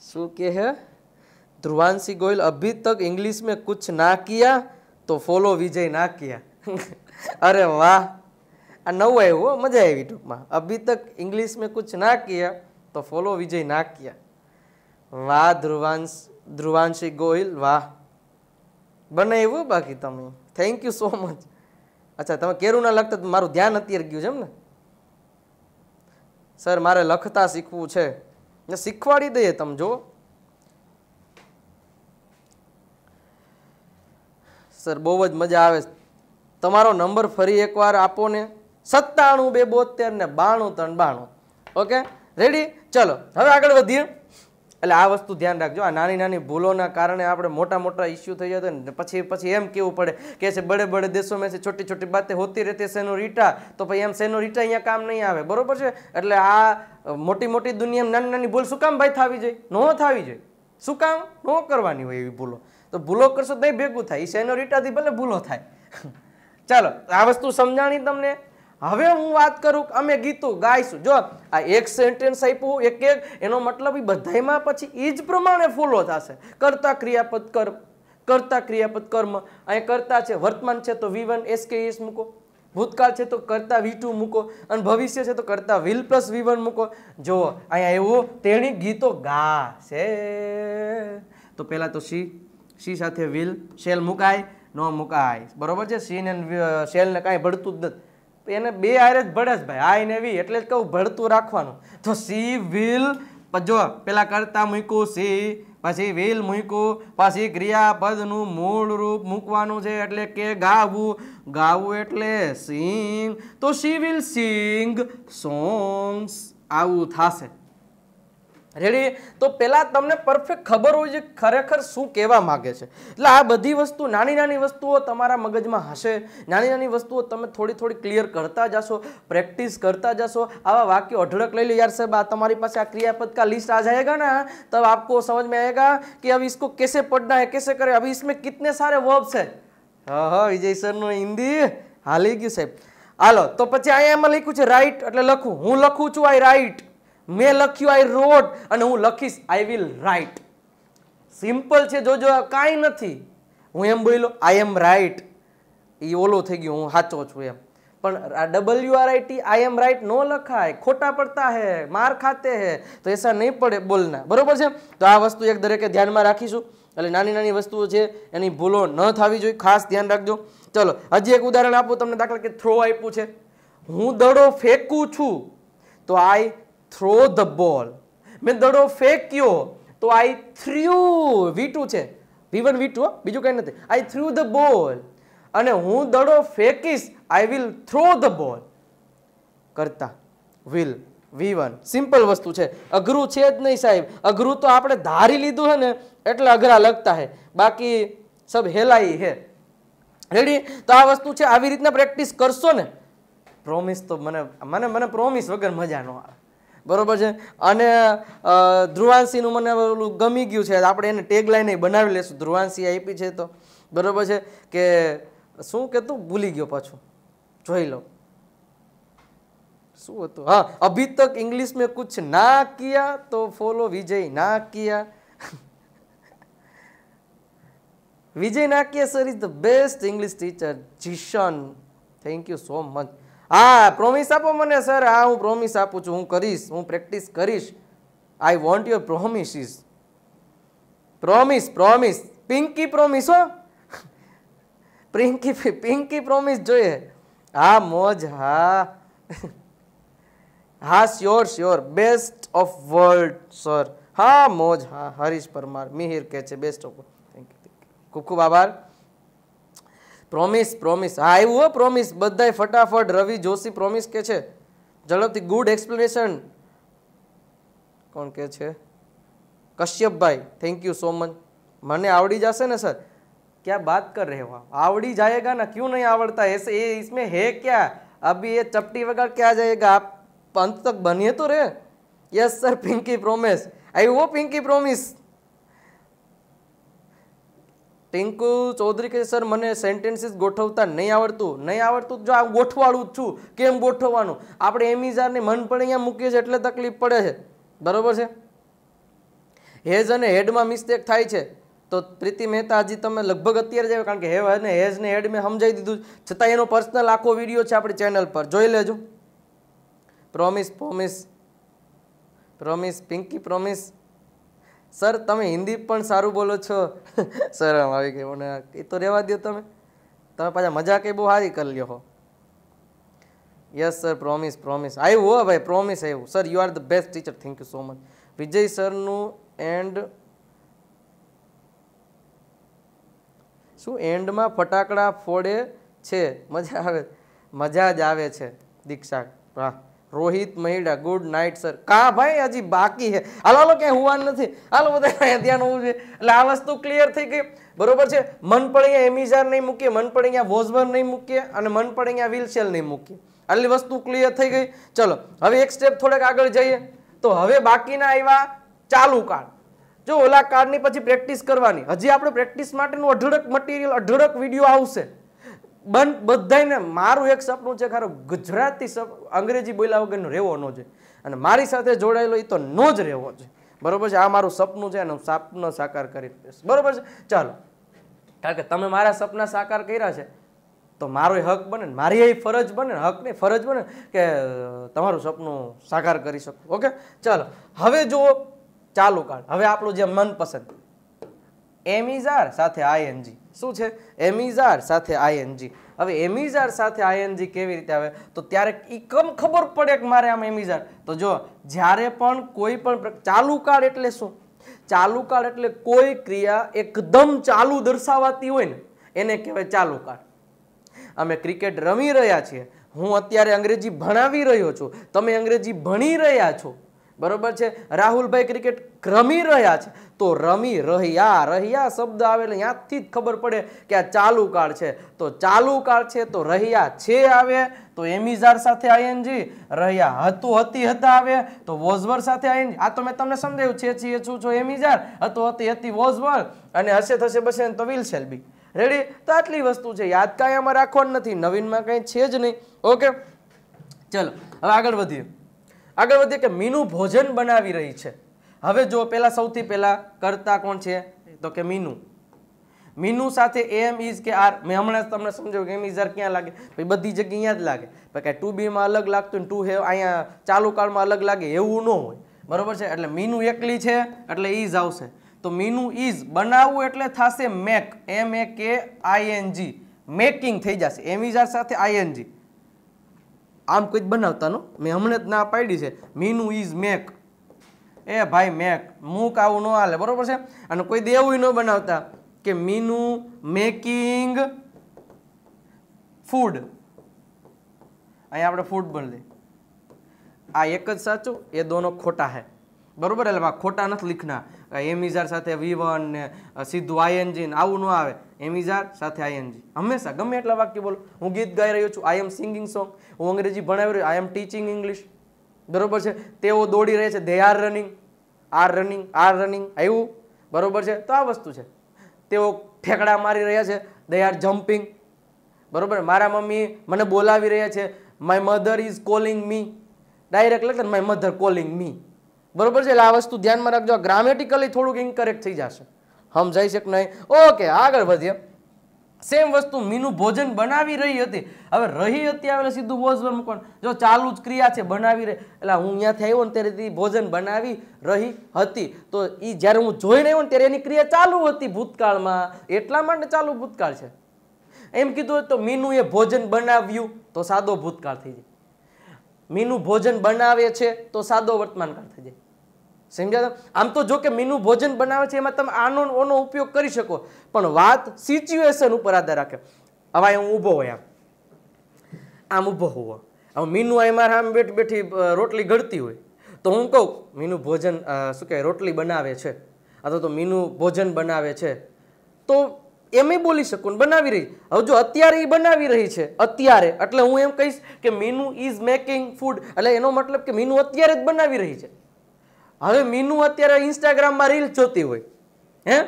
શું કે है ध्रुवांशी गोयल अभी तक इंग्लिश में कुछ ना किया तो फॉलो विजय ना किया अरे वाह આ નવું આવ્યું હો મજા આવી ટૂંકમાં અભી તક ઇંગ્લિશ મેં કુછ ના કિયા તો ફોલો વિજય ના કિયા વાહ ધ્રુવાંશ ધ્રુવાંશી ગોહિલ વાહ બનાવ્યું બાકી તમે થેન્ક યુ સો મચ અચ્છા તમે કેરું ના લખતા તો મારું ધ્યાન અત્યારે ગયું છે એમ ને સર મારે લખતા શીખવું છે શીખવાડી દઈએ તમે જો. સર, બહુ જ મજા આવે. તમારો નંબર ફરી એકવાર આપો ને. સત્તાણું બે બોતેર ને બાણું ત્રણ બાણું. ઓકે? રેડી ચલો, હવે આગળ વધીએ. એટલે આ વસ્તુ ધ્યાન રાખજો. આ નાની નાની ભૂલોના કારણે આપણે મોટા મોટા ઇસ્યુ થઈ જતા ને પછી પછી એમ કેવું પડે કે છે બડે બડે દેશો મેં છોટી છોટી બાતે હોતી રહેતી સેનોરીટા તો પછી એમ સેનોરીટા અહીંયા કામ નહીં આવે. બરોબર છે? એટલે આ મોટી મોટી દુનિયામાં નાની નાની ભૂલ શું કામ ભાઈ થવી જોઈએ નો થવી જોઈએ શું કામ? નો કરવાની હોય એવી ભૂલો. તો ભૂલો કરશો તો ભેગું થાય. એ સેનોરીટાથી ભલે ભૂલો થાય. ચાલો, આ વસ્તુ સમજાણી તમને. હવે હું વાત કરું અમે ગીતું ગાઈશું. જો આ એક સેન્ટેન્સ આપ્યું એક એક, એનો મતલબ એ બધાયમાં પછી એ જ પ્રમાણે ફોલો થશે. કરતા ક્રિયાપદ કર્મ, કરતા ક્રિયાપદ કર્મ. અહીંયા કરતા છે, વર્તમાન છે તો વી વન એસ કે એસ મૂકો. ભૂતકાળ છે તો કરતા વી ટુ મૂકો. અને ભવિષ્ય છે તો કરતા વિલ પ્લસ વી વન મૂકો. જો અહીંયા એવું, તેણી ગીતો ગાશે. તો પહેલા તો સી સી સાથે વિલ શેલ મુકાય, ન મુકાય. બરોબર છે? સીન એન્ડ શેલ ને કાંઈ ભળતું જ નથી. એને બે હારે જ ભળે ભાઈ. આઈ ને વી એટલે જ કહું, ભળતું રાખવાનું. તો સી વિલ જો પેલા કરતા મૂક્યું સી, પછી વિલ મૂક્યું, પછી ક્રિયાપદનું મૂળ રૂપ મૂકવાનું છે એટલે કે ગાવું. ગાવું એટલે સિંગ. તો સી વિલ સિંગ સોંગ્સ આવું થશે. રેડી તો પહેલા તમને પરફેક્ટ ખબર હોય છે ખરેખર શું કહેવા માંગે છે એટલે આ બધી વસ્તુ નાની નાની વસ્તુઓ તમારા મગજમાં હશે નાની નાની વસ્તુઓ તમે થોડી થોડી ક્લિયર કરતા જશો પ્રેક્ટિસ કરતા જશો આવા વાક્યો અઢળક લઈ લો યાર સાહેબ આ તમારી પાસે આ क्रियापद का लिस्ट आ जाएगा ना तब आपको समझ में आएगा कि अब इसको कैसे पढ़ना है कैसे करें अभी इसमें कितने सारे वर्ब्स है હા હા વિજય સરનું હિન્દી હાલી ગયું સાહેબ હાલો તો પછી અહીંયા એમાં લખ્યું છે રાઈટ એટલે લખું હું લખું છું આઈ રાઈટ મેં લખ્યું આઈ રોટ અને હું લખીશ આઈ વિલ રાઈટ સિમ્પલ છે, જોજો કાંઈ નથી. હું એમ બોલ્યો આઈ એમ રાઈટ એ ઓલો થઈ ગયું, હું સાચો છું એમ. પણ W R I T I M right નો લખાય, ખોટા પડતા હે, માર ખાતે હે, તો એસા નહીં પડે બોલના. બરોબર છે? તો આ વસ્તુ એક દરેકે ધ્યાનમાં રાખીશું. એટલે નાની નાની વસ્તુઓ છે, એની ભૂલો ન થવી જોઈએ. ખાસ ધ્યાન રાખજો. ચલો, હજી એક ઉદાહરણ આપું, તમને દાખલા કે થ્રો આપ્યું છે. હું દડો ફેંકું છું, તો આઈ થ્રો ધ બોલ મેં દડો ફેંક્યો તો આઈ થ્રુ વી ટુ છે. વી વન વી ટુ બીજું કંઈ નથી. આઈ થ્રુ ધ બોલ અને હું દડો ફેંકીશ I will throw the ball કરતા. વિલ વી વન સિમ્પલ વસ્તુ છે. અઘરું છે જ નહીં સાહેબ. અઘરું તો આપણે ધારી લીધું હે ને, એટલે અઘરા લગતા હે. બાકી સબ હેલાઈ હે. રેડી તો આ વસ્તુ છે, આવી રીતના પ્રેક્ટિસ કરશો ને. પ્રોમિસ તો મને મને મને પ્રોમિસ વગર મજા ન આવે. બરોબર છે? અને ધ્રુવાંશીનું મને ઓલું ગમી ગયું છે, આપણે એને ટેગલાઈને બનાવી લેશું. ધ્રુવાંશી આપી છે તો. બરોબર છે? કે શું કે તું? ભૂલી ગયો પાછું. જોઈ લો શું હતું? હા, અભી તક ઇંગ્લિશ મેં કુછ ના કિયા તો follow Vijay Nakiya. Vijay Nakiya sir is the best English teacher Zeeshan thank you so much હા પ્રોમિસ આપો મને સર હા, હું પ્રોમિસ આપું છું. હું કરીશ. હું પ્રેક્ટિસ કરીશ. I want your promises promise promise pinky promise હો. પિંકી પિંકી પ્રોમિસ જોઈએ. હા, મોજ, હા. હા sure sure best of world sir હા, મોજ, હા. હરીશ પરમાર, મિહિર કે છે બેસ્ટ ઓફ થેન્ક યુ ખૂબ ખૂબ આભાર. પ્રોમિસ પ્રોમિસ હા આવ્યું હો પ્રોમિસ બધાય ફટાફટ રવિ જોશી પ્રોમિસ કે છે ઝડપથી ગુડ એક્સપ્લેનેશન કોણ કે છે કશ્યપભાઈ થેન્ક યુ સો મચ મને આવડી જશે ને સર क्या बात कर रहे हो आप आवड़ी जाएगा ना क्यों नहीं आवड़ता ऐसे ये इसमें है क्या अभी ये चपटी वगैरह क्या जाएगा आप अंत तक बनिए तो रे yes sir pinky promise I वो पिंकी प्रोमिस ટિંકુ ચૌધરી કે સર, મને સેન્ટેન્સીસ ગોઠવતા નહીં આવડતું. નહીં આવડતું જો આ ગોઠવાળું જ છું. કેમ ગોઠવવાનું? આપણે એમિઝારને મન પણ અહીંયા મૂકીએ છીએ એટલે તકલીફ પડે છે. બરોબર છે? હેઝ અને હેડમાં મિસ્ટેક થાય છે. તો પ્રીતિ મહેતા હજી તમે લગભગ અત્યારે જાય કારણ કે હેવ અને હેઝ ને હેડ મેં સમજાવી દીધું છતાં એનો પર્સનલ આખો વીડિયો છે આપણી ચેનલ પર. જોઈ લેજો. Promise promise promise pinky promise sir, તમે હિન્દી પણ સારું બોલો છો? સર, આમ આવી ગઈ મને એ તો રહેવા દો તમે. તમે પાછા મજાક એ બહુ સારી કરી લ્યો યસ, સર, પ્રોમિસ પ્રોમિસ. આવ્યું હો ભાઈ, પ્રોમિસ આવ્યું sir, you are the best teacher. Thank you so much. Vijay સરનું end શું એન્ડમાં ફટાકડા ફોડે છે? મજા આવે. મજા જ આવે છે, દીક્ષા. વાહ. Rohit Mahida good night, sir. કા ભાઈ, હજી બાકી છે હાલો હાલો, ક્યાંય હોવાનું નથી. હાલો, બધા ધ્યાન હોવું છે એટલે આ વસ્તુ ક્લિયર થઈ ગઈ. બરોબર છે? મન પણ અહીંયા એમિઝાર નહીં મૂકીએ મન પણ અહીંયા વોઝવર નહીં મૂકીએ અને મન પણ અહીંયા વ્હીલસેલ નહીં મૂકીએ. આટલી વસ્તુ ક્લિયર થઈ ગઈ. ચલો, હવે એક સ્ટેપ થોડેક આગળ જઈએ. તો હવે બાકીના આવ્યા ચાલુ કાર્ડ જો ઓલા કાર્ડની પછી પ્રેક્ટિસ કરવાની. હજી આપણે પ્રેક્ટિસ માટેનું અઢળક મટીરિયલ અઢળક વીડિયો આવશે. બન બધાને મારું એક સપનું છે ખરું, ગુજરાતી અંગ્રેજી બોલ્યા રહેવો ન છે અને મારી સાથે જોડાયેલો એ તો નો જ રહેવો છે બરોબર છે? આ મારું સપનું છે અને હું સપનું સાકાર કરી દઈશ. બરોબર છે? ચાલો. કારણ કે તમે મારા સપના સાકાર કર્યા છે, તો મારો હક બને મારી એ ફરજ બને હક નહીં ફરજ બને કે તમારું સપનું સાકાર કરી શકું. ઓકે? ચાલો. હવે જુઓ, ચાલુ કાર્ડ હવે આપણું જે મનપસંદ. એમિઝાર સાથે આઈએનજી શું છે? એમિઝાર સાથે આઈએનજી હવે એમિઝાર સાથે આઈએનજી કેવી રીતે આવે? તો ત્યારે ઈ કમ ખબર પડે કે મારે આમ એમિઝાર. તો જો, જ્યારે પણ કોઈ પણ ચાલુ કાળ એટલે શું? ચાલુ કાળ એટલે કોઈ ક્રિયા એકદમ ચાલુ દર્શાવાતી હોય ને, એને કહેવાય ચાલુ કાળ. અમે ક્રિકેટ રમી રહ્યા છીએ. હું અત્યારે અંગ્રેજી ભણાવી રહ્યો છું. તમે અંગ્રેજી ભણી રહ્યા છો. બરોબર છે? રાહુલભાઈ ક્રિકેટ રમી રહ્યા છે. તો રમી રહ્યા રહ્યા શબ્દ આવે ત્યાંથી જ ખબર પડે કે આ ચાલુ કાળ છે. તો ચાલુ કાળ છે તો રહ્યા છે આવે, તો એમિઝાર સાથે આઈએનજી રહ્યા હતું હતી હતા આવે, તો વોઝવર સાથે આઈએનજી આ તો મેં તમને સમજાવ્યું છે છીએ છું, છો, એમિઝાર, હતું હતી હતી વોઝવર, અને હશે થશે બસે તો વિલ શેલ બી. રેડી તો આટલી વસ્તુ છે. યાદ કાંઈ આમાં રાખવાનું નથી. નવીનમાં કંઈ છે જ નહીં. ઓકે ચલો, હવે આગળ વધીએ. આગળ વધીએ કે મીનુ ભોજન બનાવી રહી છે. હવે જો પહેલાં સૌથી પહેલાં કરતા કોણ છે? તો કે મીનુ. મીનુ સાથે એમ ઇઝ કે આર, મેં હમણાં જ તમને સમજાવ્યું કે એમ ઇઝ આર ક્યાં લાગે? ભાઈ બધી જગ્યાએ અહીંયા જ લાગે. પછી કાંઈ ટુ બીમાં અલગ લાગતું ને ટુ હેવ અહીંયા ચાલુ કાળમાં અલગ લાગે એવું ન હોય. બરોબર છે? એટલે મીનુ એકલી છે, એટલે ઇઝ આવશે. તો મીનુ ઇઝ બનાવવું એટલે થશે મેક એમ એ કે આઈએનજી મેકિંગ થઈ જશે. એમ ઇઝ આર સાથે આઈએનજી આમ કોઈ જ બનાવતા મેં હમણાં જ ના પાડી છે. મીનુ ઇઝ મેક એ ભાઈ મેક મૂક આવું ન હાલે, બરોબર છે? અને કોઈ દેવું ન બનાવતા કે મીનુ મેકિંગ ફૂડ. અહીંયા આપણે ફૂડ દઈએ આ એક જ સાચું, એ દોનો ખોટા હે. બરોબર, એટલે ખોટા નથી લીખના. એમિઝાર સાથે વી વન ને સીધું આઈએનજી આવું ન આવે. એમિઝાર સાથે આઈએનજી હંમેશા, ગમે એટલા વાક્ય બોલો. હું ગીત ગાઈ રહ્યો છું, આઈ એમ સિંગિંગ સોંગ. હું અંગ્રેજી ભણાવી રહ્યો આઈ એમ ટીચિંગ ઇંગ્લિશ. બરોબર છે? તેઓ દોડી રહે છે. They are running are running are running આવ્યું બરોબર છે? તો આ વસ્તુ છે. તેઓ ઠેકડા મારી રહ્યા છે. દે આર જમ્પિંગ બરોબર? મારા મમ્મી મને બોલાવી રહ્યા છે. My mother is calling me direct લખે માય મધર કોલિંગ મી બરોબર છે? એટલે આ વસ્તુ ધ્યાનમાં રાખજો. ગ્રામેટિકલી થોડુંક ઇન્કરેક્ટ થઈ જશે. સમજાઈ છે કે નહીં? ઓકે આગળ વધીએ. સેમ વસ્તુ મીનુ ભોજન બનાવી રહી હતી. હવે રહી હતી આવેલા સીધું વોઝ વોઝવર મૂકવાનું જો ચાલુ જ ક્રિયા છે, બનાવી રહે, એટલે હું અહીંયાથી આવ્યો ને ત્યારે ભોજન બનાવી રહી હતી. તો એ જ્યારે હું જોઈને આવ્યો ને ત્યારે એની ક્રિયા ચાલુ હતી ભૂતકાળમાં. એટલા માટે ચાલુ ભૂતકાળ છે. એમ કીધું તો તો મીનુએ ભોજન બનાવ્યું તો સાદો ભૂતકાળ થઈ જાય. મીનુ ભોજન બનાવે છે તો સાદો વર્તમાનકાળ થઈ જાય. સમજ્યા આમ તો જો કે મીનુ ભોજન બનાવે છે, એમાં તમે આનો ઓનો ઉપયોગ કરી શકો. પણ વાત સિચ્યુએશન ઉપર આધાર રાખે. હવે હું ઊભો હોય આમ. આમ ઊભો હોવો. હવે મીનુ અહીં મારા આમ બેઠી બેઠી રોટલી ઘડતી હોય. તો હું કહું, મીનુ ભોજન શું કહેવાય, રોટલી બનાવે છે. અથવા તો મીનુ ભોજન બનાવે છે. તો એમ બોલી શકું બનાવી રહી. હવે જો અત્યારે એ બનાવી રહી છે, અત્યારે, એટલે હું એમ કહીશ કે મીનુ ઇઝ મેકિંગ ફૂડ એટલે એનો મતલબ કે મીનુ અત્યારે જ બનાવી રહી છે. હવે મીનુ અત્યારે ઇન્સ્ટાગ્રામમાં રીલ્સ જોતી હોય. હે?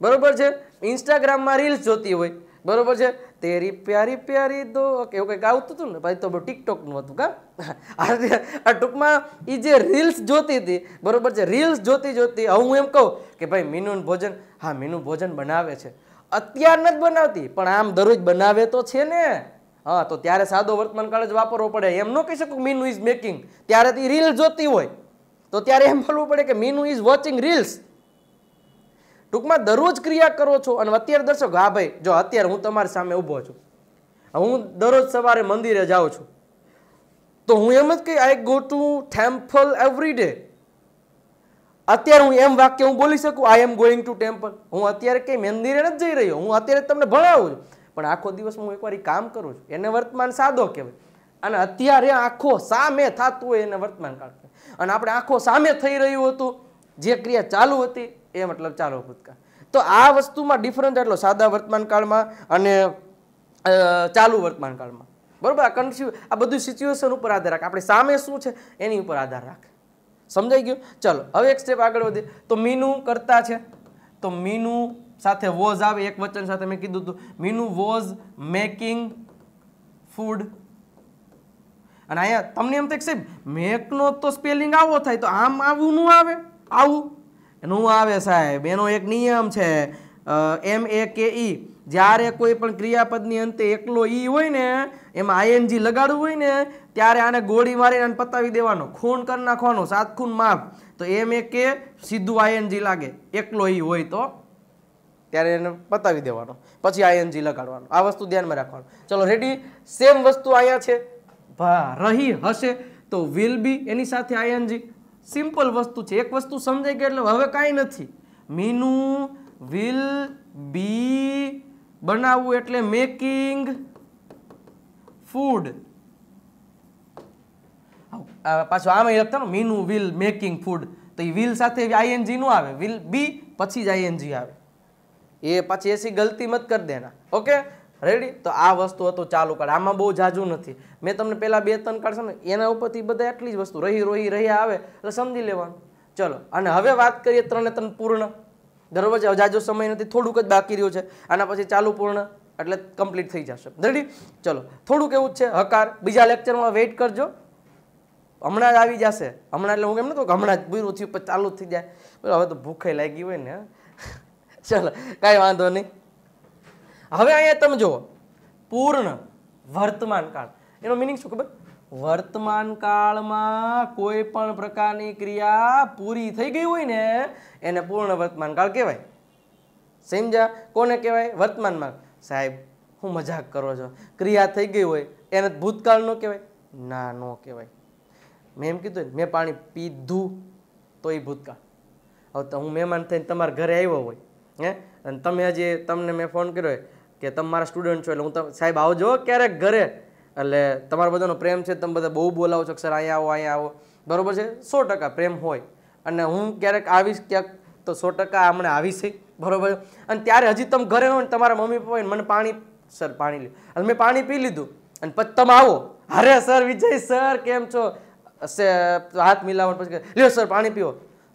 બરોબર છે? ઇન્સ્ટાગ્રામમાં રીલ્સ જોતી હોય. બરોબર છે? તેરી પ્યારી પ્યારી દો. ઓકે એવું કંઈક આવતું હતું ને? ભાઈ તો ટિકટોકનું હતું કા? આ ટૂંકમાં એ જે રીલ્સ જોતી હતી, બરોબર છે? રીલ્સ જોતી જોતી હું એમ કહું કે ભાઈ મીનુનું ભોજન, હા મીનુ ભોજન બનાવે છે. અત્યાર નથી બનાવતી, પણ આમ દરરોજ બનાવે તો છે ને. હા, તો ત્યારે સાદો વર્તમાન કાળ જ વાપરવો પડે. એમ ન કહી શકું મીનુ ઇઝ મેકિંગ ત્યારે તે રીલ જોતી હોય. તો ત્યારે એમ બોલવું પડે કે મીનુ ઇઝ વોચિંગ રીલ્સ ટૂંકમાં દરરોજ ક્રિયા કરો છો અને અત્યારે દર્શકો, હા ભાઈ, જો અત્યારે હું તમારી સામે ઊભો છું. હું દરરોજ સવારે મંદિરે જાઉં છું. તો હું એમ જ કહી I go to temple every day અત્યારે હું એમ વાક્ય હું બોલી શકું I am going to temple હું અત્યારે કંઈ મંદિરે નથી જઈ રહ્યો. હું અત્યારે તમને ભણાવું છું. પણ આખો દિવસ હું એકવાર કામ કરું છું. એને વર્તમાન સાદો કહેવાય. અને અત્યારે આખો સામે થતું હોય એને વર્તમાન કાળ. અને આપણે આંખો સામે થઈ રહ્યું હતું. જે ક્રિયા ચાલુ હતી, એ મતલબ ચાલુ ભૂતકાળ. તો આ વસ્તુમાં ડિફરન્સ એટલો સાદા વર્તમાન કાળમાં અને ચાલુ વર્તમાન કાળમાં. બરોબર? આ કન્ફ્યુ આ બધું સિચ્યુએશન ઉપર આધાર રાખે. આપણે સામે શું છે, એની ઉપર આધાર રાખે. સમજાઈ ગયું? ચલો, હવે એક સ્ટેપ આગળ વધીએ. તો મીનુ કરતા છે. તો મીનુ સાથે વોઝ આવે. એક વચન સાથે મેં કીધું હતું. મીનુ વોઝ મેકિંગ ફૂડ અને અહીંયા તમને એમ થાય સાહેબ, મેકનો તો સ્પેલિંગ આવો થાય, તો આમ આવું નું આવે? આવું? નું આવે સાહેબ, એનો એક નિયમ છે એમ એ કે ઈ, જ્યારે કોઈ પણ ક્રિયાપદની અંતે એકલો ઈ હોય ને, એમાં આઈએનજી લગાડવું હોય ને, ત્યારે આને ગોળી મારીને આને પતાવી દેવાનો, ખૂન કરી નાખવાનો, સાત ખૂન માફ તો એમ એ કે સીધું આઈએનજી લાગે, એકલો ઈ હોય તો, ત્યારે એને પતાવી દેવાનો, પછી આઈએનજી લગાડવાનો, આ વસ્તુ ધ્યાનમાં રાખવાનું. ચલો રેડી સેમ વસ્તુ અહીંયા છે. રહી હશે તો વિલ બી એની સાથે આઈએનજી સિમ્પલ વસ્તુ છે. એક વસ્તુ સમજાઈ ગઈ એટલે હવે કાંઈ નથી. મીનુ વિલ બી બનાવવું એટલે મેકિંગ ફૂડ પાછું આમાં લખતા ને, મીનું વિલ મેકિંગ ફૂડ તો એ વિલ સાથે આઈએનજી નું આવે. વિલ બી પછી જ આઈએનજી આવે. એ પાછી એસી ગલતી મત કરી દેના. ઓકે રેડી તો આ વસ્તુ હતું ચાલુ કાર્ડ આમાં બહુ જાજુ નથી. મેં તમને પહેલાં બે ત્રણ કાઢશે ને, એના ઉપરથી બધા એટલી જ વસ્તુ. રહી, રોહી, રહ્યા આવે, એટલે સમજી લેવાનું. ચલો, અને હવે વાત કરીએ ત્રણે ત્રણ પૂર્ણ. દરરોજ છે? જાજો સમય નથી, થોડુંક જ બાકી રહ્યું છે. આના પછી ચાલુ પૂર્ણ, એટલે કમ્પ્લીટ થઈ જશે. રેડી ચલો, થોડુંક એવું જ છે. હકાર. બીજા લેક્ચરમાં વેઇટ કરજો. હમણાં જ આવી જશે. હમણાં એટલે હું કેમ નતો કે હમણાં જ પૂરું થયું, પછી ચાલુ થઈ જાય. હવે તો ભૂખે લાગી હોય ને ચલો, કાંઈ વાંધો નહીં. હવે અહીંયા તમે જુઓ. પૂર્ણ વર્તમાન કાળ. એનો મિનિંગ શું ખબર? વર્તમાન કાળમાં કોઈ પણ પ્રકારની ક્રિયા પૂરી થઈ ગઈ હોય ને, એને પૂર્ણ વર્તમાન કાળ કહેવાય. સમજ્યા? કોને કહેવાય? વર્તમાનમાં. સાહેબ, હું મજાક કરો છો. ક્રિયા થઈ ગઈ હોય, એને ભૂતકાળ ન કહેવાય? ના, નો કહેવાય. મેં એમ કીધું મેં પાણી પીધું તો એ ભૂતકાળ. હવે તો હું મહેમાન થઈને તમારા ઘરે આવ્યો હોય, હે? અને તમે હજી તમને મેં ફોન કર્યો હોય કે તમે મારા સ્ટુડન્ટ છો એટલે હું સાહેબ આવજો ક્યારેક ઘરે. એટલે તમારો બધાનો પ્રેમ છે, તમે બધા બહુ બોલાવો છો સર અહીંયા આવો અહીંયા આવો. બરોબર છે? સો ટકા પ્રેમ હોય. અને હું ક્યારેક આવીશ ક્યાંક તો સો ટકા હમણાં આવીશ બરાબર? અને ત્યારે હજી તમે ઘરે હોય ને તમારા મમ્મી પપ્પા મને પાણી સર, પાણી લે અને મેં પાણી પી લીધું. અને પછી તમે આવો. અરે સર, વિજય સર, કેમ છો? હાથ મિલાવો પછી લ્યો સર, પાણી પીવો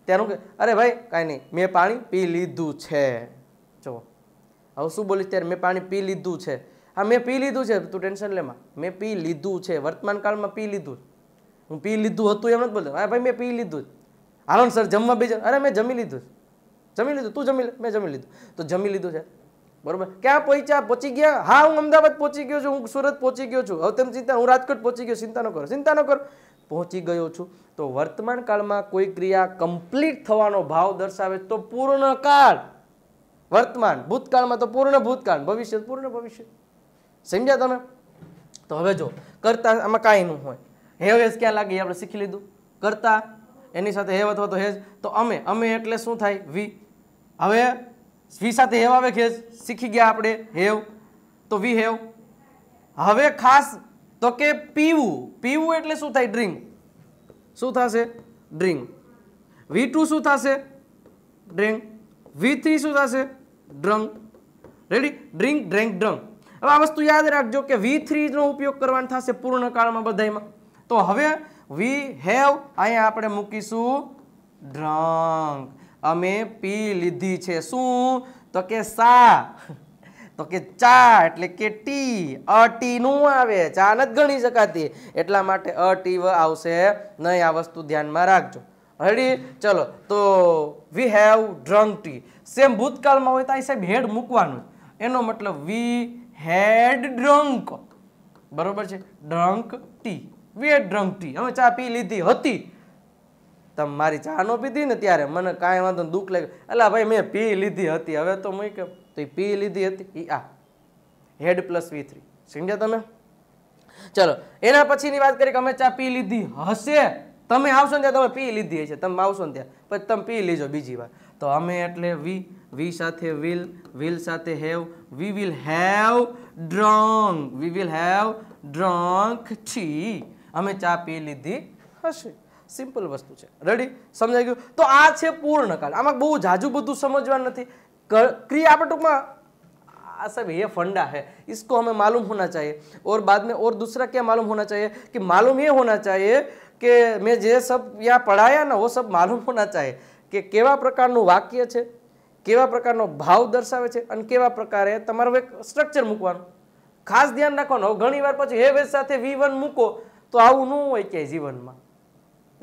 ત્યાંનું કે, અરે ભાઈ, કાંઈ નહીં. મેં પાણી પી લીધું છે. હવે શું બોલીશ ત્યારે મેં પાણી પી લીધું છે. હા, મેં પી લીધું છે, તું ટેન્શન લેમાં મેં. પી લીધું છે, વર્તમાન કાળમાં પી લીધું હું પી લીધું હતું એમ નથી બોલતો. હા, ભાઈ, મેં પી લીધું. હાલો સર, જમવા બીજા અરે, મેં જમી લીધું જ જમી લીધું? તું જમી મેં જમી લીધું. તો જમી લીધું છે. બરોબર? ક્યાં પહોંચ્યા? પહોંચી ગયા? હા, હું અમદાવાદ પહોંચી ગયો છું. હું સુરત પહોંચી ગયો છું. હવે તેમ ચિંતા હું રાજકોટ પહોંચી ગયો ચિંતા ન કરો, ચિંતા ન કરો. પહોંચી ગયો છું. તો વર્તમાન કાળમાં કોઈ ક્રિયા કમ્પ્લીટ થવાનો ભાવ દર્શાવે તો પૂર્ણ કાળ. વર્તમાન, ભૂતકાળમાં તો પૂર્ણ ભૂતકાળ, ભવિષ્ય, પૂર્ણ ભવિષ્ય. સમજ્યા તમે? તો હવે જો, કરતા આમાં કાંઈ નું હોય. હેવ હેઝ ક્યાં લાગે? આપણે શીખી લીધું. કરતા, એની સાથે હેવ અથવા તો હેજ તો અમે અમે એટલે શું થાય? વી. હવે, વી સાથે હેવ આવે ખેજ શીખી ગયા આપણે, હેવ. તો વી હેવ. હવે ખાસ, તો કે પીવું. પીવું એટલે શું થાય? ડ્રિંક. શું થશે? ડ્રિંક. વી ટુ શું થશે? ડ્રિંક. વી થ્રી શું થશે? Drunk ready drink drink drunk હવે આ વસ્તુ યાદ રાખજો કે વી થ્રીનો ઉપયોગ કરવાનો થશે પૂર્ણ કાળમાં બધાયમાં. તો હવે વી હેવ અહીંયા આપણે મૂકીશું ડ્રંક અમે પી લીધી છે શું? તો કે સા. તો કે ચા, એટલે કે ટી. અ ટી નું આવે. ચા નથી ગણી શકાતી. એટલા માટે અ, ટી આવશે. નહીં, આ વસ્તુ ધ્યાનમાં રાખજો. રેડી ચલો, તો we have drunk tea same ભૂતકાળમાં હોય તો અહીં સાહેબ હેડ મૂકવાનું. એનો મતલબ વી હેડ ડ્રંક બરોબર છે? Drunk tea we had drunk tea અમે ચા પી લીધી હતી. તમે મારી ચા નો પીધી ને ત્યારે મને કાંઈ વાંધો દુઃખ લાગ્યું. એટલે ભાઈ, મેં પી લીધી હતી. હવે તો મેં કે તો એ પી લીધી હતી. એ આ. હેડ પ્લસ વી થ્રી સમજ્યા તમે? ચલો, એના પછીની વાત કરીએ કે અમે ચા પી લીધી હશે? તમે આવશો ને ત્યાં તમે પી લીધી છે તમે આવશો ને ત્યાં પછી તમે પી લીજો બીજી વાર તો અમે એટલે વી વી સાથે વિલ વિલ સાથે have we will have drunk we will have drunk tea અમે ચા પી લીધી હશે સિમ્પલ વસ્તુ છે રેડી સમજાઈ ગયું તો આ છે પૂર્ણ કાળ આમાં બહુ જાજુ બધું સમજવાનું નથી ક- ક્રિયા આપણે ટૂંકમાં आ सब ये फंडा है इसको हमें मालूम होना चाहिए और बाद में और दूसरा क्या मालूम होना चाहिए कि मालूम ये होना चाहिए કે મેં જે સબ यहाँ પડાયા ને वो सब मालूम होना चाहिए કે કેવા પ્રકારનું વાક્ય છે, કેવા પ્રકારનો ભાવ દર્શાવે છે અને કેવા પ્રકારે તમારું એક સ્ટ્રક્ચર મૂકવાનું. ખાસ ધ્યાન રાખવાનું. ઘણીવાર પછી હે વેસ સાથે વી વન મૂકો, તો આવું ન હોય ક્યાંય જીવનમાં.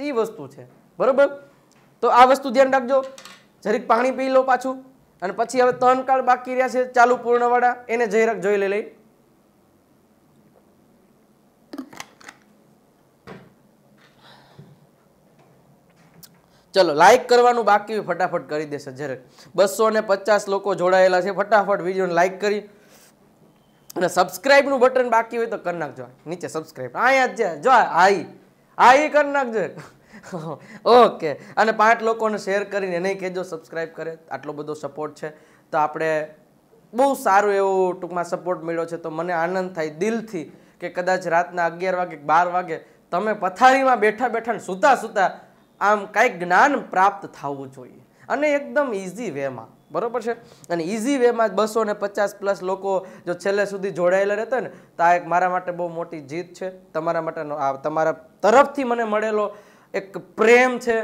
એ વસ્તુ છે. બરાબર? તો આ વસ્તુ ધ્યાન રાખજો. જરીક પાણી પી લો પાછું. અને પછી હવે ત્રણ કાળ બાકી રહ્યા છે, ચાલુ પૂર્ણવાળા. એને જઈ જોઈ લઈ લઈ. ચલો લાઇક કરવાનું બાકી ફટાફટ કરી દેશે જરાક બસો ને પચાસ લોકો જોડાયેલા છે, ફટાફટ વિડીયોને લાઇક કરી અને સબસ્ક્રાઈબનું બટન બાકી હોય તો કરી નાખજો. નીચે સબસ્ક્રાઈબ અહીંયા જ જો આઈ આઈ કરી નાખજો. ઓકે. અને પાંચ લોકોને શેર કરીને નહીં કહેજો સબસ્ક્રાઈબ કરે. આટલો બધો સપોર્ટ છે. તો આપણે બહુ સારું એવું ટૂંકમાં સપોર્ટ મળ્યો છે. તો મને આનંદ થાય દિલથી કે કદાચ રાતના અગિયાર વાગે બાર વાગે તમે પથારીમાં બેઠા બેઠા સૂતા સૂતા આમ કાંઈક જ્ઞાન પ્રાપ્ત થવું જોઈએ. અને એકદમ ઇઝી વેમાં બરોબર છે? અને ઇઝી વેમાં બસો ને પચાસ પ્લસ લોકો જો છેલ્લે સુધી જોડાયેલા રહેતા ને, તો આ એક મારા માટે બહુ મોટી જીત છે. તમારા માટેનો આ તમારા તરફથી મને મળેલો એક પ્રેમ છે,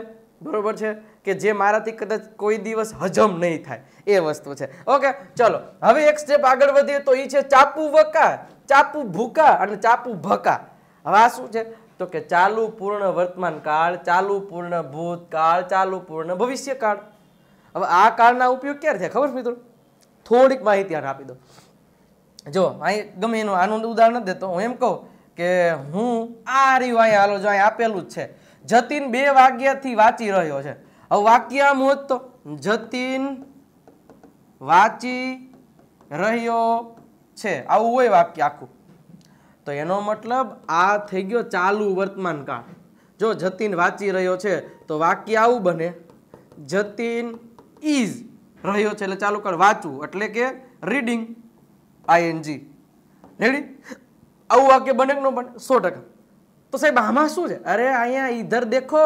બરોબર છે? કે જે મારાથી કદાચ કોઈ દિવસ હજમ નહીં થાય, એ વસ્તુ છે. ઓકે, ચલો, હવે એક સ્ટેપ આગળ વધીએ તો એ છે ચાપુ વકા ચાપુ ભૂકા અને ચાપુ ભકા હવે આ શું છે? તો કે ચાલુ પૂર્ણ વર્તમાન કાળ, ચાલુ પૂર્ણ ભૂતકાળ ચાલુ પૂર્ણ ભવિષ્યકાળ હવે આ કાળના ઉપયોગ ક્યારે થાય? ખબર મિત્રો? થોડીક માહિતી આને આપી દો. જો, અહીં ગમે એનું આનું ઉદાહરણ નથી દેતો હું એમ કહું કે હું આ રહ્યું અહીં, હાલો, જો અહીં આપેલું જ છે. જતીન બે વાગ્યાથી વાંચી રહ્યો છે. હવે વાક્ય આમ હોત તો, જતીન વાંચી રહ્યો છે. આવું હોય વાક્ય આખું. તો એનો મતલબ આ થઈ ગયો ચાલુ વર્તમાન કાળ. જો જતીન વાંચી રહ્યો છે, તો વાક્ય આવું બને. જતીન ઇઝ રહ્યો છે, એટલે ચાલુ કાળ વાંચવું, એટલે કે રીડિંગ આઈએનજી રેડી આવું વાક્ય બને કે ન બને? સો ટકા. તો સાહેબ, આમાં શું છે? અરે અહીંયા ઈધર દેખો,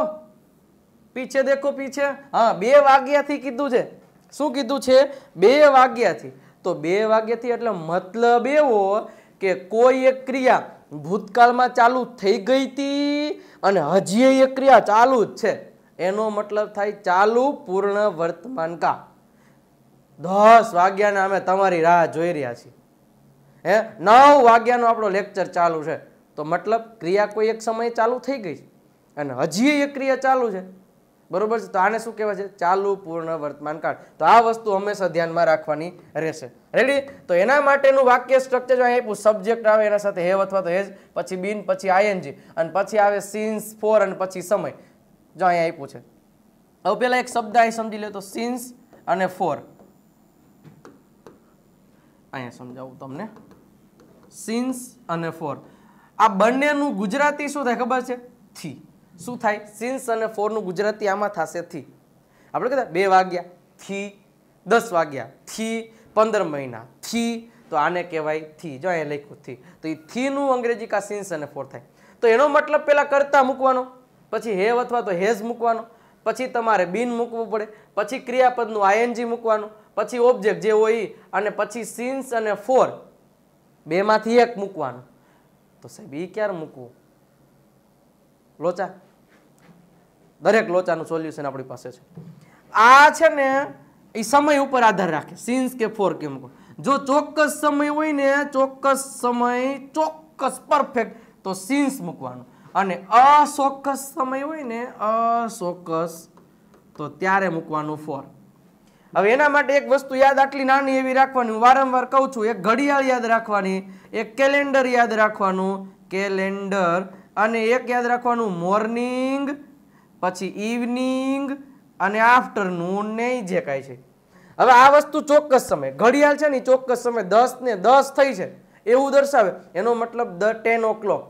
પીછે દેખો, પીછે. હા, બે વાગ્યાથી કીધું છે. શું કીધું છે? બે વાગ્યાથી. તો બે વાગ્યાથી એટલે મતલબ એવો કે કોઈ એક ક્રિયા ભૂતકાળમાં ચાલુ થઈ ગઈ હતી અને હજી એ ક્રિયા ચાલુ જ છે. એનો મતલબ થાય ચાલુ પૂર્ણ વર્તમાન કાળ દસ વાગ્યાને અમે તમારી રાહ જોઈ રહ્યા છીએ. હે? નવ વાગ્યાનો આપણો લેક્ચર ચાલુ છે. તો મતલબ ક્રિયા કોઈ એક સમયે ચાલુ થઈ ગઈ છે. અને હજી એ ક્રિયા ચાલુ છે. બરોબર છે? તો આને શું કહેવાય છે? ચાલુ પૂર્ણ વર્તમાન કાળ. તો આ વસ્તુ હંમેશા ધ્યાનમાં રાખવાની રહેશે. રેડી તો એના માટેનું વાક્ય સ્ટ્રક્ચર જો અહીં આપ્યું સબ્જેક્ટ આવે એના સાથે હેવ અથવા તો હેજ પછી બિન, પછી આઈએનજી અને પછી આવે સિન્સ ફોર અને પછી સમય. જો અહીંયા આપ્યું છે. હવે પેલા એક શબ્દ અહીં સમજી લે તો સિન્સ અને ફોર અહીંયા સમજાવું તમને. સિન્સ અને ફોર આ બંનેનું ગુજરાતી શું થાય ખબર છે? થી. શું થાય? સિન્સ અને ફોરનું ગુજરાતી આમાં થશે થી. આપણે કહેતા, બે વાગ્યા, થી, દસ વાગ્યા, થી પંદર મહિના. થી, તો આને કહેવાયથી. જો અહીંયા લખ્યું થી. તો એ થીનું અંગ્રેજી કા સિન્સ અને ફોર થાય. તો એનો મતલબ પહેલાં કરતા મૂકવાનો, પછી હેવ અથવા તો હેઝ મૂકવાનો, પછી તમારે બિન મૂકવું પડે, પછી ક્રિયાપદનું આઈએનજી મૂકવાનું, પછી ઓબ્જેક્ટ જે હોય અને પછી સિન્સ અને ફોર બેમાંથી એક મૂકવાનું. તો સાહેબ એ ક્યારે મૂકવું? લોચા? દરેક લોચાનું સોલ્યુશન આપણી પાસે છે. આ છે ને એ સમય ઉપર આધાર રાખે. સિન્સ કે ફોર કે મૂકો. જો ચોક્કસ સમય હોય ને, ચોક્કસ સમય, ચોક્કસ પરફેક્ટ તો સિન્સ મૂકવાનું. અને અચોક્કસ સમય હોય ને અચોક્કસ તો ત્યારે મૂકવાનું ફોર હવે એના માટે એક વસ્તુ યાદ આટલી નાની એવી રાખવાની. હું વારંવાર કહું છું, એક ઘડિયાળ યાદ રાખવાની, એક કેલેન્ડર યાદ રાખવાનું કેલેન્ડર અને એક યાદ રાખવાનું મોર્નિંગ પછી ઇવનિંગ અને આફ્ટરનૂન ને એ જે કાંઈ છે. હવે આ વસ્તુ ચોક્કસ સમય, ઘડિયાળ છે ને ચોક્કસ સમય દસ ને દસ થઈ છે, એવું દર્શાવે. એનો મતલબ ધ ટેન ઓ ક્લોક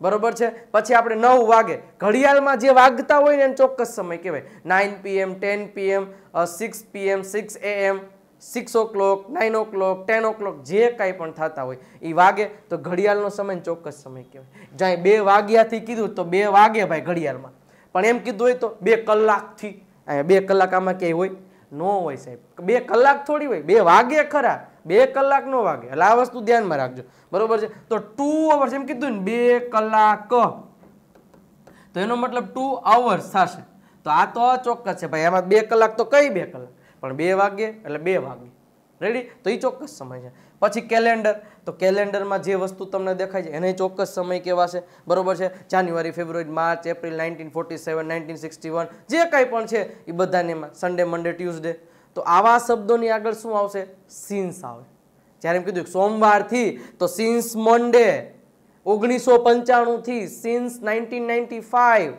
બરોબર છે? પછી આપણે નવ વાગે, ઘડિયાળમાં જે વાગતા હોય ને એને ચોક્કસ સમય કહેવાય. Nine PM ten PM six PM six AM six o'clock nine o'clock ten o'clock જે કાંઈ પણ થતા હોય એ વાગે, તો ઘડિયાળનો સમય ચોક્કસ સમય કહેવાય. જ્યાં બે વાગ્યાથી કીધું તો બે વાગે ભાઈ ઘડિયાળમાં. પણ એમ કીધું હોય તો બે કલાકથી. અહીંયા બે કલાક આમાં ક્યાંય હોય? નો હોય સાહેબ. બે કલાક થોડી હોય. બે વાગે ખરા. બે કલાક નો વાગે. એટલે આ વસ્તુ ધ્યાનમાં રાખજો. બરોબર છે? તો ટુ અવર્સ એમ કીધું ને, બે કલાક. તો એનો મતલબ ટુ અવર્સ થશે. તો આ તો ચોક્કસ છે ભાઈ. એમાં બે કલાક તો કઈ બે કલાક? પણ બે વાગે એટલે બે વાગે. રેડી તો એ ચોક્કસ સમય છે. પછી કેલેન્ડર તો કેલેન્ડરમાં જે વસ્તુ તમને દેખાય છે એને ચોક્કસ સમય કહેવાશે બરોબર છે? January, February, March, April, nineteen forty seven, nineteen sixty one, જે કાંઈ પણ છે એ બધાને એમાં સન્ડે મંડે ટ્યુઝડે તો આવા શબ્દોની આગળ શું આવશે? સિન્સ આવે. જ્યારે એમ કીધું સોમવારથી, તો સિન્સ મંડે ઓગણીસો પંચાણુંથી સિન્સ નાઇન્ટીન નાઇન્ટી ફાઇવ.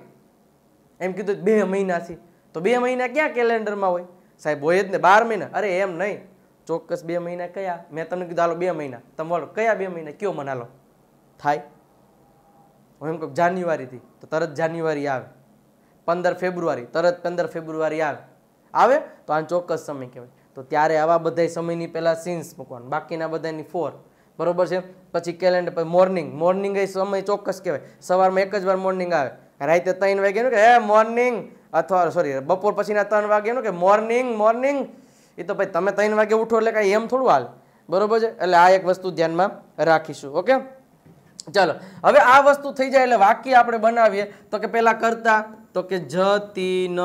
એમ કીધું બે મહિનાથી. તો બે મહિના ક્યાં કેલેન્ડરમાં હોય? સાહેબ, હોય જ ને, બાર મહિના. અરે, એમ નહીં. ચોક્કસ બે મહિના કયા? મેં તમને કીધું, હાલો, બે મહિના. તમે બોલો, કયા બે મહિના? કયો મને હાલો. થાય. હું એમ કહું જાન્યુઆરીથી. તો તરત જાન્યુઆરી આવે. પંદર ફેબ્રુઆરી, તરત પંદર ફેબ્રુઆરી આવે. આવે? તો આ ચોક્કસ સમય કહેવાય. તો ત્યારે આવા બધા સમયની પહેલાં સીન્સ મૂકવાનું. બાકીના બધાની ફોર બરોબર છે? પછી કેલેન્ડર પછી મોર્નિંગ મોર્નિંગ એ સમય ચોક્કસ કહેવાય. સવારમાં એક જ વાર મોર્નિંગ આવે. રાતે ત્રણ વાગે કે, હે મોર્નિંગ અથવા સોરી બપોર પછીના ત્રણ વાગે કે મોર્નિંગ મોર્નિંગ એ તો ભાઈ તમે ત્રણ વાગે ઉઠો એટલે કાંઈ એમ થોડું હાલ. બરોબર છે? એટલે આ એક વસ્તુ ધ્યાનમાં રાખીશું, ઓકે? ચાલો, હવે આ વસ્તુ થઈ જાય એટલે વાક્ય આપણે બનાવીએ. તો કે પહેલાં કરતા, તો કે જતીન.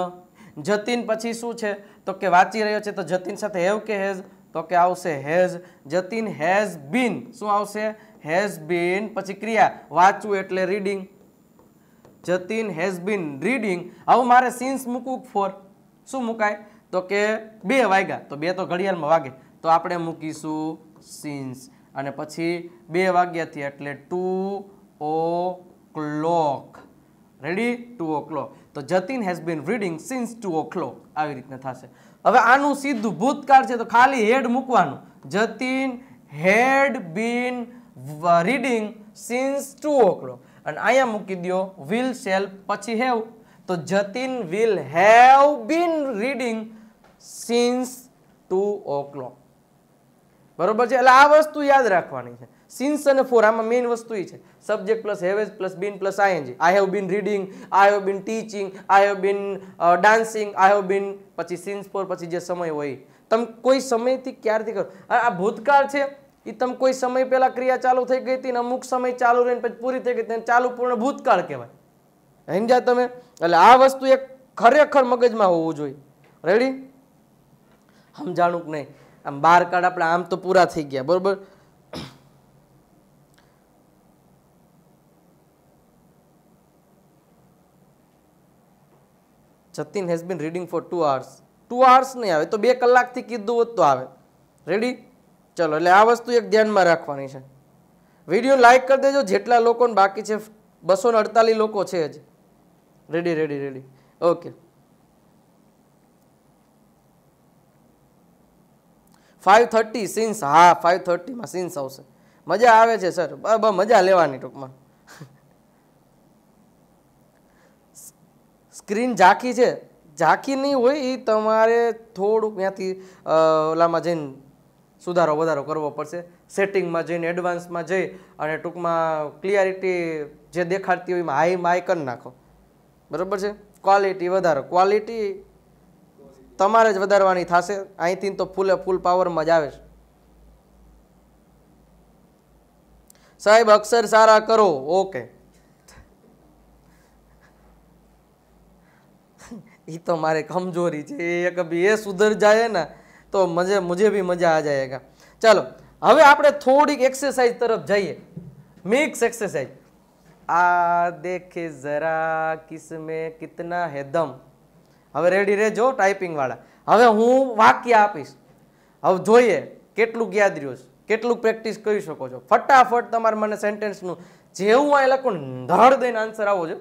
જતીન પછી શું છે? તો કે વાંચી રહ્યો છે, તો જતીન સાથે હેવ કે હેઝ? તો કે આવશે હેઝ. Jatin has been. શું આવશે? Has been. પછી ક્રિયા, વાંચવું એટલે reading. Jatin has been reading. આવું મારે સીન્સ મૂકવું ફોર. શું મુકાય? તો કે બે વાગ્યા, તો બે તો ઘડિયાળમાં વાગે. તો આપણે મૂકીશું સીન્સ અને પછી બે વાગ્યાથી એટલે two o'clock ready two o'clock તો Jatin has been reading since two o'clock આવી રીતના થશે. હવે આનું સીધું ભૂતકાળ છે, તો ખાલી હેડ મૂકવાનું. Jatin had been reading since two o'clock અને અહીંયા મૂકી દો વિલ સેલ્ફ પછી હેવ. તો Jatin will have been reading since two o'clock બરોબર છે? એટલે આ વસ્તુ યાદ રાખવાની છે. સિન્સ અને ફોર આમાં મેઇન વસ્તુ એ છે. Subject plus have plus been plus ING I have been reading I have been teaching I have been dancing I have been પછી સિન્સ ફોર પછી જે સમય હોય. તમે કોઈ સમયથી ક્યારથી કરો? આ ભૂતકાળ છે એ તમે કોઈ સમય પહેલા ક્રિયા ચાલુ થઈ ગઈ હતી ને અમુક સમય ચાલુ રહીને પછી પૂરી થઈ ગઈ તેને ચાલુ પૂર્ણ ભૂતકાળ કહેવાય. સમજ્યા તમે? એટલે આ વસ્તુ એક ખરેખર મગજમાં હોવું જોઈએ. રેડી સમજાણું કે નહીં? આમ બાર કાર્ડ આપણે આમ તો પૂરા થઈ ગયા, બરોબર? Jatin has been reading for two hours two hours નહીં આવે, તો બે કલાકથી કીધું હોત તો આવે. રેડી ચલો, એટલે આ વસ્તુ એક ધ્યાનમાં રાખવાની છે. વીડિયો લાઇક કરી દેજો, જેટલા લોકોને બાકી છે બસો અડતાલીસ લોકો છે જ. Ready ready ready okay five thirty since હા ફાઇવ થર્ટીમાં સિન્સ આવશે. મજા આવે છે સર મજા લેવાની ટૂંકમાં. સ્ક્રીન ઝાંખી છે. ઝાંખી નહીં હોય એ તમારે થોડુંક ત્યાંથી ઓલામાં જઈને સુધારો વધારો કરવો પડશે. સેટિંગમાં જઈને એડવાન્સમાં જઈ અને ટૂંકમાં ક્લિયરિટી જે દેખાડતી હોય એમાં હાઈમાં હાઈ કરી નાખો. બરાબર છે? ક્વોલિટી વધારો. ક્વોલિટી તમારે જ વધારવાની થશે. અહીંથી તો ફૂલે ફૂલ પાવરમાં જ આવે છે. સાહેબ, અક્ષર સારા કરો. ઓકે. એ તો મારે કમજોરી છે. એક બી એ સુધર જાય ને તો મજે મુજે બી મજા આ જાયેગા ચાલો, હવે આપણે થોડીક એક્સરસાઇઝ તરફ જઈએ. મિક્સ એક્સરસાઇઝ આ દેખે જરા કિસમે કિતના હે દમ. હવે રેડી રહેજો ટાઈપિંગવાળા હવે હું વાક્ય આપીશ. હવે જોઈએ કેટલું યાદ રહ્યું છે, કેટલું પ્રેક્ટિસ કરી શકો છો. ફટાફટ તમારે મને સેન્ટેન્સનું જેવું આ લખું ધડ દઈને આન્સર આવો છો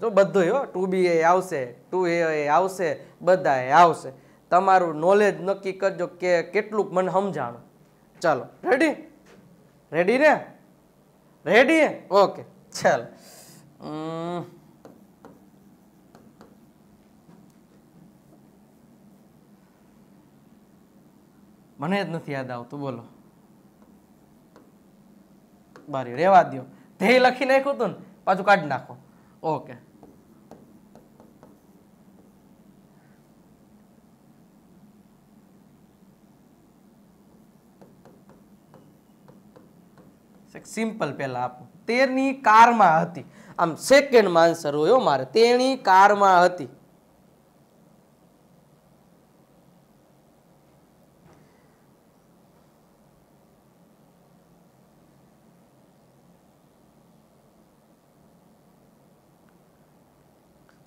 તો બધું હો ટુ બી એ આવશે ટુ એ આવશે બધા એ આવશે. તમારું નોલેજ નક્કી કરજો કે કેટલુંક મને સમજાણું. ચાલો રેડી રેડી ને? રેડી ઓકે ચાલ. મને જ નથી યાદ આવતું, બોલો. બારી, રેવા દ્યો. ધ્યેય લખી નાખ્યું હતું ને, પાછું કાઢી નાખો. ઓકે. સિમ્પલ પહેલાં આપો. તેની કારમાં હતી. આમ સેકન્ડમાં આન્સર હોય મારે. તેણી કારમાં હતી.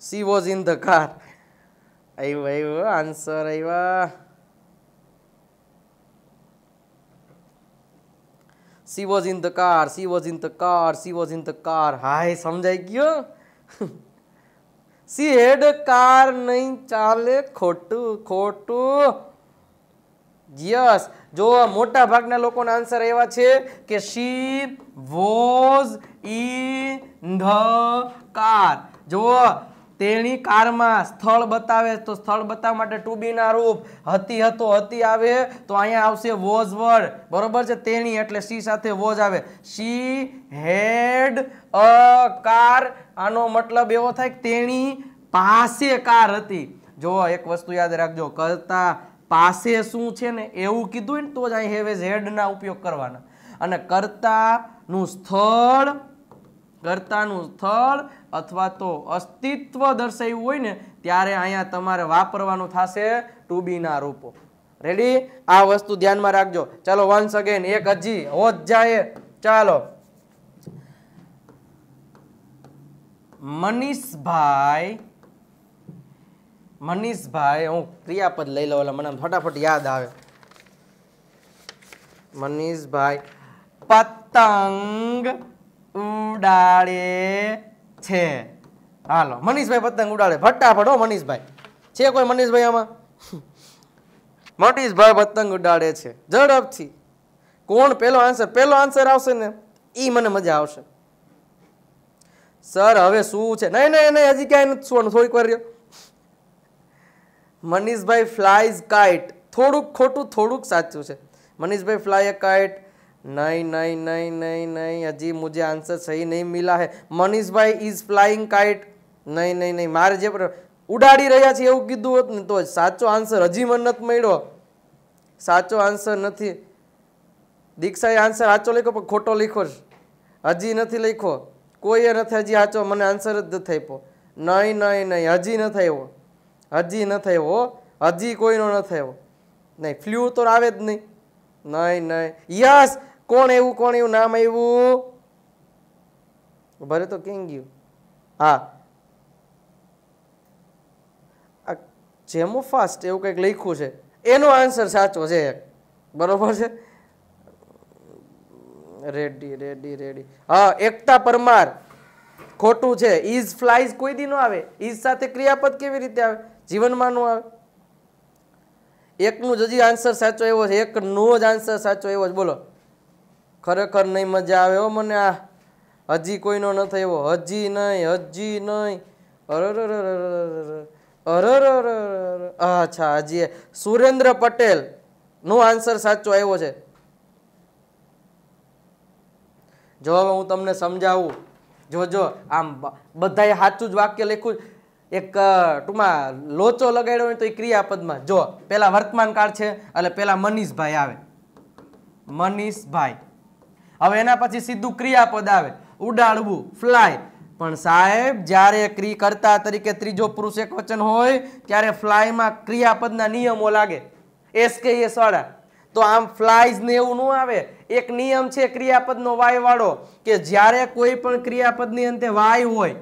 She was in the car આવ્યો આવ્યો આન્સર આવ્યા she was in the car she was in the car she was in the car હાય સમજાઈ ગયો સી હેડ કાર નહીં ચાલે ખોટું ખોટું યસ જો મોટા ભાગના લોકોના આન્સર એવા છે કે she was in the car જો તેણી કારમાં સ્થળ બતાવે તો સ્થળ બતાવવા માટે ટુ બીના રૂપ, હતી હતો, હતી આવે તો અહીંયા આવશે વોઝ વર્ડ બરોબર છે? તેણી એટલે સી સાથે વોઝ આવે? She had a car. આનો મતલબ એવો થાય કે તેણી પાસે કાર હતી. જો એક વસ્તુ યાદ રાખજો, કરતા પાસે શું છે ને એવું કીધું ને તો જ અહીં હેવ એઝ હેડ ઉપયોગ કરવાના. અને કર્તાનું સ્થળ કર્તાનું સ્થળ અથવા તો અસ્તિત્વ દર્શાવ્યું હોય ને, ત્યારે અહીંયા તમારે વાપરવાનું થશે ટુ બીના રૂપો. રેડી આ વસ્તુ ધ્યાનમાં રાખજો. ચાલો વન્સ અગેન એક હજી હોત જાય. ચાલો. મનીષભાઈ મનીષભાઈ, હું ક્રિયાપદ લઈ લઉં, એટલે મને ફટાફટ યાદ આવે. મનીષભાઈ, પતંગ ઉડાડે છે. હાલો, મનીષભાઈ પતંગ ઉડાડે. ફટાફટ હો, મનીષભાઈ. છે કોઈ મનીષભાઈ આમાં? મનીષભાઈ પતંગ ઉડાડે છે. ઝડપથી. કોણ પેલો આન્સર પેલો આન્સર આવશે ને એ મને મજા આવશે. સર હવે શું છે? નહીં નહીં નહીં, હજી ક્યાંય નથી સુવાનું. થોડીક વાર મનીષભાઈ ફ્લાઇઝ કાઇટ. થોડુંક ખોટું, થોડુંક સાચું છે. મનીષભાઈ ફ્લાય અ નહીં નહીં નહીં નહીં નહીં હજી મુझे આન્સર સહી નહીં મિલા હે મનીષભાઈ ઇઝ ફ્લાઇંગ કાઇટ નહીં નહીં નહીં મારે જે ઉડાડી રહ્યા છે એવું કીધું હોત ને તો સાચો આન્સર હજી મને નથી મળ્યો. સાચો આન્સર નથી. દીક્ષાએ આન્સર સાચો લખ્યો પણ ખોટો લખ્યો હજી નથી લખ્યો. કોઈએ નથી હજી સાચો મને આન્સર જ નથી આપ્યો. નહીં નહીં નહીં, હજી નથી આવ્યો. હજી નથી આવ્યો હજી કોઈનો નથી આવ્યો. નહીં ફ્લ્યુ તો આવે જ નહીં. નહીં નહીં. યસ કોણ એવું કોણ એવું, નામ આવ્યું ભરે તો કેમ ગયું હા. આ જેમો ફાસ્ટ એવું કંઈક લખ્યું છે, એનો આન્સર સાચો છે બરોબર છે? Ready ready ready. હા, એકતા પરમાર. ખોટું છે. ઇઝ ફ્લાઇઝ કોઈ દી નો આવે. ઇઝ સાથે ક્રિયાપદ કેવી રીતે આવે? જીવનમાં નો આવે. એકનું જ હજી આન્સર સાચો એવો છે. એક નો જ આન્સર સાચો એવો જ બોલો. ખરેખર નહીં મજા આવે હો મને આ. હજી કોઈનો ન થયો. હજી નહીં હજી નહીં. અરર અચ્છા, હજી સુરેન્દ્ર પટેલ, નો આન્સર સાચો આવ્યો છે. જો હવે હું તમને સમજાવું. જોજો, આમ બધાએ સાચું જ વાક્ય લખ્યું. એક ટૂંકમાં લોચો લગાડ્યો હોય તો એ ક્રિયાપદમાં. જો, પેલા વર્તમાન કાળ છે એટલે પેલા મનીષભાઈ આવે. મનીષભાઈ. હવે એના પછી સીધું ક્રિયાપદ આવે. ઉડાડવું ફ્લાય પણ સાહેબ, જ્યારે ક્રિ કરતા તરીકે ત્રીજો પુરુષ એક વચન હોય, ત્યારે ફ્લાયમાં ક્રિયાપદના નિયમો લાગે. એસ કે એસ તો આમ ફ્લાઇઝ ને એવું ન આવે. એક નિયમ છે ક્રિયાપદનો વાય વાળો, કે જ્યારે કોઈ પણ ક્રિયાપદની અંતે વાય હોય,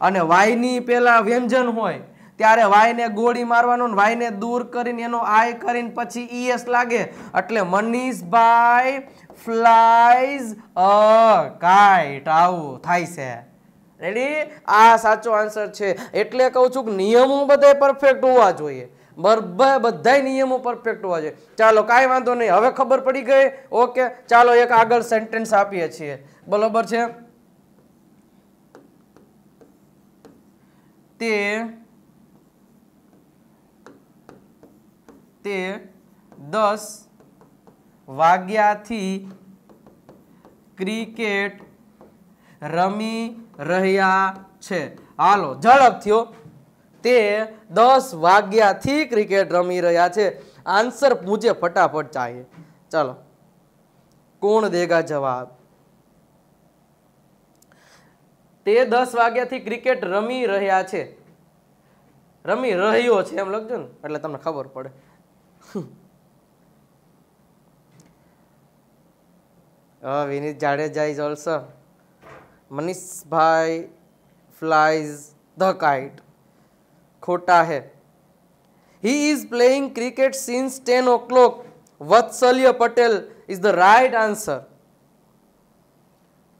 અને વાયની પહેલાં વ્યંજન હોય, ત્યારે વાયને ગોળી મારવાનો વાયને દૂર કરીને એનો આય કરીને પછી ઈએસ લાગે. એટલે મનીષભાઈ ફ્લાઈઝ અ કાઈટ. આવું થાય છે. રેડી આ સાચો આન્સર છે. એટલે કહું છું કે નિયમો બધા પરફેક્ટ હોવા જોઈએ. બરાબર બધાય નિયમો પરફેક્ટ હોવા જોઈએ. ચાલો, કાંઈ વાંધો નહીં. હવે ખબર પડી ગઈ? ઓકે. ચાલો, એક આગળ સેન્ટેન્સ આપીએ છીએ. બરોબર છે? તે તે દસ વાગ્યાથી ક્રિકેટ રમી રહ્યા છે. હાલો, ઝડપ થયો. તે દસ વાગ્યાથી ક્રિકેટ રમી રહ્યા છે. આન્સર પૂછે ફટાફટ ચાહીએ ચાલો. કોણ દેગા જવાબ? તે દસ વાગ્યાથી ક્રિકેટ રમી રહ્યા છે. રમી રહ્યો છે, એમ લખજો ને. એટલે તમને ખબર પડે. Vineet Jadeja is also Manishbhai flies the kite. ખોટા હે. He is playing cricket since ten o'clock Vatsalya Patel is the right answer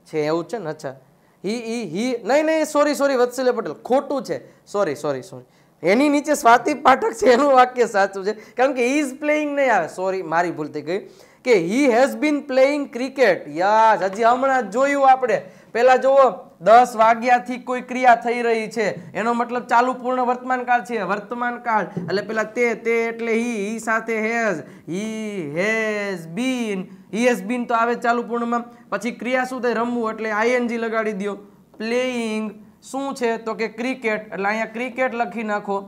છે, એવું છે ને? અચ્છા. હી ઈ હી નહીં નહીં સોરી સોરી વત્સલ્ય પટેલ. ખોટું છે. સોરી સોરી સોરી એની નીચે સ્વાતિ પાઠક છે, એનું વાક્ય સાચું છે. કારણ કે ઇઝ પ્લેઇંગ નહીં આવે. સોરી મારી ભૂલ થઈ ગઈ. કે he has been playing cricket yes હજી હમણાં જોયું આપણે. પહેલા જુઓ, દસ વાગ્યાથી કોઈ ક્રિયા થઈ રહી છે. એનો મતલબ ચાલુ પૂર્ણ વર્તમાન કાળ છે, વર્તમાન કાળ. એટલે પેલા તે તે એટલે હી હી સાથે has he has been he has been તો આવે ચાલુ પૂર્ણમાં. પછી ક્રિયા શું થાય રમવું, એટલે આઈએનજી લગાડી દો પ્લેઇંગ શું છે? તો કે ક્રિકેટ એટલે અહીંયા ક્રિકેટ લખી નાખો.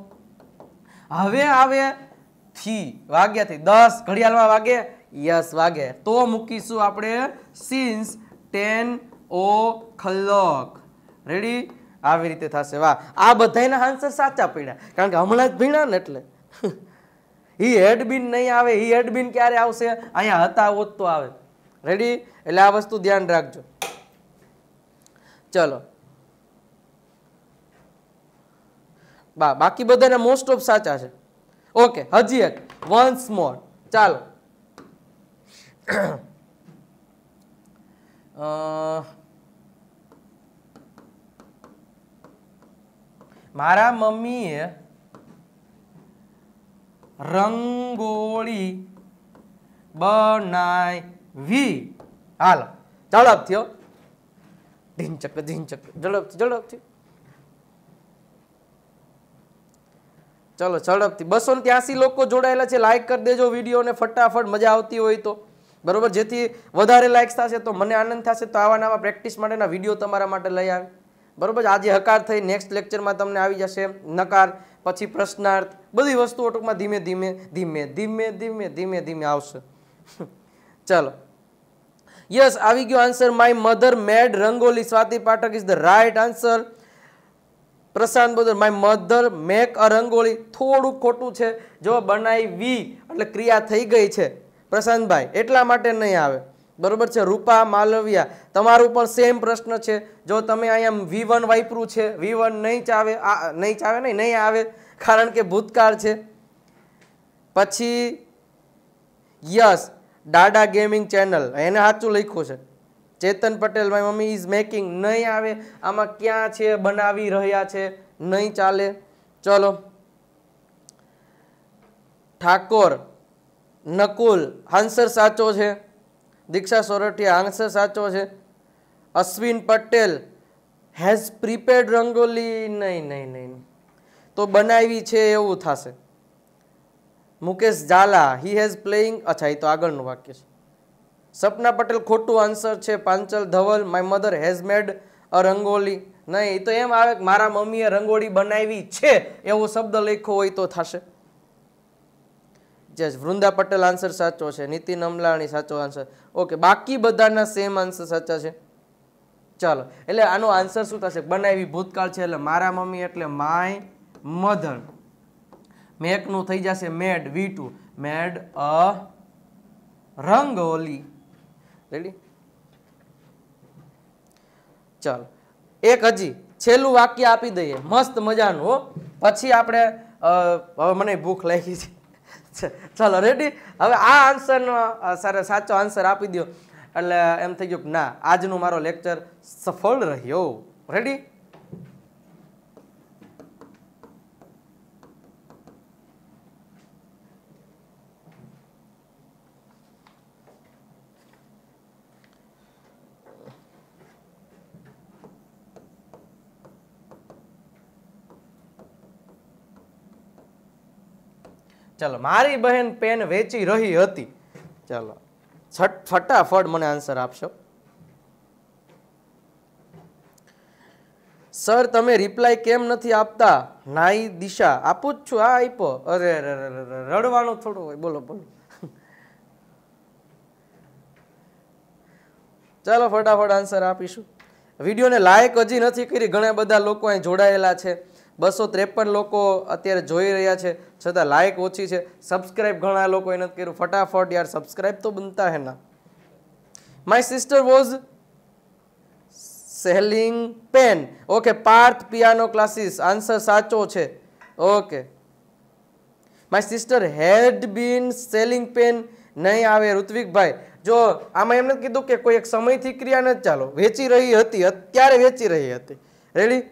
હવે આવે થી, વાગ્યાથી, દસ, ઘડિયાળમાં વાગે યસ, વાગે. તો મૂકીશું આપણે since ten o'clock ready આવી રીતે થશે. વાહ. આ બધાના આન્સર સાચા પડ્યા. કારણ કે હમણાં જ ભીણા ને એટલે. હી હેડબિન નહીં આવે હી હેડબીન ક્યારે આવશે? અહીંયા હતા હોત તો આવે. રેડી એટલે આ વસ્તુ ધ્યાન રાખજો. ચલો. બા, બાકી બધાના મોસ્ટ ઓફ સાચા છે. ઓકે હજી એક. વન્સ મોર ચાલો. મારા મમ્મીએ રંગોળી બનાવી. હાલ ઝડપથી હો ધીનચક ઢીંચક ઝડપથી ઝડપથી ચલો, ઝડપથી. બસો ને ત્યાસી લોકો જોડાયેલા છે. લાઈક કરી દેજો વિડીયોને. ફટાફટ મજા આવતી હોય તો. બરોબર? જેથી વધારે લાઇક્સ થશે તો મને આનંદ થશે તો આવા નવા પ્રેક્ટિસ માટેના વીડિયો તમારા માટે લઈ આવે. બરોબર? આજે હકાર થઈ નેક્સ્ટ લેક્ચરમાં તમને આવી જશે. નકાર, પછી પ્રશ્નાર્થ, બધી વસ્તુઓ ટૂંકમાં ધીમે ધીમે ધીમે ધીમે ધીમે ધીમે ધીમે આવશે. ચલો. યસ આવી ગયો answer my mother made rangoli. Swati Pathak is the right answer Prashant Bodar my mother make a rangoli થોડું ખોટું છે. જો બનાવી એટલે ક્રિયા થઈ ગઈ છે. પ્રશાંતભાઈ, એટલા માટે નહીં આવે. બરોબર છે? રૂપા, માલવિયા, તમારું પણ સેમ પ્રશ્ન છે. જો તમે અહીંયા વી વન વાપરું છે, વી વન નહીં ચાવે, આ નહીં ચાવે નહીં નહીં આવે, કારણ કે ભૂતકાળ છે. પછી, યસ, ડાડા ગેમિંગ ચેનલ, એને સાચું લખ્યું છે. Chetan Patel my mummy is making નહીં આવે, આમાં ક્યાં છે, બનાવી રહ્યા છે, નહીં ચાલે. ચલો. ઠાકોર નકુલ, આન્સર સાચો છે. દીક્ષા સોરઠિયા, આન્સર સાચો છે. Ashwin Patel has prepared rangoli? નહીં નહીં નહીં. તો બનાવી છે એવું થશે. Mukesh Zala he has playing અચ્છા, એ તો આગળનું વાક્ય છે. સપના પટેલ, ખોટું આન્સર છે. Panchal Dhaval my mother has made a rangoli. નહીં, એ તો એમ આવે કે મારા મમ્મીએ રંગોળી બનાવી છે. એવો શબ્દ લખ્યો હોય તો થશે. જસ વૃંદા પટેલ આન્સર સાચો છે, નીતિન અમલાણી સાચો આન્સર ઓકે બાકી બધાના સેમ આન્સર સાચા છે. ચાલો, એટલે આનો આન્સર શું થશે? બનાવી ભૂતકાળ છે એટલે મારા મમ્મી એટલે માય મધર મેકનું થઈ જશે made we to made a rangoli. Ready ચાલો, એક હજી છેલ્લું વાક્ય આપી દઈએ. મસ્ત મજાનું હો. પછી આપણે મને ભૂખ લાગી છે. ચાલો રેડી હવે આ આન્સરનો સારા, સાચો આન્સર આપી દો એટલે એમ થઈ ગયું કે ના, આજનું મારો લેક્ચર સફળ રહ્યો. રેડી ચાલો મારી બહેન પેન વેચી રહી હતી. ચાલો ફટાફટ મને આન્સર આપશો. સર તમે રિપ્લાય કેમ નથી આપતા? નાઈ દિશા આપું જ છું આ અરે, અરે, રડવાનું થોડું હોય બોલો બોલો. ચાલો ફટાફટ આન્સર આપીશું. વિડીયોને લાયક હજી નથી કરી ઘણા બધા લોકો અહીં જોડાયેલા છે. બસો ત્રેપન લોકો અત્યારે જોઈ રહ્યા છે, છતાં લાઇક ઓછી છે. સબસ્ક્રાઇબ ઘણા લોકોએ નથી કર્યું. ફટાફટ યાર સબસ્ક્રાઇબ તો બનતા હે ના. My sister was selling pen okay Parth piano classes answer સાચો છે. Okay my sister had been selling pen નહીં આવે, ઋત્વિકભાઈ. જો, આમાં એમને કીધું કે કોઈ એક સમયથી ક્રિયા નથી ચાલો. વેચી રહી હતી, અત્યારે વેચી રહી હતી. રેડી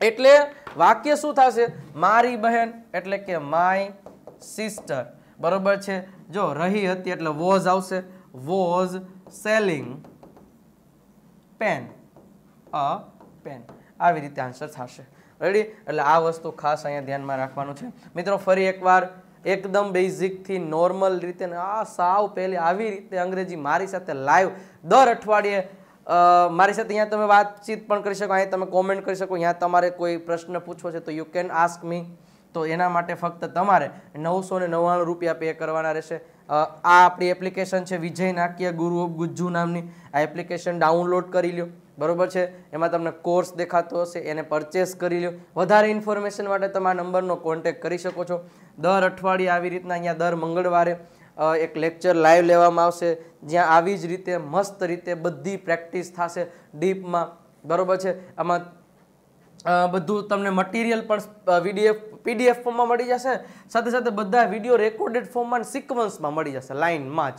એટલે વાક્ય શું થશે? મારી બહેન એટલે કે માય સિસ્ટર બરોબર છે? જો રહી હતી એટલે વોઝ આવશે. Was selling pen a pen આવી રીતે આન્સર થશે. રેડી એટલે આ વસ્તુ ખાસ અહીંયા ધ્યાનમાં રાખવાનું છે. મિત્રો, ફરી એકવાર એકદમ બેઝિકથી નોર્મલ રીતે આ સાવ પહેલી આવી રીતે અંગ્રેજી મારી સાથે લાઈવ દર અઠવાડિયે મારી સાથે અહીંયા તમે વાતચીત પણ કરી શકો, અહીંયા તમે કોમેન્ટ કરી શકો, અહીંયા તમારે કોઈ પ્રશ્ન પૂછવો છે તો યુ કેન આસ્ક મી તો એના માટે ફક્ત તમારે નવસો ને નવ્વાણું રૂપિયા પે કરવાના રહેશે. આ આપણી એપ્લિકેશન છે વિજય નાક્ય ગુરુ ગુજ્જુ નામની. આ એપ્લિકેશન ડાઉનલોડ કરી લ્યો. બરોબર છે? એમાં તમને કોર્સ દેખાતો હશે, એને પરચેસ કરી લો વધારે ઇન્ફોર્મેશન માટે તમે આ નંબરનો કોન્ટેક્ટ કરી શકો છો. દર અઠવાડિયે આવી રીતના અહીંયા દર મંગળવારે એક લેક્ચર લાઈવ લેવામાં આવશે, જ્યાં આવી જ રીતે મસ્ત રીતે બધી પ્રેક્ટિસ થશે ડીપમાં બરોબર છે? આમાં બધું તમને મટીરિયલ પણ વીડીએફ પીડીએફ ફોર્મમાં મળી જશે. સાથે સાથે બધા વીડિયો રેકોર્ડેડ ફોર્મમાં સિક્વન્સમાં મળી જશે લાઇનમાં જ.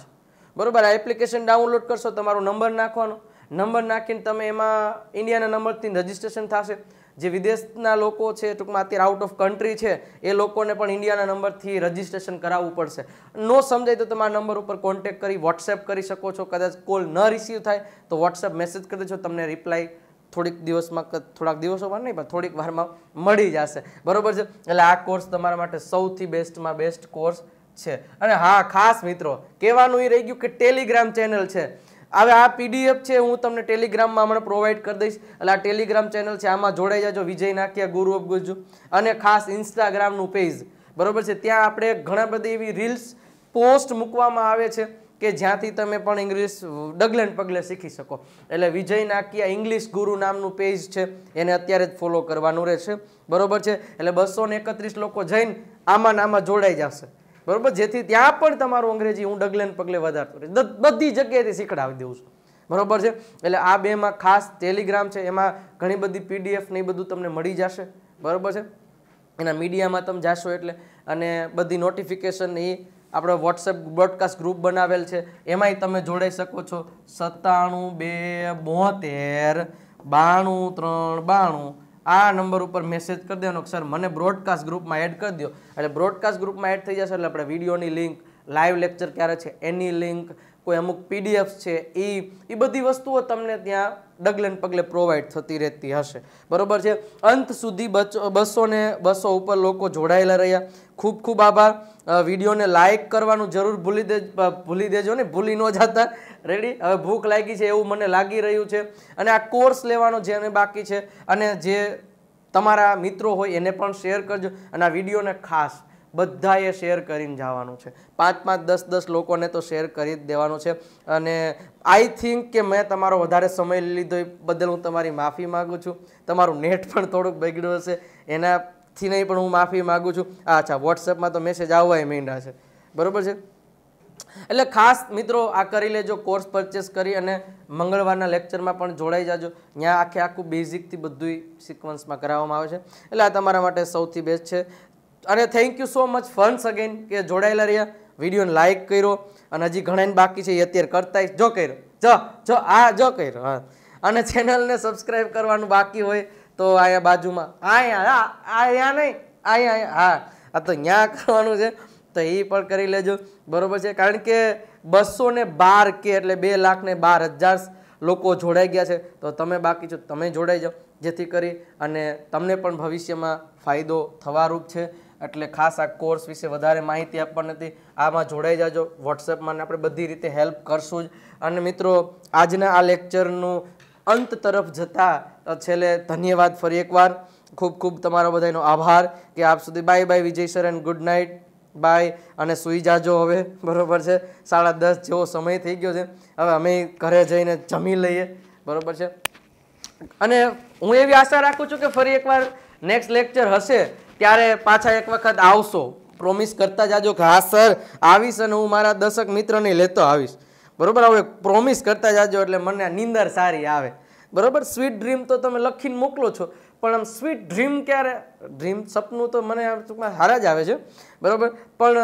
બરોબર? આ એપ્લિકેશન ડાઉનલોડ કરશો, તમારો નંબર નાખવાનો. નંબર નાખીને તમે એમાં ઇન્ડિયાના નંબરથી રજીસ્ટ્રેશન થશે. જે વિદેશના લોકો છે, ટૂંકમાં અત્યારે આઉટ ઓફ કન્ટ્રી છે, એ લોકોને પણ ઇન્ડિયાના નંબરથી રજિસ્ટ્રેશન કરાવવું પડશે. નો સમજાય તો તમારા નંબર ઉપર કોન્ટેક્ટ કરી વોટ્સએપ કરી શકો છો. કદાચ કોલ ન રિસીવ થાય, તો વોટ્સએપ મેસેજ કરી દેજો, તમને રિપ્લાય થોડીક દિવસમાં થોડાક દિવસોમાં નહીં, પણ થોડીક વારમાં મળી જશે. બરોબર છે? એટલે આ કોર્સ તમારા માટે સૌથી બેસ્ટમાં બેસ્ટ કોર્સ છે. અને હા, ખાસ મિત્રો, કહેવાનું એ રહી ગયું કે ટેલિગ્રામ ચેનલ છે. હવે આ પીડીએફ છે, હું તમને ટેલિગ્રામમાં હમણાં પ્રોવાઈડ કરી દઈશ. એટલે આ ટેલિગ્રામ ચેનલ છે, આમાં જોડાઈ જાજો, વિજય નાખ્યા, ગુરુ ઓફ ગુજુ અને ખાસ ઇન્સ્ટાગ્રામનું પેજ બરોબર છે? ત્યાં આપણે ઘણા બધી એવી રીલ્સ પોસ્ટ મૂકવામાં આવે છે કે જ્યાંથી તમે પણ ઇંગ્લિશ ડગલે પગલે શીખી શકો. એટલે વિજય નાકિયા ઇંગ્લિશ ગુરુ નામનું પેજ છે, એને અત્યારે જ ફોલો કરવાનું રહેશે. બરોબર છે? એટલે બસો એકત્રીસ લોકો જઈને આમાં નામાં જોડાઈ જશે. બરોબર? જેથી ત્યાં પણ તમારું અંગ્રેજી હું ડગલે પગલે વધારતો રહીશ. બધી જગ્યાએથી શીખડાવી દઉં છું. બરોબર છે? એટલે આ બેમાં ખાસ ટેલિગ્રામ છે, એમાં ઘણી બધી પીડીએફ ને એ બધું તમને મળી જશે. બરોબર છે? એના મીડિયામાં તમે જાશો એટલે અને બધી નોટિફિકેશન એ આપણે વોટ્સએપ બ્રોડકાસ્ટ ગ્રુપ બનાવેલ છે. એમાંય તમે જોડાઈ શકો છો. સત્તાણું બે બોતેર બાણું ત્રણ બાણું આ નંબર ઉપર મેસેજ કરી દેવાનો સર, મને બ્રોડકાસ્ટ ગ્રુપમાં એડ કરી દો. એટલે બ્રોડકાસ્ટ ગ્રુપમાં એડ થઈ જશે એટલે આપણે વિડીયોની લિંક લાઈવ લેક્ચર ક્યારે છે, એની લિંક કોઈ અમુક પીડીએફ છે એ એ બધી વસ્તુઓ તમને ત્યાં ડગલે પગલે પ્રોવાઈડ થતી રહેતી હશે. બરોબર છે? અંત સુધી બચો, બસો ને બસો ઉપર લોકો જોડાયેલા રહ્યા. ખૂબ ખૂબ આભાર. વિડીયોને લાઇક કરવાનું જરૂર ભૂલી દે ભૂલી દેજો ને, ભૂલી ન જતા. રેડી હવે ભૂખ લાગી છે એવું મને લાગી રહ્યું છે. અને આ કોર્સ લેવાનો જેને બાકી છે, અને જે તમારા મિત્રો હોય એને પણ શેર કરજો. અને આ વિડીયોને ખાસ બધાએ શેર કરીને જવાનું છે. પાંચ પાંચ દસ દસ લોકોને તો શેર કરી જ દેવાનું છે. અને આઈ થિંક કે મેં તમારો વધારે સમય લીધો બદલ હું તમારી માફી માગું છું. તમારું નેટ પણ થોડુંક બગડ્યું હશે. એનાથી નહીં, પણ હું માફી માગું છું. અચ્છા વોટ્સએપમાં તો મેસેજ આવવાય માંડ્યા છે. બરોબર છે? એટલે ખાસ મિત્રો, આ કરી લેજો કોર્સ પરચેસ કરી અને મંગળવારના લેક્ચરમાં પણ જોડાઈ જાજો. ત્યાં આખે આખું બેઝિકથી બધું સિક્વન્સમાં કરાવવામાં આવે છે. એટલે આ તમારા માટે સૌથી બેસ્ટ છે. અને thank you so much fans again કે જોડાયેલા રહ્યા. વિડીયોને લાઇક કર્યો. અને હજી ઘણા બાકી છે એ અત્યારે કરતા જો કર્યો. જો જો, આ જો કર્યો, હા. અને ચેનલને સબસ્ક્રાઈબ કરવાનું બાકી હોય તો અહીંયા બાજુમાં. અહીંયા અહીંયા નહીં અહીંયા હા. આ તો ત્યાં કરવાનું છે. તો એ પણ કરી લેજો. બરોબર છે? કારણ કે બસો ને બાર કે એટલે બે લાખ ને બાર હજાર લોકો જોડાઈ ગયા છે. તો તમે બાકી છો, તમે જોડાઈ જાઓ. જેથી કરી અને તમને પણ ભવિષ્યમાં ફાયદો થવારૂપ છે. એટલે ખાસ આ કોર્સ વિશે વધારે માહિતી આપવાની હતી. આમાં જોડાઈ જાજો. વોટ્સએપમાં આપણે બધી રીતે હેલ્પ કરશું જ. અને મિત્રો, આજના આ લેક્ચરનું અંત તરફ જતા છેલ્લે ધન્યવાદ ફરી એકવાર. ખૂબ ખૂબ તમારો બધાનો આભાર કે આપ સુધી bye bye Vijay sir and good night, bye અને સુઈ જાજો હવે, બરાબર છે? સાડા દસ જેવો સમય થઈ ગયો છે. હવે અમે ઘરે જઈને જમી લઈએ, બરાબર છે? અને હું એવી આશા રાખું છું કે ફરી એકવાર નેક્સ્ટ લેક્ચર હશે, ત્યારે પાછા એક વખત આવશો. પ્રોમિસ કરતા જાજો કે હા સર આવીશ અને હું મારા દશક મિત્રને લેતો આવીશ. બરાબર? હવે પ્રોમિસ કરતા જાજો એટલે મને નિંદર સારી આવે. બરોબર? સ્વીટ ડ્રીમ તો તમે લખીને મોકલો છો. પણ આમ સ્વીટ ડ્રીમ ક્યારે? ડ્રીમ સપનું તો મને ટૂંકમાં સારા જ આવે છે. બરાબર? પણ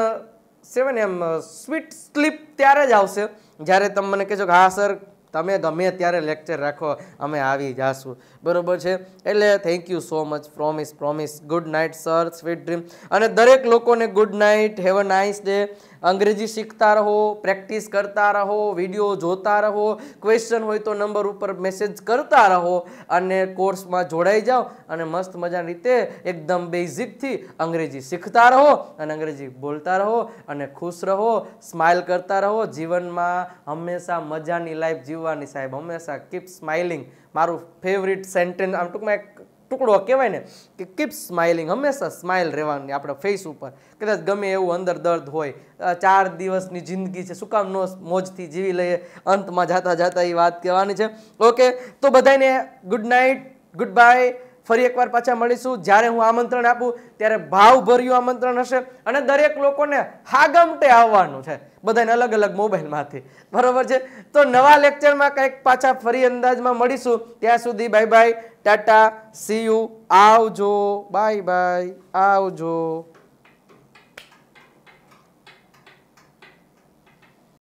સેવન એમ સ્વીટ સ્લીપ ત્યારે જ આવશે. જ્યારે તમે મને કહેશો કે, હા સર તમે ગમે ત્યારે લેક્ચર રાખો, અમે આવી જાશું. બરોબર છે? એટલે thank you so much promise promise good night sir sweet dream અને દરેક લોકોને good night have a nice day અંગ્રેજી શીખતા રહો પ્રેક્ટિસ કરતા રહો વીડિયો જોતા રહો. ક્વેશ્ચન હોય તો નંબર ઉપર મેસેજ કરતા રહો અને કોર્સમાં જોડાઈ જાઓ અને મસ્ત મજાની રીતે એકદમ બેઝિકથી અંગ્રેજી શીખતા રહો અને અંગ્રેજી બોલતા રહો અને ખુશ રહો સ્માઇલ કરતા રહો. જીવનમાં હંમેશા મજાની લાઈફ જીવવાની સાહેબ. હંમેશા કીપ સ્માઇલિંગ મારું ફેવરિટ સેન્ટેન્સ આમ ટૂંકમાં એક ટુકડો કહેવાય ને, કે કીપ સ્માઇલિંગ હંમેશા સ્માઇલ રહેવાની આપણે ફેસ ઉપર. કદાચ ગમે એવું અંદર દર્દ હોય ચાર દિવસની જિંદગી છે, શું કામ નો મોજથી જીવી લઈએ, અંતમાં જાતા જાતા એ વાત કહેવાની છે. ઓકે તો બધાને ગુડ નાઇટ ગુડ બાય ફરી એકવાર પાછા મળીશું. જ્યારે હું આમંત્રણ આપું, ત્યારે ભાવભર્યું આમંત્રણ હશે અને દરેક લોકોને હાગમટે આવવાનું છે. બધાને અલગ અલગ મોબાઈલમાંથી. બરોબર છે? તો નવા લેક્ચરમાં કંઈક પાછા ફરી અંદાજમાં મળીશું. ત્યાં સુધી bye bye, tata, see you, આવજો. બાય બાય, આવજો.